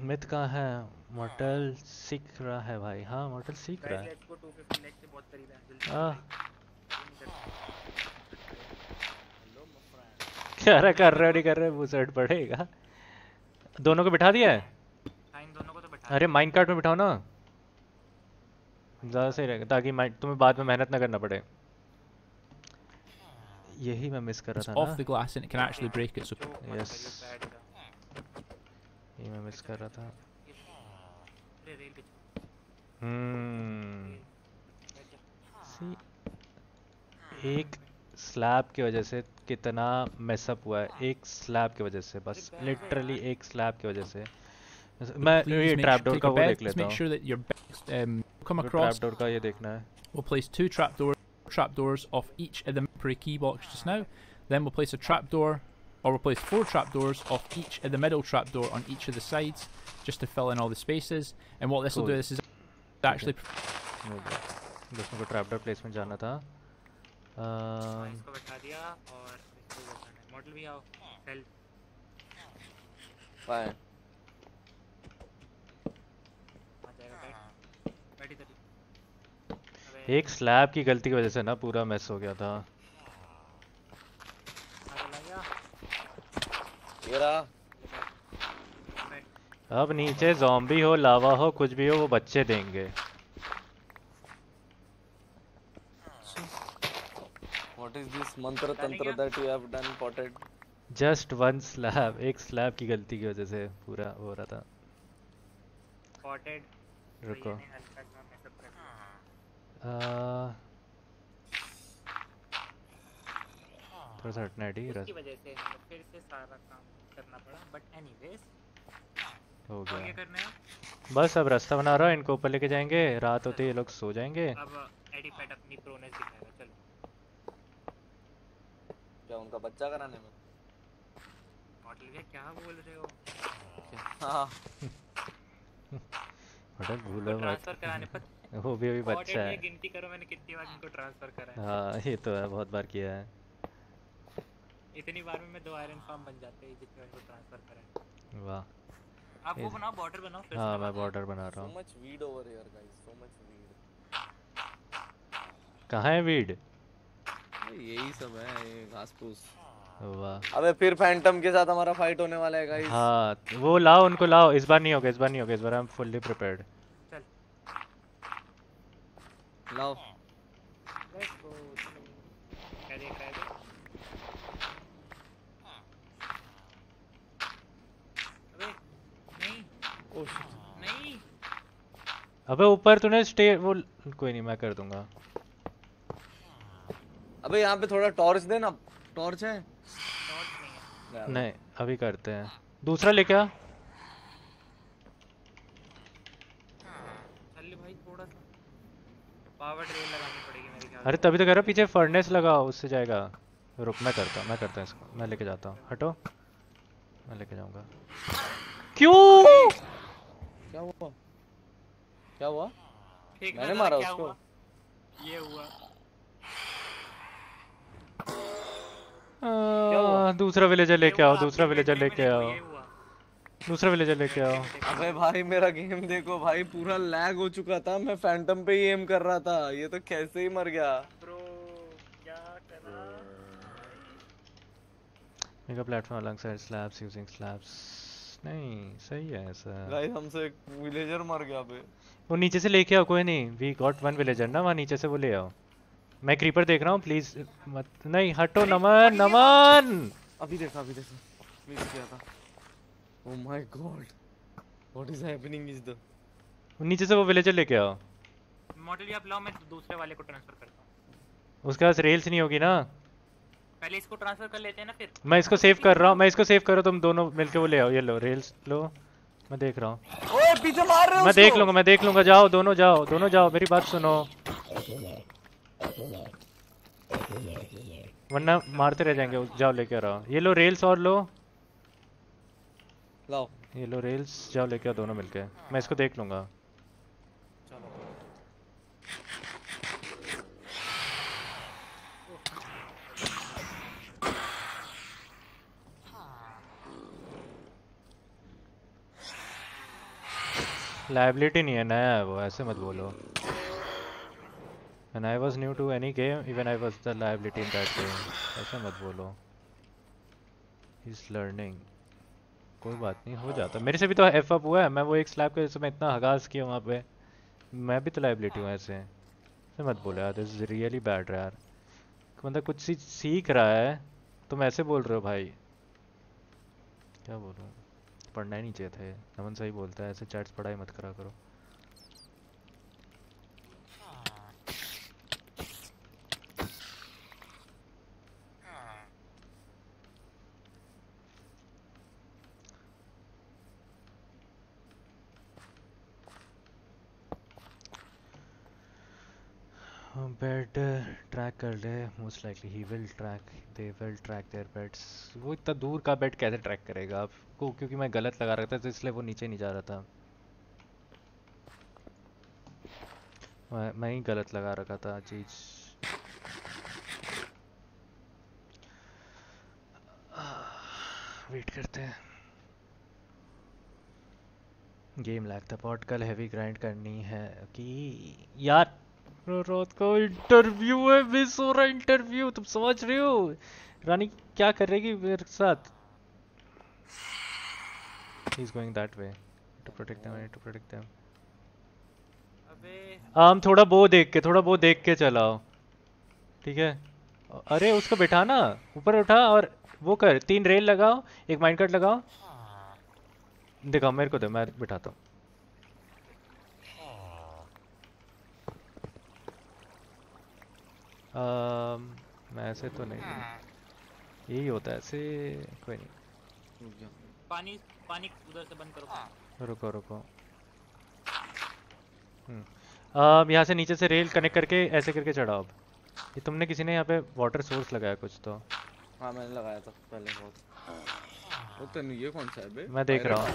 मिथ कहाँ है? मॉडल सीख रहा है भाई। हाँ मॉडल सीख रहा है। लेट्स गो 250 लाइक से बहुत करीब है। जल्दी आ, क्या रहा कर रहे हो नहीं कर रहे बुसट पड़ेगा। दोनों को बिठा दिया है? हाँ दोनों को तो बैठा अरे माइंड कार्ट में बिठाओ ना। ज़्यादा सही रहेगा ताकि तुम्हें बाद में मेहनत ना करना पड़े। यही मैं मिस कर रहा था ना off the glass and it can actually break it so yes ये मैं मिस कर रहा था हम्म सी एक स्लैब की वजह से कितना मैस अप हुआ है। एक स्लैब की वजह से बस। लिटरली एक स्लैब की वजह से। मैं ये ट्रैप डोर का वो देख लेता हूँ। Make sure that your come across trap door का ये देखना है। वो place to trap door trapdoors off each of the Mipri key blocks just now. Then we'll place a trapdoor, or we'll place four trapdoors off each of the middle trapdoor on each of the sides, just to fill in all the spaces. And what this will do, Cool. this is actually हो गया बस मेरे को ट्रैप डोर प्लेसमेंट जाना था हाँ, अम, इसको बैठा दिया और इसको वो करना है मॉडल भी आओ हेल्प एक स्लैब की गलती की वजह से ना पूरा मिस हो गया था। आ चला गया ये रहा बैठ अब नीचे जॉम्बी हो लावा हो कुछ भी हो वो बच्चे देंगे। What is this mantra डालेंगे that you have done potted? Just one slab एक स्लैब की गलती की वजह से पूरा हो रहा था। स्पॉटेड रुको हल्का सा मैसअप कर आ, थोड़ा सा हटना है डी उसकी रस वजह से फिर से सारा काम करना पड़ा बट एनीवेज हो आगे गया। करना है? बस अब रास्ता बना रहा हूँ इनको ऊपर लेके जाएँगे रात होते ही ये लोग सो जाएँगे। अब एडी पैड अपनी प्रोनेस दिखाएगा चलो। क्या उनका बच्चा कराने में? मॉडल भैया क्या बोल रहे हो? हाँ। बड़ा भूलो मत ट्रांसफ़र कराने पर वो भी अभी बच्चा में है। गिनती करो मैंने कितनी बार इनको ट्रांसफ़र करा है। हाँ ये तो है बहुत बार किया है। इतनी बार में मैं दो आयरन फार्म बन जाते हैं जितनी बार इनको ट्रांसफ़र करा है। वाह। आप वो बनाओ बॉर्डर बनाओ फिर हाँ मैं बॉर्डर बना रहा हूँ। Much weed over here guys so much weed कहाँ है वीड यही सब है ये घास फूस वाह। अबे फिर फैंटम के साथ हमारा फाइट होने वाला है गाइस हाँ वो लाओ उनको लाओ इस बार नहीं होगा इस बार नहीं होगा इस बार हम फुल्ली प्रिपेयर्ड लाओ क्या देख रहा है अबे नहीं नहीं अबे ऊपर तूने स्टे वो कोई नहीं मैं कर दूँगा। अबे यहाँ पे थोड़ा टॉर्च दे ना टॉर्च है टॉर्च नहीं है? नहीं अभी करते हैं। दूसरा लेके आ चल भाई थोड़ा सा पावर ड्रिल लगानी पड़ेगी मेरे ख्याल अरे तभी तो कह रहा पीछे फर्नेस लगाओ उससे जाएगा। रुक मैं करता मैं करता इसको। मैं लेके जाता हूँ। हटो। मैं लेके जाऊँगा। क्यों? क्या हुआ? क्या हुआ? ठीक मैंने मारा उसको? ये हुआ। आ, दूसरा विलेजर लेके आओ दूसरा विलेजर लेके आओ। ये हुआ। दूसरा विलेजर लेके आओ। अबे भाई मेरा गेम देखो भाई पूरा लैग हो चुका था। मैं फैंटम पे ही एम कर रहा था। ये तो कैसे ही मर गया। ब्रो क्या करा? Mega platform alongside slabs using slabs नहीं सही है ऐसा। गाइस हमसे एक विलेजर मर गया बे वो नीचे से लेके आओ कोई नहीं। वी गॉट वन विलेजर ना वहाँ नीचे से वो ले आओ। मैं क्रीपर देख रहा हूँ प्लीज़ मत नहीं हटो नमन नमन! अभी देखा अभी देखा। मिस किया था। ओह my god what is happening is the नीचे से वो विलेजर लेके आओ। मॉडल आप लाओ मैं दूसरे वाले को ट्रांसफ़र करता हूँ। उसके पास रेल्स नहीं होगी ना? पहले इसको ट्रांसफ़र कर लेते हैं ना फिर। मैं इसको सेव कर रहा हूँ मैं इसको सेव कर रहा हूँ तुम दोनों मिलके वो ले आओ ये लो रेल्स लो। मैं देख रहा हूँ। ओए पीछे मार रहे हो मैं देख लूँगा मैं देख लूँगा जाओ दोनों जाओ दोनों जाओ मेरी बात सुनो। वरना मारते रह जाएँगे जाओ लेके आ आओ ये लो रेल्स और लो। लाओ। ये लो रेल्स जाओ लेके आओ दोनों मिलके। मैं इसको देख लूँगा। चलो लाइबिलिटी नहीं है, नया है वो, ऐसे मत बोलो। And I was new to any game even I was the liability in that game ऐसे मत बोलो। इज़ लर्निंग कोई बात नहीं, हो जाता। मेरे से भी तो एफ़ अप हुआ है। मैं वो एक स्लैब के समय इतना हगास किया वहाँ पे। मैं भी तो लाइबिलिटी हूँ ऐसे। ऐसे मत बोलो यार दिस रियली बैड यार। मतलब कुछ चीज़ सीख रहा है, तुम ऐसे बोल रहे हो भाई। क्या बोल? पढ़ना ही नहीं चाहिए था नमन सही बोलता है, ऐसे चैट्स पढ़ाई मत करा करो। बेड ट्रैक कर ले most likely he will track they will track their beds वो इतना दूर का बेड कैसे ट्रैक करेगा आपको? क्योंकि मैं गलत लगा रहा था तो इसलिए वो नीचे नहीं जा रहा था। मैं मैं ही गलत लगा रखा था, चीज़। वेट करते हैं। गेम लैग था पॉट कल हैवी ग्राइंड करनी है, कि यार रात को इंटरव्यू है मिस हो रहा इंटरव्यू तुम समझ रहे हो? रानी क्या कर रही मेरे साथ? He is going that way to protect them I need to protect them अबे आम थोड़ा बो देख के थोड़ा बो देख के चलाओ। ठीक है? अरे उसको बिठाना ऊपर उठा और वो कर। तीन रेल लगाओ एक माइंड कट लगाओ दिखाओ मेरे को दे मैं बिठाता हूँ। मैं ऐसे तो नहीं यही होता है ऐसे कोई नहीं। पानी पानी उधर से बंद करो। रुको रुको। हम्म। यहाँ से नीचे से रेल कनेक्ट करके ऐसे करके चढ़ाओ अब। ये तुमने किसी ने यहाँ पे वाटर सोर्स लगाया कुछ तो। हाँ मैंने लगाया था पहले बहुत। वो तेन ये कौन सा है बे? मैं देख रहा हूँ।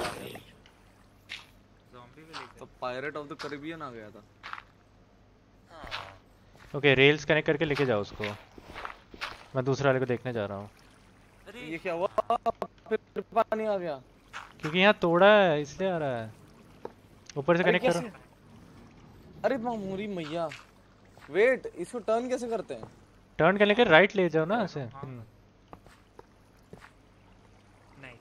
ज़ॉम्बी भी लेके तो पायरेट ऑफ़ द कैरिबियन आ गया था। ओके रेल्स कनेक्ट करके लेके जाओ उसको। मैं दूसरे वाले को देखने जा रहा हूँ। ये क्या हुआ? फिर पानी आ गया। क्योंकि यहाँ तोड़ा है इसलिए आ रहा है। ऊपर से कनेक्ट करो। अरे मामूरी मैया। वेट इसको टर्न कैसे करते हैं? टर्न करने के राइट ले जाओ ना ऐसे। हम्म, नहीं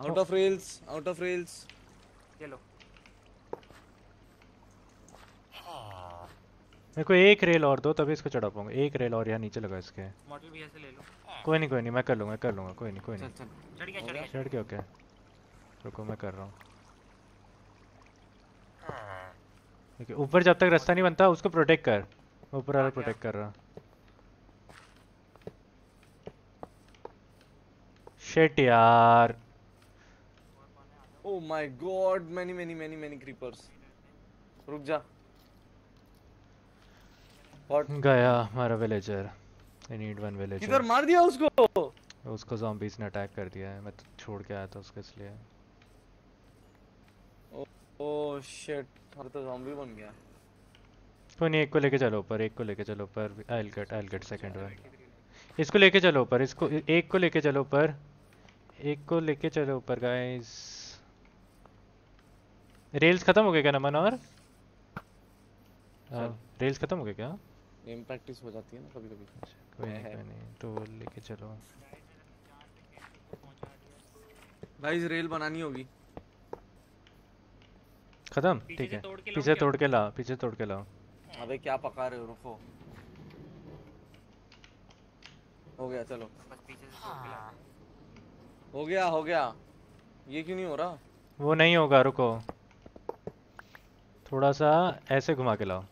out of rails out of rails चलो मेरे को एक रेल और दो तभी इसको चढ़ा पाऊँगा। एक रेल और यहाँ नीचे लगा इसके। मॉडल भी ऐसे ले लो। कोई नहीं कोई नहीं मैं कर लूँगा कर लूँगा कोई नहीं कोई नहीं। चल। चल चढ़ गया चढ़ गया। चढ़ के ओके। रुको मैं कर रहा हूँ। ठीक है ऊपर जब तक रास्ता नहीं बनता उसको प्रोटेक्ट कर। ऊपर वाला प्रोटेक्ट कर रहा शिट यार। ओ my god many many many many creepers रुक जा। व्हाट गया हमारा विलेजर आई नीड वन किधर विलेजर मार दिया उसको? उसको zombies ने अटैक कर दिया है। मैं तो छोड़ के आया था उसको इसलिए। ओ शिट अब तो ज़ॉम्बी बन गया। कोई नहीं एक को लेके चलो ऊपर एक को लेके चलो ऊपर। I will get I will get second one इसको लेके चलो ऊपर इसको एक को लेके चलो ऊपर। एक को लेके चलो ऊपर गाइस रेल्स खत्म हो गए क्या नमन और रेल्स खत्म हो गए क्या? गेम प्रैक्टिस हो जाती है ना कभी कभी कोई नहीं कोई नहीं तो लेके चलो। गाइस रेल बनानी होगी। खत्म? पीछे ठीक है। तोड़ के लाऊं पीछे तोड़ के ला पीछे तोड़ के लाओ। अबे क्या पका रहे हो? रुको। हो गया चलो। बस पीछे से तोड़ के ला हो गया हो गया। ये क्यों नहीं हो रहा? वो नहीं होगा रुको। थोड़ा सा ऐसे घुमा के लाओ।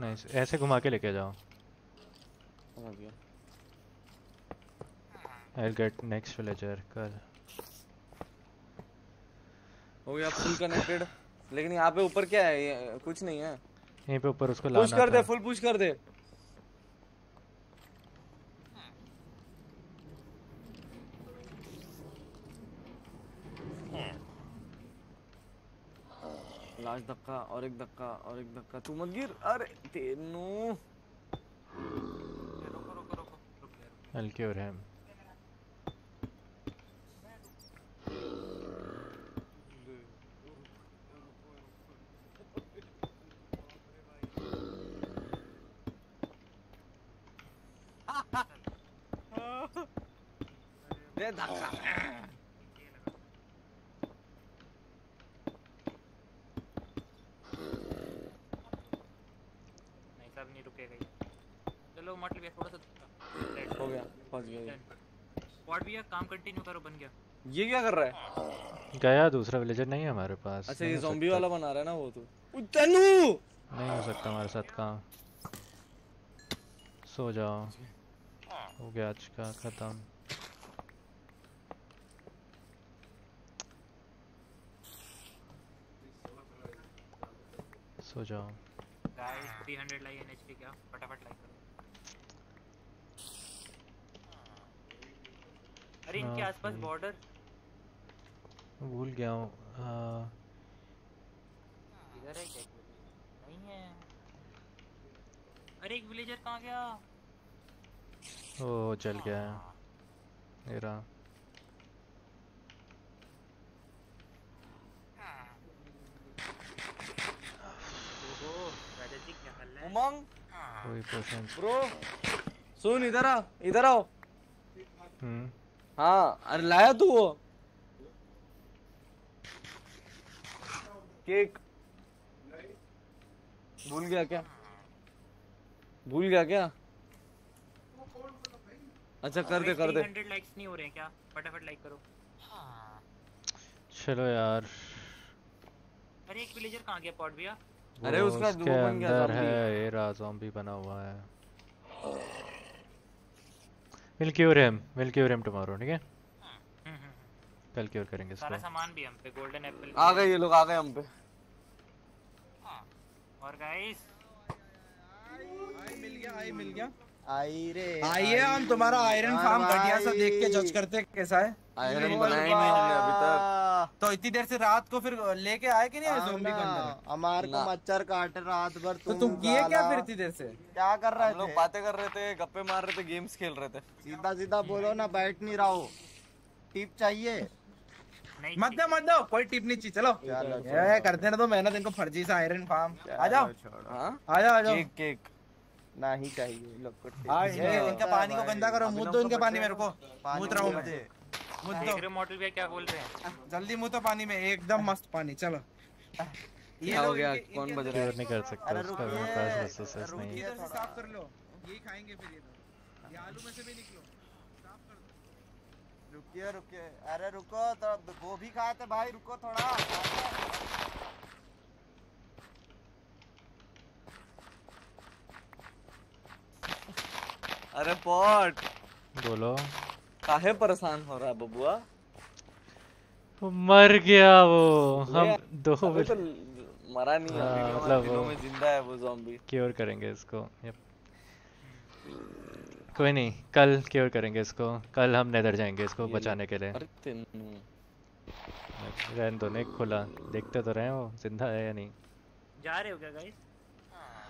नहीं ऐसे घुमा के लेके जाओ। आई गेट नेक्स्ट विलेजर कर हो गया फुल कनेक्टेड लेकिन यहाँ पे ऊपर क्या है? कुछ नहीं है। यहीं पे ऊपर उसको पुश कर दे फुल पुश कर दे। लास्ट धक्का और एक धक्का और एक धक्का। तू मत गिर। अरे तेनू। रुको रुको रुको हल्के और हम धक्का नहीं सब नहीं रुकेगा ये चलो मॉडल भी थोड़ा सा हो गया पहुँच गया ये। स्क्वाड भी है काम कंटिन्यू करो बन गया। ये क्या कर रहा है? गया दूसरा विलेजर नहीं है हमारे पास। अच्छा ये सकता। वाला बना रहा है ना वो तो। तनु! नहीं हो सकता हमारे साथ कहाँ सो जाओ। हो गया आज का खत्म। सो जाओ। गाइस 300 लाइक एनएचपी क्या? फटाफट लाइक अरे इनके हाँ, आसपास बॉर्डर भूल गया हूँ। हाँ, इधर है क्या नहीं है। अरे एक विलेजर कहाँ गया? ओ चल गया। मेरा। है? उमंग। कोई पोशन ब्रो सुन इधर आ इधर आओ। हम्म। हाँ। अरे लाया तू वो। केक। भूल गया क्या? भूल गया क्या? अच्छा कर दे कर दे। लाइक्स नहीं हो रहे हैं क्या? फटाफट लाइक करो। चलो यार। अरे एक विलेजर कहाँ गया पॉट भैया? अरे उसका उसके वो बन गया अंदर है ये रहा zombie बना हुआ है। Will cure him will cure him tomorrow ठीक है। कल क्योर करेंगे इसको। सारा सामान भी हम पे गोल्डन एप्पल आ गए ये लोग आ गए हम पे। और गाइस आई मिल गया आई मिल गया। आइए हम तुम्हारा आयरन फार्म घटिया सा देख के जज करते हैं कैसा है। आयरन बनाया ही नहीं हमने अभी तक। तो इतनी देर से रात को फिर लेके आए कि नहीं जोम्बी के अंदर? हमार को। मच्छर काटे रात भर तो तुम किए क्या फिर इतनी देर से? क्या कर रहे हम लोग थे? बातें कर रहे थे गप्पे मार रहे थे गेम्स खेल रहे थे। सीधा सीधा बोलो ना बैठ नहीं रहो। टिप चाहिए? मत दो मत दो कोई टिप नहीं चाहिए। चलो। ये करते ना तो मेहनत इनको फर्जी सा आयरन फार्म। आ जाओ। हाँ? आ जाओ आ जाओ। Cake cake. टिप हाँ, चाहिए ये इनका पानी को गंदा करो मुँह दो इनके पानी मेरे को पानी मुँह रहा हूँ मुझे। मैं दो। रहे मॉडल भैया क्या बोल रहे हैं? जल्दी मुँह तो पानी में एकदम मस्त पानी चलो। ये हो गया? कौन बज रहा है? नहीं कर सकता अरे उसका मेरे पास रिसोर्सेस नहीं। है। इधर से साफ़ कर लो। यही खाएँगे फिर ये तो ये आलू में से भी निकलो। साफ़ कर दो। रुकिए रुकिए। अरे रुको तो गोभी खाए थे भाई रुको थोड़ा। अरे पॉट बोलो। काहे परेशान हो रहा है बबुआ? वो मर गया वो। हम दो तो मरा नहीं है हाँ, हमारे मतलब वो- में ज़िंदा है वो जॉम्बी क्योर करेंगे इसको यप कोई नहीं कल क्योर करेंगे इसको। कल हम नेदर जाएँगे इसको बचाने के लिए। अरे तेनू। रहने दो नहीं खुला। देखते तो रहे हो ज़िंदा है या नहीं। जा रहे हो क्या गाइस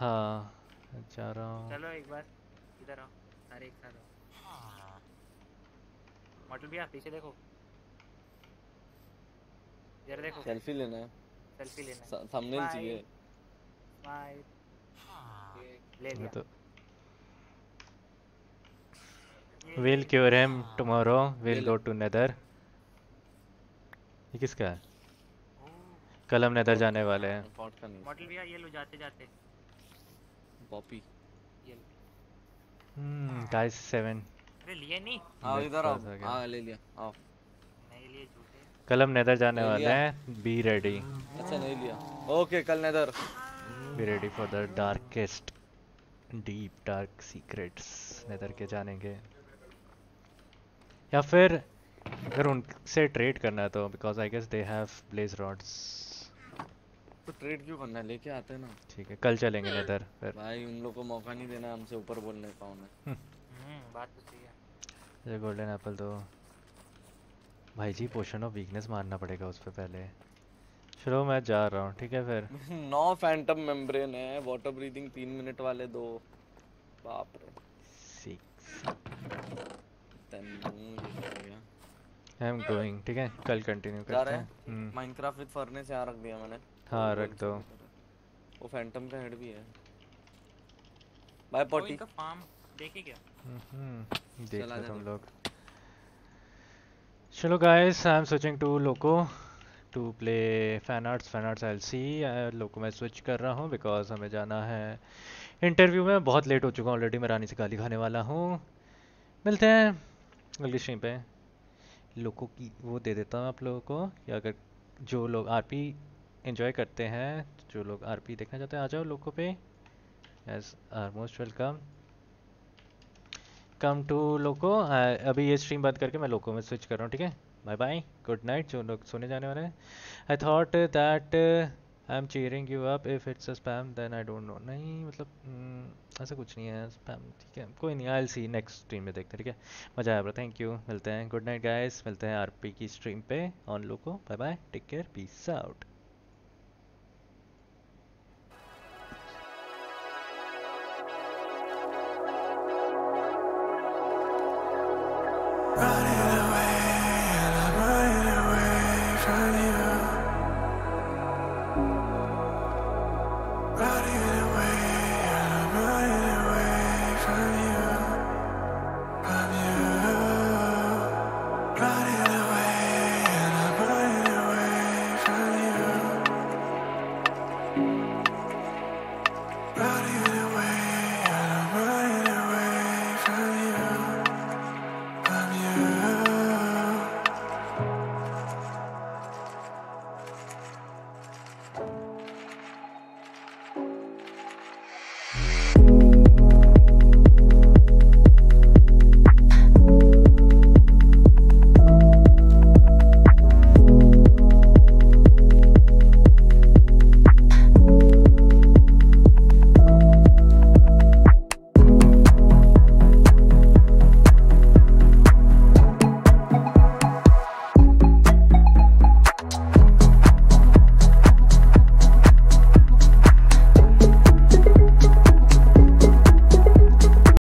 हाँ जा रहा हूँ। चलो एक बार इधर आओ। सारे एक साथ मॉडल भैया पीछे देखो। इधर देखो। सेल्फी लेना है। सेल्फी लेना है। थंबनेल चाहिए। स्माइल ले ये लिया। तो will cure him tomorrow will let go to nether ये किसका है? कल हम नेदर जाने वाले हैं। मॉडल भैया ये लो जाते जाते लो हम्म गाइस सेवन अरे लिए नहीं। आओ इधर आओ। हाँ ले लिया। आओ। नहीं लिए झूठे। कल हम नेदर जाने वाले हैं। बी रेडी अच्छा नहीं लिया। ओके कल nether be ready for the darkest deep dark secrets nether के जानेंगे। या फिर अगर उनसे ट्रेड करना है तो because I guess they have blaze rods तो ट्रेड क्यों करना है? लेके आते हैं ना। ठीक है कल चलेंगे नेदर फिर। भाई उन लोग को मौका नहीं देना हमसे ऊपर बोलने का उन्हें बात तो सही है। ये गोल्डन एप्पल तो भाई जी पोशन ऑफ़ वीकनेस मारना पड़ेगा उस पे पहले। चलो मैं जा रहा हूँ ठीक है फिर? नौ फैंटम मेम्ब्रेन है वाटर ब्रीदिंग तीन मिनट वाले दो। बाप रे। सिक्स हो आई एम गोइंग ठीक है? कल कंटिन्यू करते हैं। माइनक्राफ्ट विद फर्नेस यहाँ रख दिया मैंने। हाँ रख दो। वो फैंटम का हेड भी है। बाय पॉटी इनका फार्म देखे क्या? हम्म, देख चला लो तुम तो। लोग। चलो guys I am switching to Loco to play fan arts fan arts I see Loco मैं स्विच कर रहा हूँ बिकॉज़ हमें जाना है। इंटरव्यू में बहुत लेट हो चुका हूँ ऑलरेडी मैं रानी से गाली खाने वाला हूँ। मिलते हैं अगली स्ट्रीम पे। लोको की वो दे देता हूँ आप लोगों को। कि अगर जो लोग आरपी एंजॉय करते हैं जो लोग आरपी देखना चाहते हैं आ जाओ लोको पे। As are most welcome come to Loco अभी ये स्ट्रीम बंद करके मैं लोको में स्विच कर रहा हूँ ठीक है? बाय बाय गुड नाइट जो लोग सोने जाने वाले हैं। I thought that I am cheering you up if it's a spam then I don't know नहीं मतलब हम्म, ऐसा कुछ नहीं है स्पैम ठीक है? कोई नहीं आई सी नेक्स्ट स्ट्रीम में देखते हैं ठीक है? मज़ा आया थैंक यू मिलते हैं. गुड नाइट गाइस मिलते हैं आरपी की स्ट्रीम पे on Loco bye bye take care peace out